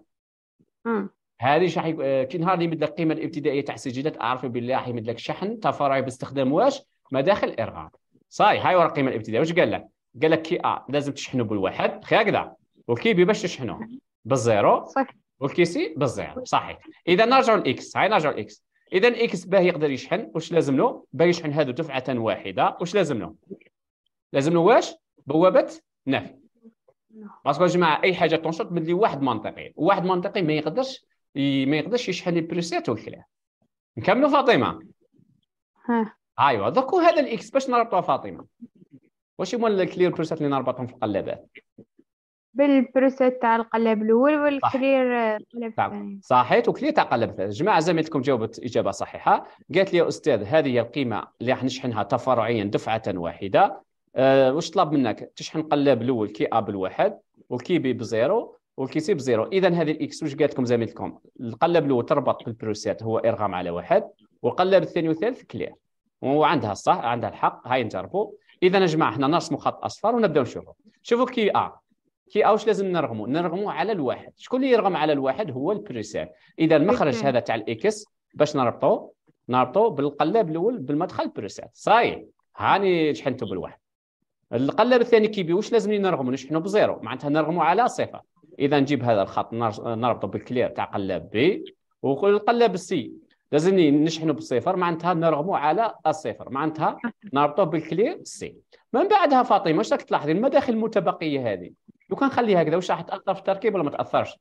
مم. هذه شح يق- آه، كي نهار اللي يمد لك القيمه الإبتدائية تاع السجلات أعرف باللي راح يمد لك شحن تفرعي باستخدام واش؟ مداخل الارغام صحيح هاي ورا القيمه الإبتدائية. واش قال لك قال لك QA لازم تشحنه بالواحد. خي هكذا. و QB باش تشحنه بال zéro. صح وال QC بال zéro صحيح. إذا نرجعوا ال X هاي نرجعوا ال X إذا X باه يقدر يشحن واش لازم له؟ باه يشحن هذو دفعة واحدة. واش لازم له؟ لازم له واش؟ بوابة نفي. parce que يا جماعة أي حاجة تنشط من لي واحد منطقي. واحد منطقي ما يقدرش ما يقدرش يشحن ال preset وال clear. نكملوا فاطمة. ها. ايوا دوك هذا ال X باش نربطوها فاطمة. واش هما ال clear preset اللي نربطهم في القلابات؟ بال preset تاع القلب الأول وال clear آه، القلب نعم. الثاني. صحيت تاع قلب ثلاثة جماعة زميلتكم جاوبت إجابة صحيحة. قالت لي يا أستاذ هذه هي القيمة اللي راح نشحنها تفرعيا دفعة واحدة. أه واش طلب منك؟ تشحن قلاب الأول QA بالواحد وال QB ب zéro وال QC ب zéro. إذا هذه ال X واش قالت لكم زميلتكم؟ القلاب الأول تربط بال preset هو إرغام على واحد والقلاب الثاني والثالث clear. وعندها الصح عندها الحق هاي نجربوا. إذا يا جماعة إحنا نرسموا خط أصفر ونبداو نشوفوا. شوفوا QA. QA واش لازم نرغموا نرغموا على الواحد. شكون اللي يرغم على الواحد؟ هو ال preset إذا المخرج. هذا تاع ال X باش نربطوه نربطوه بالقلاب الأول بالمدخل preset صاي هاني شحنته بالواحد. القلاب الثاني QB واش لازم نرغموا نشحنوا ب zéro. معناتها نرغموا على صفر إذا نجيب هذا الخط نر- نربطه بال clear تاع قلاب B والقلاب ال C لازم نشحنوا بصفر معناتها نرغموا على الصفر. معناتها نربطوه بال clear C. من بعدها فاطمة واش راك تلاحظين؟ المداخل المتبقية هذه. لو كان نخليها هكذا واش راح تأثر في التركيب ولا ما تأثرش؟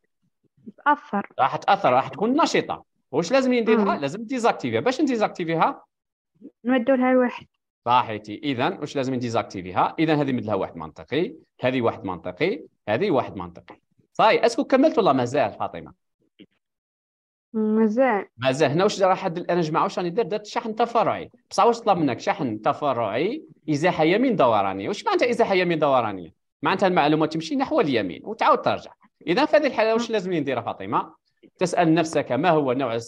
تأثر راح تأثر راح تكون نشطة واش لازم نديرها؟ مم. لازم désactiver ها باش ن désactiver ها نمدوا لها الواحد صحيتي إذا واش لازم ن désactiver ها؟ إذا هذه مثلها واحد منطقي هذه واحد منطقي هذه واحد منطقي صاي est-ce que كملت ولا مازال فاطمة؟ مازال مازال هنا واش راح أنا جماعة واش راني ندير درت شحن تفرعي بصح واش طلب منك شحن تفرعي إزاحة يمين دورانية واش معناتها إزاحة يمين دورانية؟ معناتها المعلومه تمشي نحو اليمين وتعاود ترجع. إذا في هذه الحالة واش لازم ندير فاطمة؟ تسأل نفسك ما هو نوع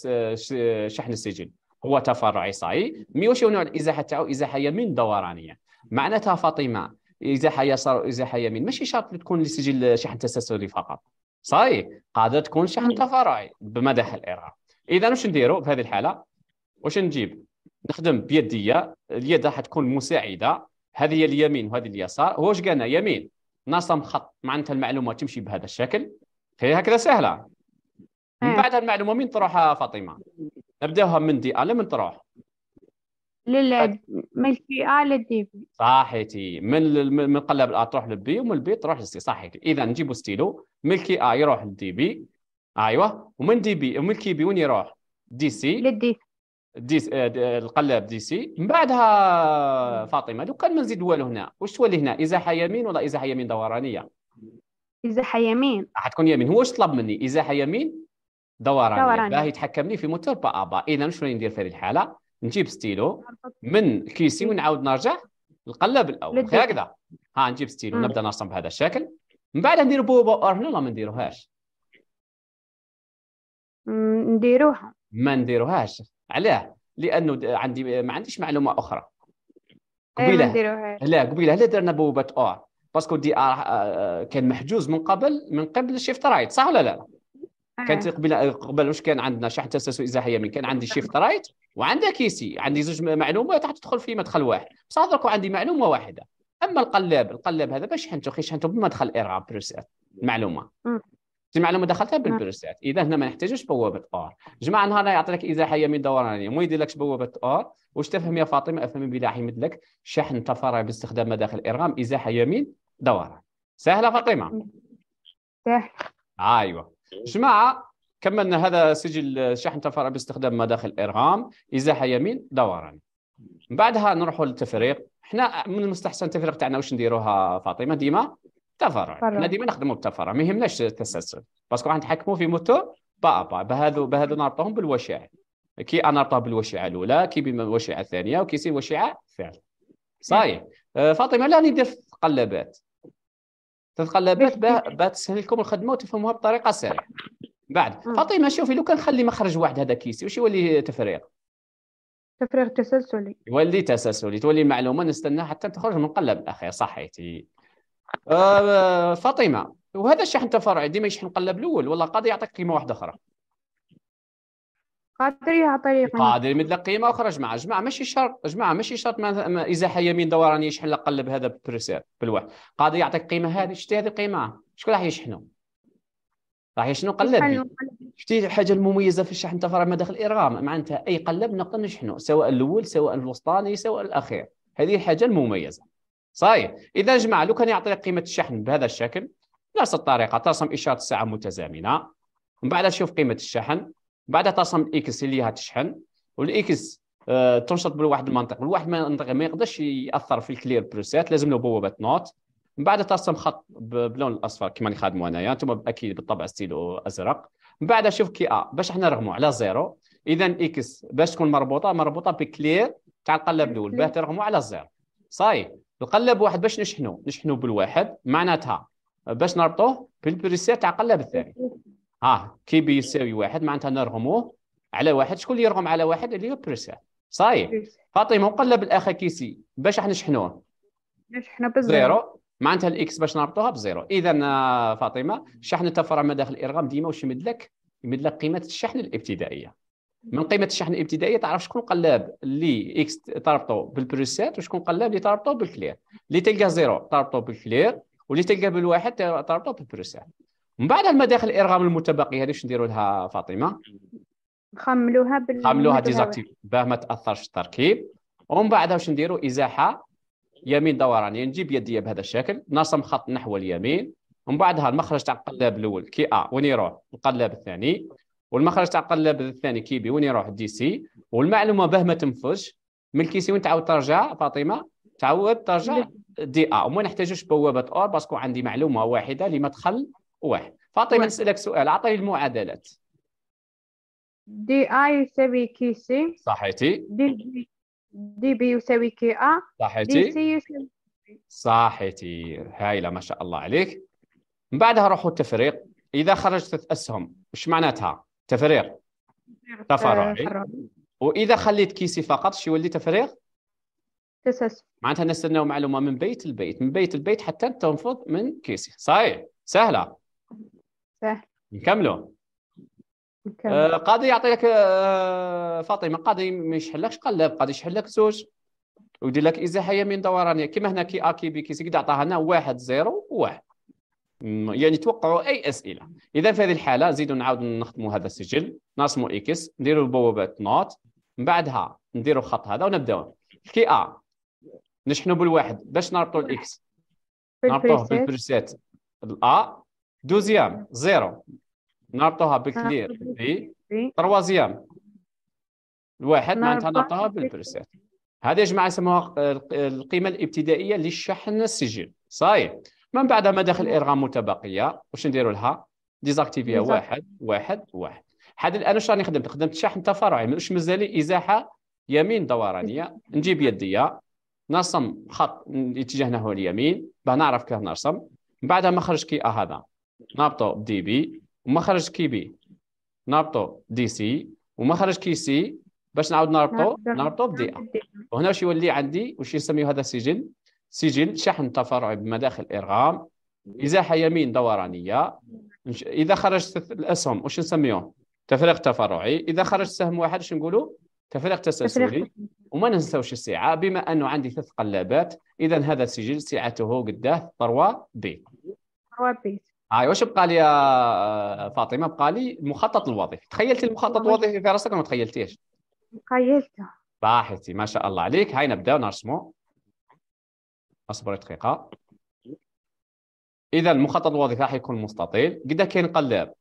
شحن السجل هو تفرعي صحيح مي واش هو نوع الإزاحة تاعو؟ إزاحة يمين دورانية. معناتها فاطمة إزاحة يسار إزاحة يمين. ماشي شرط تكون لسجل شحن تسلسلي فقط. صحيح قادر تكون شحن تفرعي بمدح الإرهاب. إذا واش نديروا في هذه الحالة؟ واش نجيب؟ نخدم بيديه اليد راح تكون مساعدة. هذه هي اليمين وهذه اليسار. هو واش قالنا؟ يمين. نرسم خط معناتها المعلومة تمشي بهذا الشكل. هي هكذا سهلة. من. بعد المعلومه من تروح فاطمة؟ نبداوها من DA لمن تروح لل من ال QA لل DB. صحيتي من من من قلب الآ تروح للبي ومن البي تروح للسي. صحيتي اذا نجيبوا ستيلو. من ال QA يروح لل DB. أيوه. ومن DB ومن ال QB وين يروح؟ DC. لل D DC- آه، آه، القلاب DC. من بعدها فاطمة لو كان ما نزيد والو هنا. واش تولي هنا؟ إزاحة يمين ولا إزاحة يمين دورانيه إزاحة يمين. راح تكون يمين. هو واش طلب مني؟ إزاحة يمين دورانيه دورانية. باه يتحكم لي في moteur pas à pas. اذا شنو ندير في هذه الحالة؟ نجيب ستيلو من QC ونعاود نرجع القلب الأول. هكذا. ها نجيب ستيلو. نبدأ نرسم بهذا الشكل. من بعد ندير بوابة OR هنا ولا ما نديروهاش؟ نديروها. ما نديروهاش. علاه لأنه عندي ما عنديش معلومة أخرى. قبيلة. لا قبيلة لا درنا بوابه OR parce que DA آه، كان محجوز من قبل من قبل shift right صح ولا لا؟ كانت قبل قبل واش كان عندنا شحن تسلسل ازاحه يمين كان عندي shift right وعندها QC. عندي زوج معلومات راح تدخل في مدخل واحد. بصح درك عندي معلومة واحدة. أما القلاب القلاب هذا باش شحنته خي شحنته بمدخل ارغام preset المعلومه مم. المعلومه دخلتها بال preset إذا هنا ما نحتاجوش بوابة OR جماعة نهار يعطي لك ازاحه يمين دورانيه ما يدير لكش بوابة OR واش تفهم يا فاطمة؟ أفهم بلا يمد لك. شحن تفرع باستخدام مداخل إرغام إزاحة يمين دوران. سهلة فاطمة؟ سهل أيوه. جماعة كملنا هذا سجل شحن تفرع باستخدام مداخل إرغام إزاحة يمين دوران. من بعدها نروحوا للتفريق. إحنا من المستحسن التفريق تاعنا واش نديروها فاطمة؟ ديما؟ تفرع. إحنا ديما نخدموا بالتفرع ما يهمناش التسلسل. parce que راح نتحكموا في moteur pas à pas بهذو بهذو نربطهم بالوشائع QA نربطها بالوشيعة الأولى QB بالوشيعه الثانية و QC وشيعة الثالثه صحيح. آه، فاطمة لا ندير في القلابات تتقلبات باه تسهل لكم الخدمة وتفهموها بطريقة سريعة. بعد. فاطمة شوفي لو كان نخلي مخرج واحد هذا كيسي واش يولي تفريق تفريغ تسلسلي. يولي تسلسلي تولي المعلومه نستنى حتى تخرج من القلب الاخير صحيتي آه فاطمة وهذا الشحن التفرعي ديما يشحن القلب الأول ولا قادر يعطيك قيمة واحدة أخرى. قادر يها طريقة. قادر يمد لك قيمة أخرى. جماعة جماعة ماشي شرط جماعة ماشي شرط ما ما- إزاحة يمين دوراني يشحن لك قلب هذا بالبريسيت بالواحد قادر يعطيك قيمة هذه شتي هذه القيمة؟ شكون راح يشحنوا راح يشحنوا قلبي شتي الحاجة المميزة في الشحن التفرعي مداخل الإرغام؟ معناتها أي قلب نقدر نشحنه سواء الأول سواء الوسطاني سواء الأخير. هذه الحاجة المميزة. صحيح. إذا جماعة لو كان يعطي قيمة الشحن بهذا الشكل نفس الطريقة ترسم إشارة الساعة متزامنة من بعد تشوف قيمة الشحن بعدها ترسم ال X اللي هتشحن وال X آه، تنشط بالواحد المنطق والواحد المنطق ما يقدرش يأثر في ال clear preset لازم له بوابة NOT. من بعد ترسم خط ب- بلون الأصفر كما اللي خادمه أنايا أنتم أكيد بالطبع ستيلو أزرق. من بعد شوف QA باش إحنا نرغموا على zéro. اذا X باش تكون مربوطة مربوطة ب clear تاع القلب الأول باه ترغموا على ال zéro صحيح. القلب واحد باش نشحنوا نشحنوا بالواحد معناتها باش نربطوه بال preset تاع القلب الثاني. ها QB يساوي واحد معناتها نرغموه على واحد شكون اللي يرغم على واحد؟ اللي هو preset صحيح. فاطمة وقلب الآخر QC باش راح نشحنوه؟ نشحنه بال zéro zéro معناتها ال X باش نربطوها ب zéro. اذا آه، فاطمة شحن التفرع مداخل الإرغام ديما واش يمد لك يمد لك قيمة الشحن الابتدائية. من قيمة الشحن الإبتدائية تعرف شكون قلاب اللي X تربطه بال preset وشكون قلاب اللي تربطه بال clear. اللي تلقى zéro تربطه بال clear واللي تلقى بالواحد تربطه بال preset من بعد المداخل الإرغام المتبقية هذه واش نديروا لها فاطمة؟ نخملوها بال بالهواء. désactive باه ما تأثرش التركيب. ومن بعد واش نديروا إزاحة. يمين دورانية نجيب يدية بهذا الشكل. نرسم خط نحو اليمين. ومن بعدها المخرج تاع القلاب الأول QA وين يروح القلاب الثاني. والمخرج تاع القلاب الثاني QB وين يروح؟ DC. والمعلومة باه ما تنفذش من ال QC وين تعاود ترجع فاطمة؟ تعاود ترجع DA. وما نحتاجوش بوابة OR parce que عندي معلومة واحدة لمدخل واحد. فاطمة. نسألك سؤال. أعطيني المعادلات. D A يساوي Q C صحيتي. D B D B يساوي Q A. D صحيتي C يساوي صحيتي. هايلة ما شاء الله عليك. من بعدها روحوا التفريق. إذا خرجت ثلاث اسهم وش معناتها؟ تفريغ. تفرعي تفرع. وإذا خليت Q C فقط شو يولي تفريغ؟ تسلسل معناتها نستناو معلومة من bit ال bit من bit ال bit حتى تنفض من Q C. صحيح. سهلة. سهل. نكملوا نكمل. آه قاضي يعطي لك آه فاطمة. قاضي ما يشحلكش؟ قلب قاضي يشحل لك زوج. ويدير لك إزاحة يمين دورانية. كما هنا كي ا كي بي كي سي قد عطاها لنا واحد زيرو واحد. يعني توقعوا أي أسئلة. إذا في هذه الحالة نزيدوا نعاود نخدموا هذا السجل. نرسموا إكس نديروا البوابات نوت. من بعدها نديروا الخط هذا ونبداو كي ا نشحنوا بالواحد. باش نربطوا الاكس نربطوه بال preset. la deuxième. zéro. نربطوها بال clear. B. troisième. الواحد معناتها نربطوها بال- بال preset هذه يا جماعة يسموها القيمة الابتدائية للشحن السجل. صحيح. من بعد مداخل إرغام متبقية واش نديروا لها؟ désactivi ها désac- واحد واحد واحد. حد الآن واش راني خدمت؟ خدمت شحن تفرعي واش مازال إزاحة يمين دورانيه نجيب يديه نرسم خط اتجاهنا هو اليمين باه نعرف كيف نرسم. من بعدها مخرج Q A هذا نربطه ب D B ومخرج Q B نربطه D C ومخرج Q C باش نعاود نربطه نربطه ب D A. وهنا واش يولي عندي واش يسميو هذا السجل؟ سجل شحن تفرعي بمداخل إرغام. إزاحة يمين دورانية. نش- إذا خرجت الأسهم واش نسميوه تفريغ تفرعي. إذا خرج سهم واحد واش نقولوا؟ تفريغ تسلسلي. وما ننساوش السعة؟ بما أنه عندي ثلاث قلابات اذا هذا السجل سعته قداه 3 بي تروا بيت. هاي واش بقى لي يا فاطمة؟ بقى لي المخطط الوظيفي. تخيلتي المخطط الوظيفي في راسك ولا ما تخيلتيش؟ قيلته باحثي ما شاء الله عليك. هاي نبداو نرسمو اصبري دقيقة. إذا المخطط الوظيفي راح يكون مستطيل. قدا كاين قلاب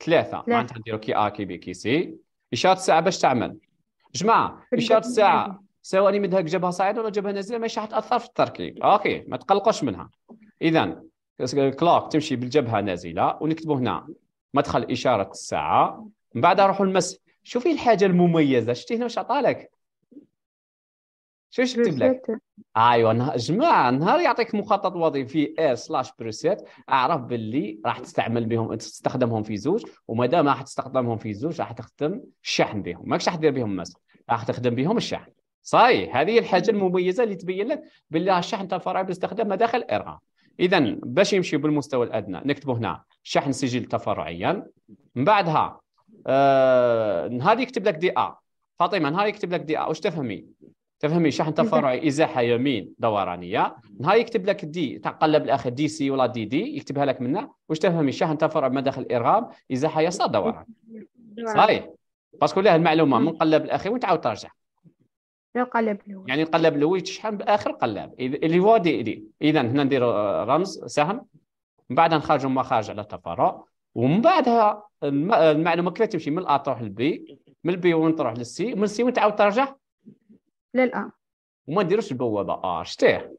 ثلاثة. معناتها نديرو Q A Q B Q C. إشارة الساعة باش تعمل. جماعة إشارة. الساعة سواء مدها جبهة صاعده ولا جبهة نازلة؟ ماشي راح تأثر في التركيب. OK ما تقلقوش منها. اذا كلوك تمشي بالجبهة نازلة ونكتبوا هنا. مدخل إشارة الساعة. من بعدها نروحوا المسح. شوفي الحاجة المميزة. شتي هنا واش عطالك؟ شو إيش كتب لك. أيوه نه- جماعة نهار يعطيك مخطط وظيفي R slash preset أعرف باللي راح تستعمل بهم تستخدمهم في زوج وما دام راح تستخدمهم في زوج راح تخدم الشحن بهم. ماكش راح دير بهم مسح راح تخدم بهم الشحن. صحيح هذه الحاجة المميزة اللي تبين لك باللي الشحن تفرعي باستخدام مداخل ارغام اذا باش يمشي بالمستوى الأدنى نكتب هنا شحن سجل تفرعيا. من بعدها آه نهار يكتب لك D A. فاطمة نهار يكتب لك D A واش تفهمي؟ تفهمي شحن تفرعي إزاحة يمين دورانيه نهار يكتب لك D تقلب الآخر D C ولا D D يكتبها لك منه. واش تفهمي؟ شحن تفرع مداخل الارغام إزاحة يسار دوران صحيح. parce que له المعلومة من قلب الاخير وتعاود ترجع. لا القلب الأول يعني القلب الأول تشحن بآخر قلاب اللي هو D D اذا هنا ندير رمز سهم. من بعدها نخرجوا مخارج على التفرع. ومن بعدها الم- المعلومة كيف تمشي من ال A تروح لل B من ال B وين تروح لل C. من ال C وين تعاود ترجع. لل A. وما نديروش البوابه R. شتيه.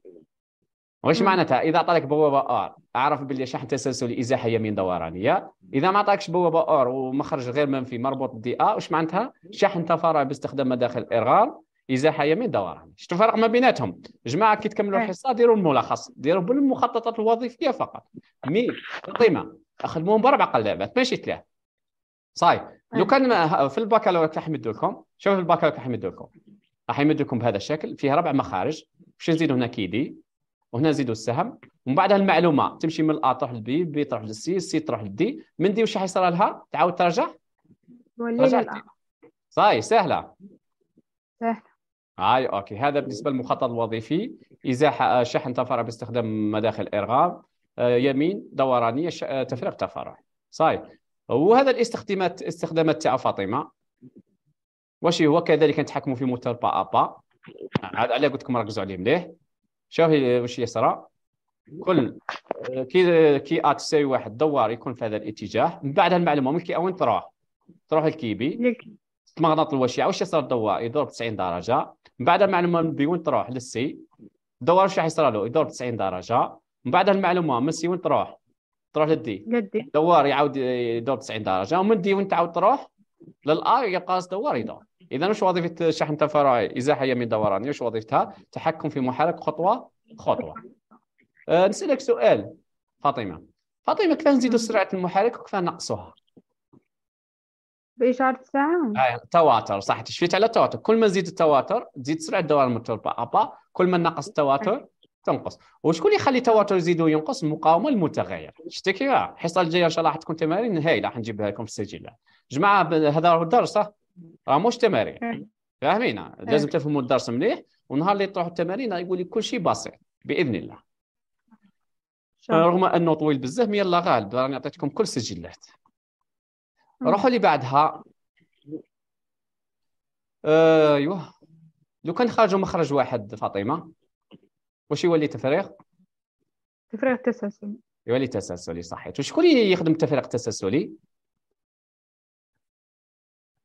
واش. معناتها؟ إذا عطاك بوابة R أعرف باللي شحن تسلسلي إزاحة يمين دورانية. إذا ما عطاكش بوابة R ومخرج غير منفي مربوط ب D A واش معناتها؟ شحن تفرع باستخدام مداخل ارغام إزاحة يمين دورانية. شفتوا الفرق ما بيناتهم؟ جماعة كي تكملوا أي. الحصة ديروا الملخص ديروا بالمخططات الوظيفية فقط. mais قيمه اخدموهم باربع قلابات ماشي ثلاث صاي لو أي. كان في البكالوريا راح يمدوا لكم شوف البكالوريا راح يمدوا لكم راح يمدوا لكم بهذا الشكل فيه ربع مخارج باش نزيدوا هنا Q D؟ وهنا نزيدوا السهم ومن بعدها المعلومة تمشي من ال A تروح لل B ال B تروح لل C ال C تروح لل D. من D واش راح يصير لها؟ تعاود ترجع؟ للان صاي سهلة. سهل هاي OK. هذا بالنسبة للمخطط الوظيفي. ازاحه شحن تفرع باستخدام مداخل إرغام آه، يمين دورانية آه، تفريغ تفرع. صاي وهذا الاستخدامات استخدامات تاع فاطمة. واش هو كذلك نتحكموا في moteur pas à pas هذا علاه قلت لكم ركزوا عليه مليح. شوفي واش يصرى. كل كي Q A تساوي واحد دوار يكون في هذا الاتجاه. من بعد المعلومه من Q وين تروح تروح ال Q B. لك- مغناطيس الوشيعة. واش يصير الدوار؟ يدور ب 90 درجة. من بعد المعلومه من B وين تروح لل C. الدوار واش راح يصير له؟ يدور ب 90 درجة. من بعد المعلومه من C وين تروح تروح لل D. ل D الدوار يعاود يدور ب 90 درجة. ومن D وين تعاود تروح لل A يبقى الدوار يدور. إذا واش وظيفة شحن تفرعي؟ إزاحة يمين دورانيه واش وظيفتها؟ تحكم في محرك خطوة خطوة. أه نسألك سؤال فاطمة. فاطمة كيفاه نزيدوا سرعة المحرك وكيفاه نقصوها بإشارة الساعة. آه، تواتر صح. تشفيت على التواتر كل ما زيد التواتر تزيد سرعة دوار الموتور. بابا كل ما نقص التواتر تنقص. وشكون اللي يخلي التواتر يزيد وينقص؟ المقاومة المتغيرة. شتي كيف الحصه الجايه ان شاء الله راح تكون تمارين هايله راح نجيبها لكم في السجلات جماعة هذا هو الدرس ها؟ راه مش تمارين. فاهمين لازم تفهموا الدرس مليح ونهار اللي تروحوا التمارين يقول لك كل شيء بسيط بإذن الله. رغم أنه طويل بزاف mais يلا غالب راني عطيتكم كل السجلات. روحوا اللي بعدها آه، أيوه لو كان خرجوا مخرج واحد فاطمة واش يولي تفريغ؟ تفريغ تسلسل يولي تسلسلي صحيح وشكون اللي يخدم التفريغ التسلسلي؟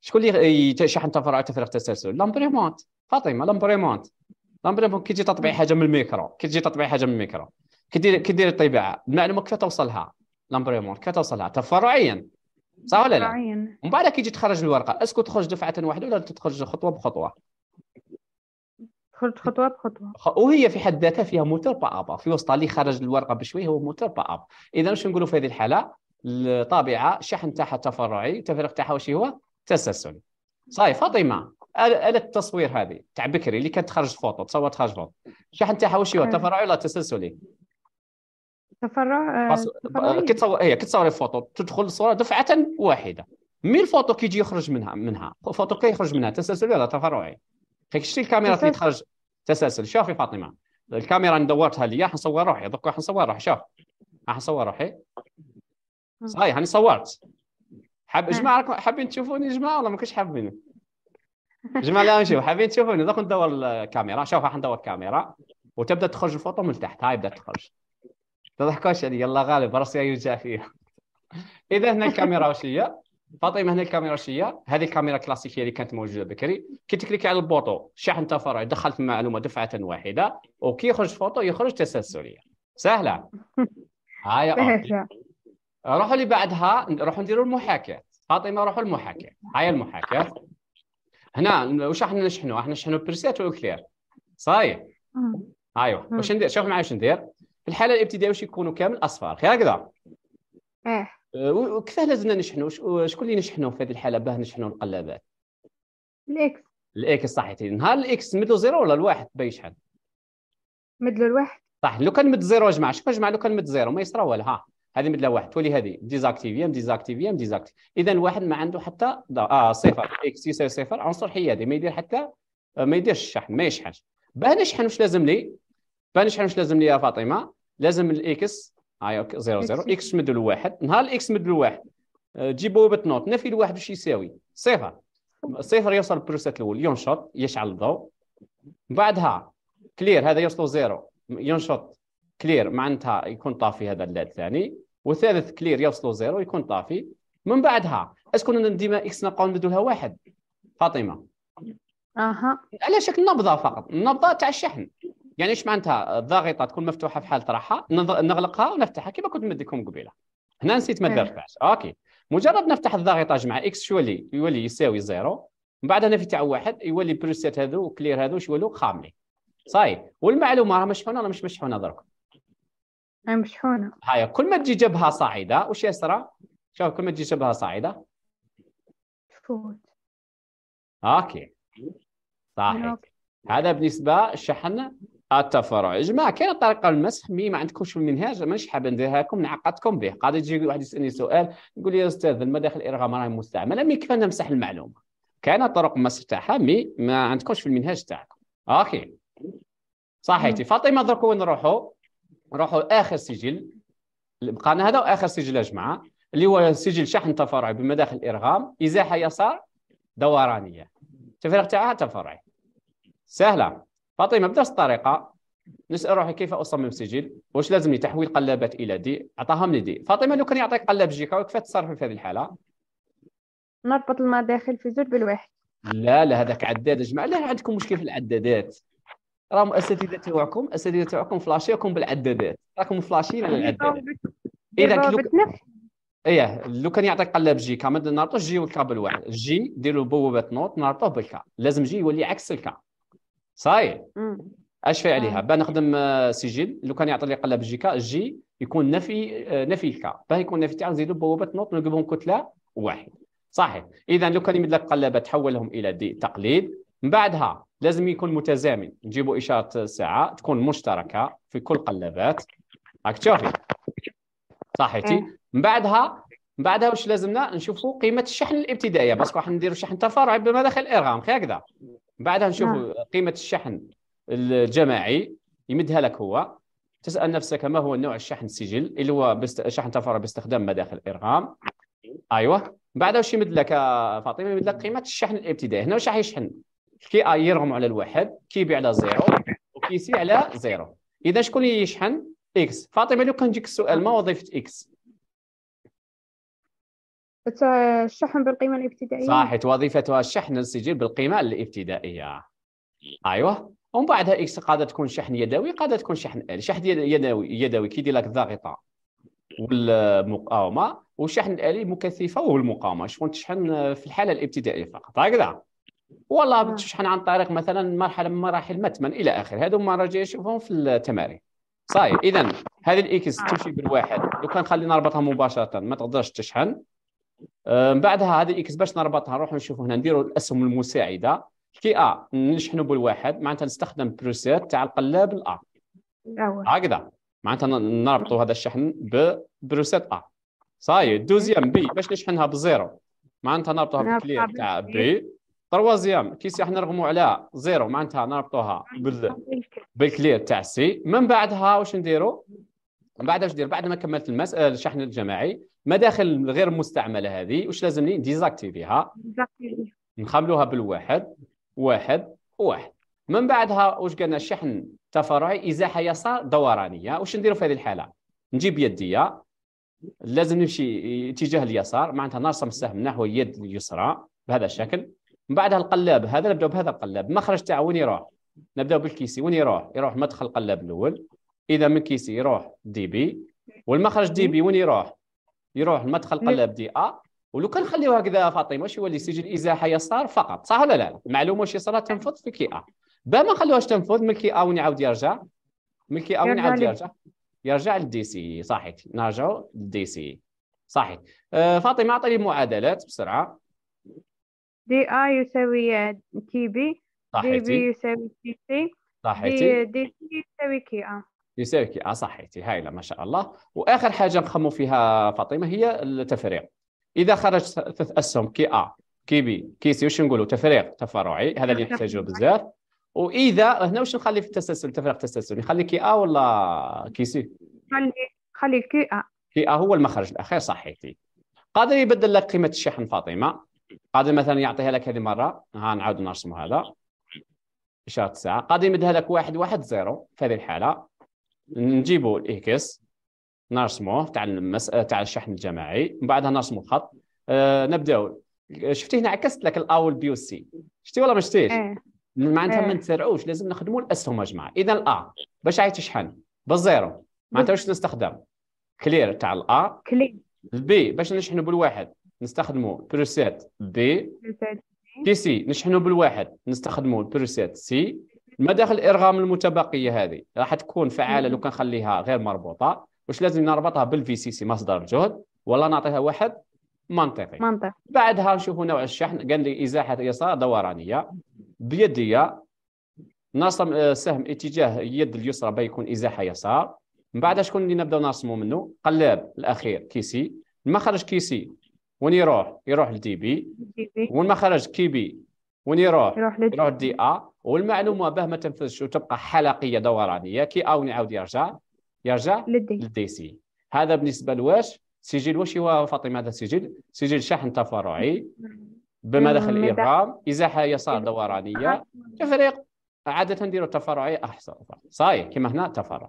شكون اللي ي- شحن تفرع تفريغ تسلسلي؟ l'imprimante. فاطمة l'imprimante. l'imprimante كي تجي تطبيع حاجة من الميكرو. كي تجي تطبيع حاجة من الميكرو. كي دير كي دير الطباعه المعلومة كيف توصلها؟ l'imprimante كيف توصلها؟ تفرعيا. صح ولا لا؟ ومن بعد كي تجي تخرج الورقة est-ce que تخرج دفعة واحدة ولا تخرج خطوة بخطوة؟ خرج خطوة بخطوة. خ- وهي في حد ذاتها فيها moteur pas à pas. في وسطها اللي خرج الورقة بشوي هو moteur pas à pas. إذا واش نقولوا في هذه الحالة؟ الطابعة الشحن تاعها تفرعي التفريغ تاعها واش هو؟ تسلسلي صاي فاطمة آل- آلة التصوير هذه تاع بكري اللي كانت تخرج فوطو تصور تخرج فوطو الشحن تاعها واش هو. تفرعي ولا تسلسلي؟ تفرع آه،. كي تصور هي كي تصوري فوطو تدخل الصورة دفعة واحدة. mais ال photo كي يجي يخرج منها منها؟ فوطو كي يخرج منها تسلسلي ولا تفرعي؟ كي شتي الكاميرا تسلسل. تخرج تسلسل. شوفي فاطمة الكاميرا اللي دورتها لي راح نصور روحي. دوك راح نصور روحي شوف. راح نصور روحي. صحيح أنا صورت. حاب. جماعة راكم حابين تشوفوني جماعة ولا ما كنتش حابين جماعة لا نشوف. حابين تشوفوني؟ دوك ندور الكاميرا. شوف راح ندور الكاميرا. وتبدأ تخرج الفوطو من تحت. هاي بدأت تخرج. تضحكوش علي؟ يلا غالب راسي يوجع فيها. إذا هنا الكاميرا واش هي؟ فاطمة هنا الكاميرا واش هي؟ هذه الكاميرا كلاسيكية اللي كانت موجودة بكري. كي تكليكي على البوطو شحن تفرعي دخلت المعلومه دفعة واحدة. وكي يخرج فوطو يخرج تسلسلية. سهلة. هاي روحوا اللي بعدها نروحوا نديروا المحاكاة. فاطمة روحوا المحاكاة. هاي المحاكاة. هنا واش راح نشحنوا؟ راح نشحنوا preset و clear. صاير. مم. أيوه. واش ندير؟ شوف معايا واش ندير. في الحالة الإبتدائية واش يكونوا كامل؟ أصفار. خير هكذا. أه أه، وكيفاه لازمنا نشحنوا؟ شكون اللي نشحنوا في هذه الحالة؟ باه نشحنوا القلابات. ال X. ال X صحيتي نهار ال X مدو zéro ولا الواحد باه يشحن مدلو الواحد. صح لو كان مد zéro يا جماعة شوف يا جماعة لو كان مد zéro؟ ما يصرى ولا ها. هذه مدلا واحد. تولي هذه. désactivée désactivée désactive اذا الواحد ما عنده حتى آه صفر. X يساوي صفر. عنصر حيادي ما يدير حتى آه، ما يديرش الشحن ما يشحنش. باه نشحن واش لازم لي؟ باه نشحن واش لازم لي يا فاطمة؟ لازم ال X هاي OK zéro zéro. X. X مد الواحد نهار ال X مد الواحد آه، جيب بوابه NOT. نفي الواحد واش يساوي؟ صفر. صفر يوصل ال preset الأول. ينشط يشعل الضوء. بعدها clear هذا يوصل zéro. ينشط clear معناتها يكون طافي هذا ال LED الثاني. والثالث clear يوصلوا zéro يكون طافي. من بعدها est-ce que ديما X نبقاو نمدوا لها واحد؟ فاطمة. أها. على شكل نبضة فقط. النبضه تاع الشحن يعني إيش معناتها؟ الضاغطة تكون مفتوحة في حال طرحها. نغلقها ونفتحها كما كنت مديكم قبيلة. هنا نسيت ما إيه. درتهاش OK. مجرد نفتح الضاغطة جماعة X شو يولي؟ يولي يساوي zéro. من بعد نفي تاع واحد يولي preset هذو و clear هذو شو يولوا خاملين صاي والمعلومة راه مشحونة ولا مش مشحونة درك هاي مشحونة. هاي كل ما تجي جبهة صاعده وش يصرى شوف كل ما تجي جبهة صاعده تفوت OK. صحيح. هذا بالنسبة شحن التفرع يا جماعة كاينة طريقة للمسح mais ما عندكمش في المنهاج مانيش حاب نديرها لكم نعقدكم به. قاعد يجي واحد يسألني سؤال يقول لي يا أستاذ المداخل الارغام راهي مستعملة. mais كيف نمسح المعلومة. كاينة طرق مسح تاعها mais ما عندكمش في المنهاج تاعكم. OK. صحيتي فاطمة درك وين نروحوا؟ نروحوا آخر سجل. بقانا هذا واخر سجل يا جماعة اللي هو سجل شحن تفرعي بمداخل الإرغام إزاحة يسار دورانيه التفريغ تاعها تفرعي. سهلة. فاطمة بنفس الطريقة. نسأل روحي كيف أصمم سجل؟ واش لازم لي تحويل قلابات إلى D؟ عطاهم لي D. فاطمة لو كان يعطيك قلاب JK كيف تصرف في هذه الحالة؟ نربط المداخل في زوج بالواحد. لا لا هذاك عداد يا جماعة. لا عندكم مشكل في العدادات. راهم أساتذة تاعكم أساتذة تاعكم فلاشيكم بالعدادات. راكم فلاشين على العدادات اذا إذا لو بتنفس إيه لو كان يعطيك قلاب جي كا ما نربطوش جي والكابل واحد. جي ديروا بوابه نوت نربطوه بالكا. لازم جي يولي عكس الكا. صاي. أش في عليها؟ آه. باه نخدم آه، سجل. لو كان يعطي لي قلب JK J يكون نفي آه، نفي ال K. باه يكون نفي تاعو نزيدو بوابه NOT نقلبهم كتلة واحد. صحيح. إذا لو كان يمد لك قلبه تحولهم إلى دي تقليد. من بعدها لازم يكون متزامن. نجيبوا إشارة الساعة تكون مشتركة في كل قلبات. راك تشوفي. صحيتي. من بعدها من بعدها واش لازمنا؟ نشوفوا قيمة الشحن الإبتدائية. بس راح نديروا شحن تفرعي بمداخل إرغام. هكذا. من بعدها نشوفوا قيمة الشحن الجماعي. يمدها لك هو. تسأل نفسك ما هو نوع الشحن السجل؟ اللي هو بست... شحن تفرعي باستخدام مداخل إرغام. أيوه. بعدها واش يمد لك فاطمة؟ يمد لك قيمة الشحن الإبتدائي. هنا واش راح يشحن؟ QA يرغم على الواحد QB على zéro و QC على zéro. إذا شكون اللي يشحن؟ X. فاطمة لو كان يجيك السؤال ما وظيفة X؟ بس الشحن بالقيمة الإبتدائية. صحيح. وظيفتها شحن السجل بالقيمة الإبتدائية. أيوه. ومن بعدها X قادة تكون شحن يدوي قادة تكون شحن آلي شحن يد- يدوي يدوي. كيدير لك الضاغطة والمقاومة والشحن الالي مكثفة والمقاومة. شكون تشحن في الحالة الإبتدائية فقط. هكذا. والله نعم. بتشحن عن طريق مثلا مرحلة من مراحل متمن إلى اخره هذو مراجع نشوفهم في التمارين. صحيح اذا هذه ال X تمشي بالواحد. لو كان خلينا نربطها مباشرة ما تقدرش تشحن. آه، من بعدها هذه ال X باش نربطها نروح نشوفوا هنا نديروا الأسهم المساعدة. QA نشحنوا بالواحد. معناتها نستخدم preset تاع القلاب الا الأول هكذا. معناتها نربطوا هذا الشحن ببروسيت ا صاي دوزيام بي باش نشحنها بزيرو. معناتها نربطوها نربطها بال clear تاع. B troisième QC نرغموا على zéro معناتها نربطوها بال بال clear تاع C من بعدها واش نديروا من بعدها واش ندير بعد ما كملت المساله الشحن الجماعي مداخل غير مستعملة هذه واش لازمني désactiver ها؟ نخملوها بالواحد واحد واحد. من بعدها واش قلنا الشحن تفرعي إزاحة يسار دورانيه واش نديروا في هذه الحالة؟ نجيب يدية لازم نمشي اتجاه اليسار معناتها نرسم السهم نحو اليد اليسرى بهذا الشكل. من بعدها القلاب هذا نبداو بهذا القلاب. المخرج تاعو وين يروح؟ نبداو بالكيسي. وين يروح؟ يروح مدخل القلاب الأول. إذا من كيسي يروح دي بي. والمخرج دي بي وين يروح؟ يروح المدخل قلاب دي أ. ولو كان نخليوه هكذا فاطمة واش يولي سجل إزاحة يسار فقط؟ صح ولا لا؟ المعلومه واش يصير تنفذ في QA. باه ما نخليوهاش تنفذ من QA وين يعاود يرجع؟ من QA وين يعاود. يرجع يرجع؟ لل DC. صحيح. نرجعوا لل DC. صحيح. آه فاطمة اعطيني معادلات بسرعة. DA يساوي QB DB صحيتي؟ يساوي QC صحيتي؟ D DC يساوي QA يساوي QA صحيتي. هايلة ما شاء الله. وآخر حاجة نخمو فيها فاطمة هي التفريغ. إذا خرج ثلاث اسهم كي آ كي بي كي سي واش نقولوا؟ تفريغ تفرعي. هذا اللي نحتاجه بزاف. وإذا هنا واش نخلي في التسلسل؟ تفريغ تسلسل نخلي كي آ ولا كي سي؟ خلي خلي كي آ. كي آ هو المخرج الأخير. صحيتي. قادر يبدل لك قيمة الشحن فاطمة؟ قادر مثلا يعطيها لك هذه مرة. ها نعاود نرسموا هذا. إشارة الساعة. قادر يمدها لك واحد واحد زيرو في هذه الحالة. نجيبوا الاكس نرسموه تاع المساله تاع الشحن الجماعي. من بعدها نرسموا الخط آه نبدأو. شفتي هنا عكست لك الاو والبي والسي شفتي ولا ما شفتيش؟ إيه. معناتها ما إيه. نتسرعوش. لازم نخدموا الأسهم يا جماعة. إذا الا باش عايز تشحن بالزيرو. معناتها واش نستخدم؟ clear تاع الا clear البي باش نشحنوا بالواحد. نستخدموا preset بي كي سي نشحنوا بالواحد. نستخدموا ال preset سي المداخل الارغام المتبقية هذه. راح تكون فعالة لو كان نخليها غير مربوطة. واش لازم نربطها بال VCC مصدر الجهد ولا نعطيها واحد. منطقي. منطق بعدها نشوفوا نوع الشحن. قال لي إزاحة يسار دورانية. بيدية. نرسم آه، سهم اتجاه اليد اليسرى بيكون إزاحة يسار. من بعدها شكون اللي نبداو نرسموا منه؟ قلاب الأخير كيسي المخرج كيسي وين يروح؟ يروح لدي بي. دي بي. والمخرج كي بي. وين يروح؟ يروح لدي يروح دي أ. والمعلومة باه ما تنفذش وتبقى حلقية دورانية. كي ا وين يعاود يرجع يرجع للدي سي. هذا بالنسبة لواش؟ سجل واش هو فاطمة هذا سجل سجل شحن تفرعي. بمداخل مم، الارغام إزاحة يسار دورانية. تفريق. عادة نديروا تفرعي أحسن. صاي كما هنا تفرع.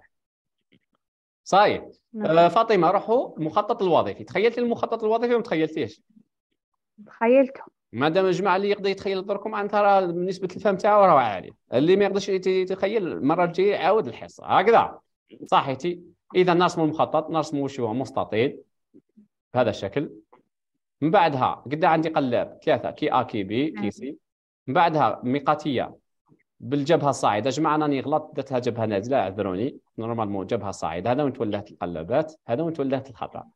صاي آه فاطمة روحوا المخطط الوظيفي. تخيلتي المخطط الوظيفي ولا تخيلتيش تخيلته ما دام الجماعه اللي يقدر يتخيل دركم عن ترى نسبه الفهم تاعو راه عاليه اللي ما يقدرش يت- يتخيل المرة الجاية عاود الحصه هكذا. صحيتي. إذا نرسموا المخطط نرسموا وش هو مستطيل بهذا الشكل. من بعدها قد عندي قلاب ثلاثة كي آ كي بي كي سي. من بعدها ميقاتية. بالجبهة الصاعدة. جماعة راني غلط درتها جبهة نازلة أعذروني. normalement جبهة صاعده هذا وين تولهت القلبات؟ هذا وين تولهت الخطأ؟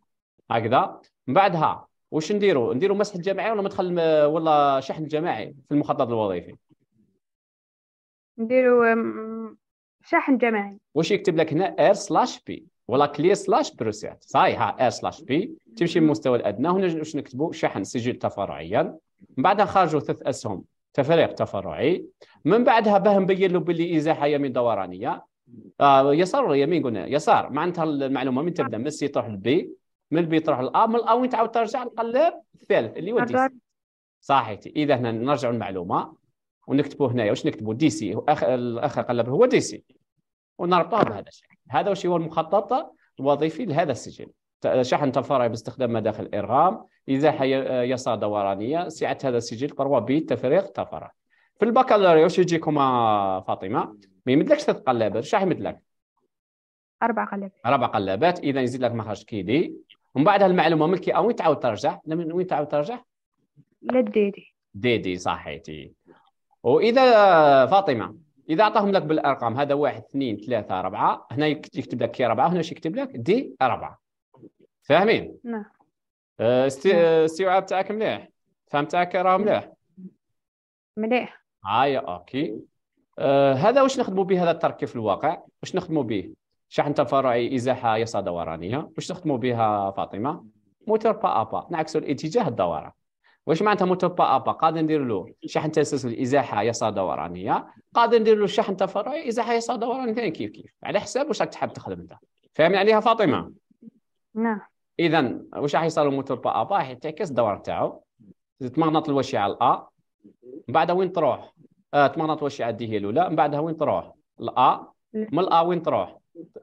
هكذا. من بعدها واش نديروا نديروا مسح الجماعي ولا مدخل ولا شحن جماعي في المخطط الوظيفي؟ نديروا شحن جماعي. واش يكتب لك هنا؟ R slash P ولا clear slash preset صحيح R slash P تمشي للمستوى الأدنى. هنا واش نكتبوا شحن سجل تفرعيا. من بعدها خرجوا ثلاث أسهم. تفريق تفرعي. من بعدها باه نبين له باللي ازاحه يمين دورانية. آه يسار ولا يمين قلنا؟ يسار. معناتها المعلومة من تبدأ من السي تروح للبي من البي تروح للأ من الأ وين تعاود ترجع؟ القلب الثالث اللي هو دي سي صحيتي إذا هنا نرجعوا المعلومه ونكتبوا هنايا واش نكتبوا دي سي. اخ الأخ قلب هو دي سي. ونربطها بهذا الشكل. هذا واش هو المخطط الوظيفي لهذا السجل شحن تفرعي باستخدام مداخل الارغام ازاحه ي- يسار دورانيه سعة هذا السجل قروة بتفريغ تفرع في البكالوريا واش يجيكم آه، فاطمة ما يمدلكش ثلاث قلابات شحال يمدلك أربع قلب أربع قلابات إذا يزيد لك مخرج كيدي ومن بعد المعلومة ملكي أو وين تعاود ترجع؟ من وين تعاود ترجع؟ للديدي دي دي صحيتي. وإذا فاطمة إذا أعطاهم لك بالأرقام هذا واحد اثنين ثلاثة أربعة هنا يك- يكتب لك كي أربعة هنا يكتب لك؟ دي أربعة. فاهمين؟ نعم. آه، استي- آه، استيعاب تاعك مليح؟ فهم تاعك راه مليح؟ مليح. هاي okay. آه هذا واش نخدموا به هذا التركيب في الواقع؟ واش نخدموا به؟ شحن تفرعي إزاحة يسار دورانيه واش نخدموا بها فاطمة؟ moteur pas à pas. نعكسوا الاتجاه الدوران واش معناتها moteur pas à pas؟ قادر ندير له شحن تسلسل ازاحه يسار دورانيه قادر ندير له شحن تفرعي إزاحة يسار دورانيه كيف كيف؟ على حساب واش راك تحب تخدم أنت. فاهمين عليها فاطمة؟ نعم. اذا واش راح يصير ال moteur pas à pas راح يعكس الدوران تاعو. تمغنط الوشعه الأ. من بعدها وين تروح؟ آه تمغنط الوشعه دي هي الأولى. من بعدها وين تروح؟ الأ. من الأ وين تروح؟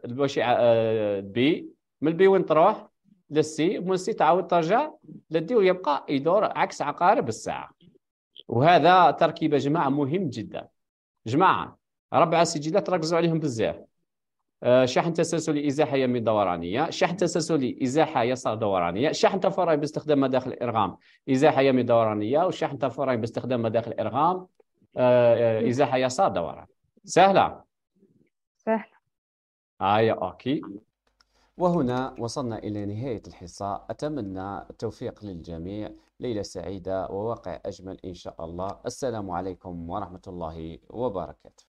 الوشعه آه بي من البي وين تروح؟ للسي. ومن السي تعاود ترجع للدي ويبقى يدور عكس عقارب الساعة. وهذا تركيبة جماعة مهم جدا. جماعة ربع سجلات ركزوا عليهم بزاف. شحن تسلسلي إزاحة يمين دورانيه، شحن تسلسلي إزاحة يسار دورانيه، شحن تفرعي باستخدام مداخل الارغام إزاحة يمين دورانيه، وشحن تفرعي باستخدام مداخل الارغام آه، آه، إزاحة يسار دوران. سهلة؟ سهل هاي أوكي. وهنا وصلنا إلى نهاية الحصة. أتمنى التوفيق للجميع. ليلة سعيدة وواقع أجمل إن شاء الله. السلام عليكم ورحمة الله وبركاته.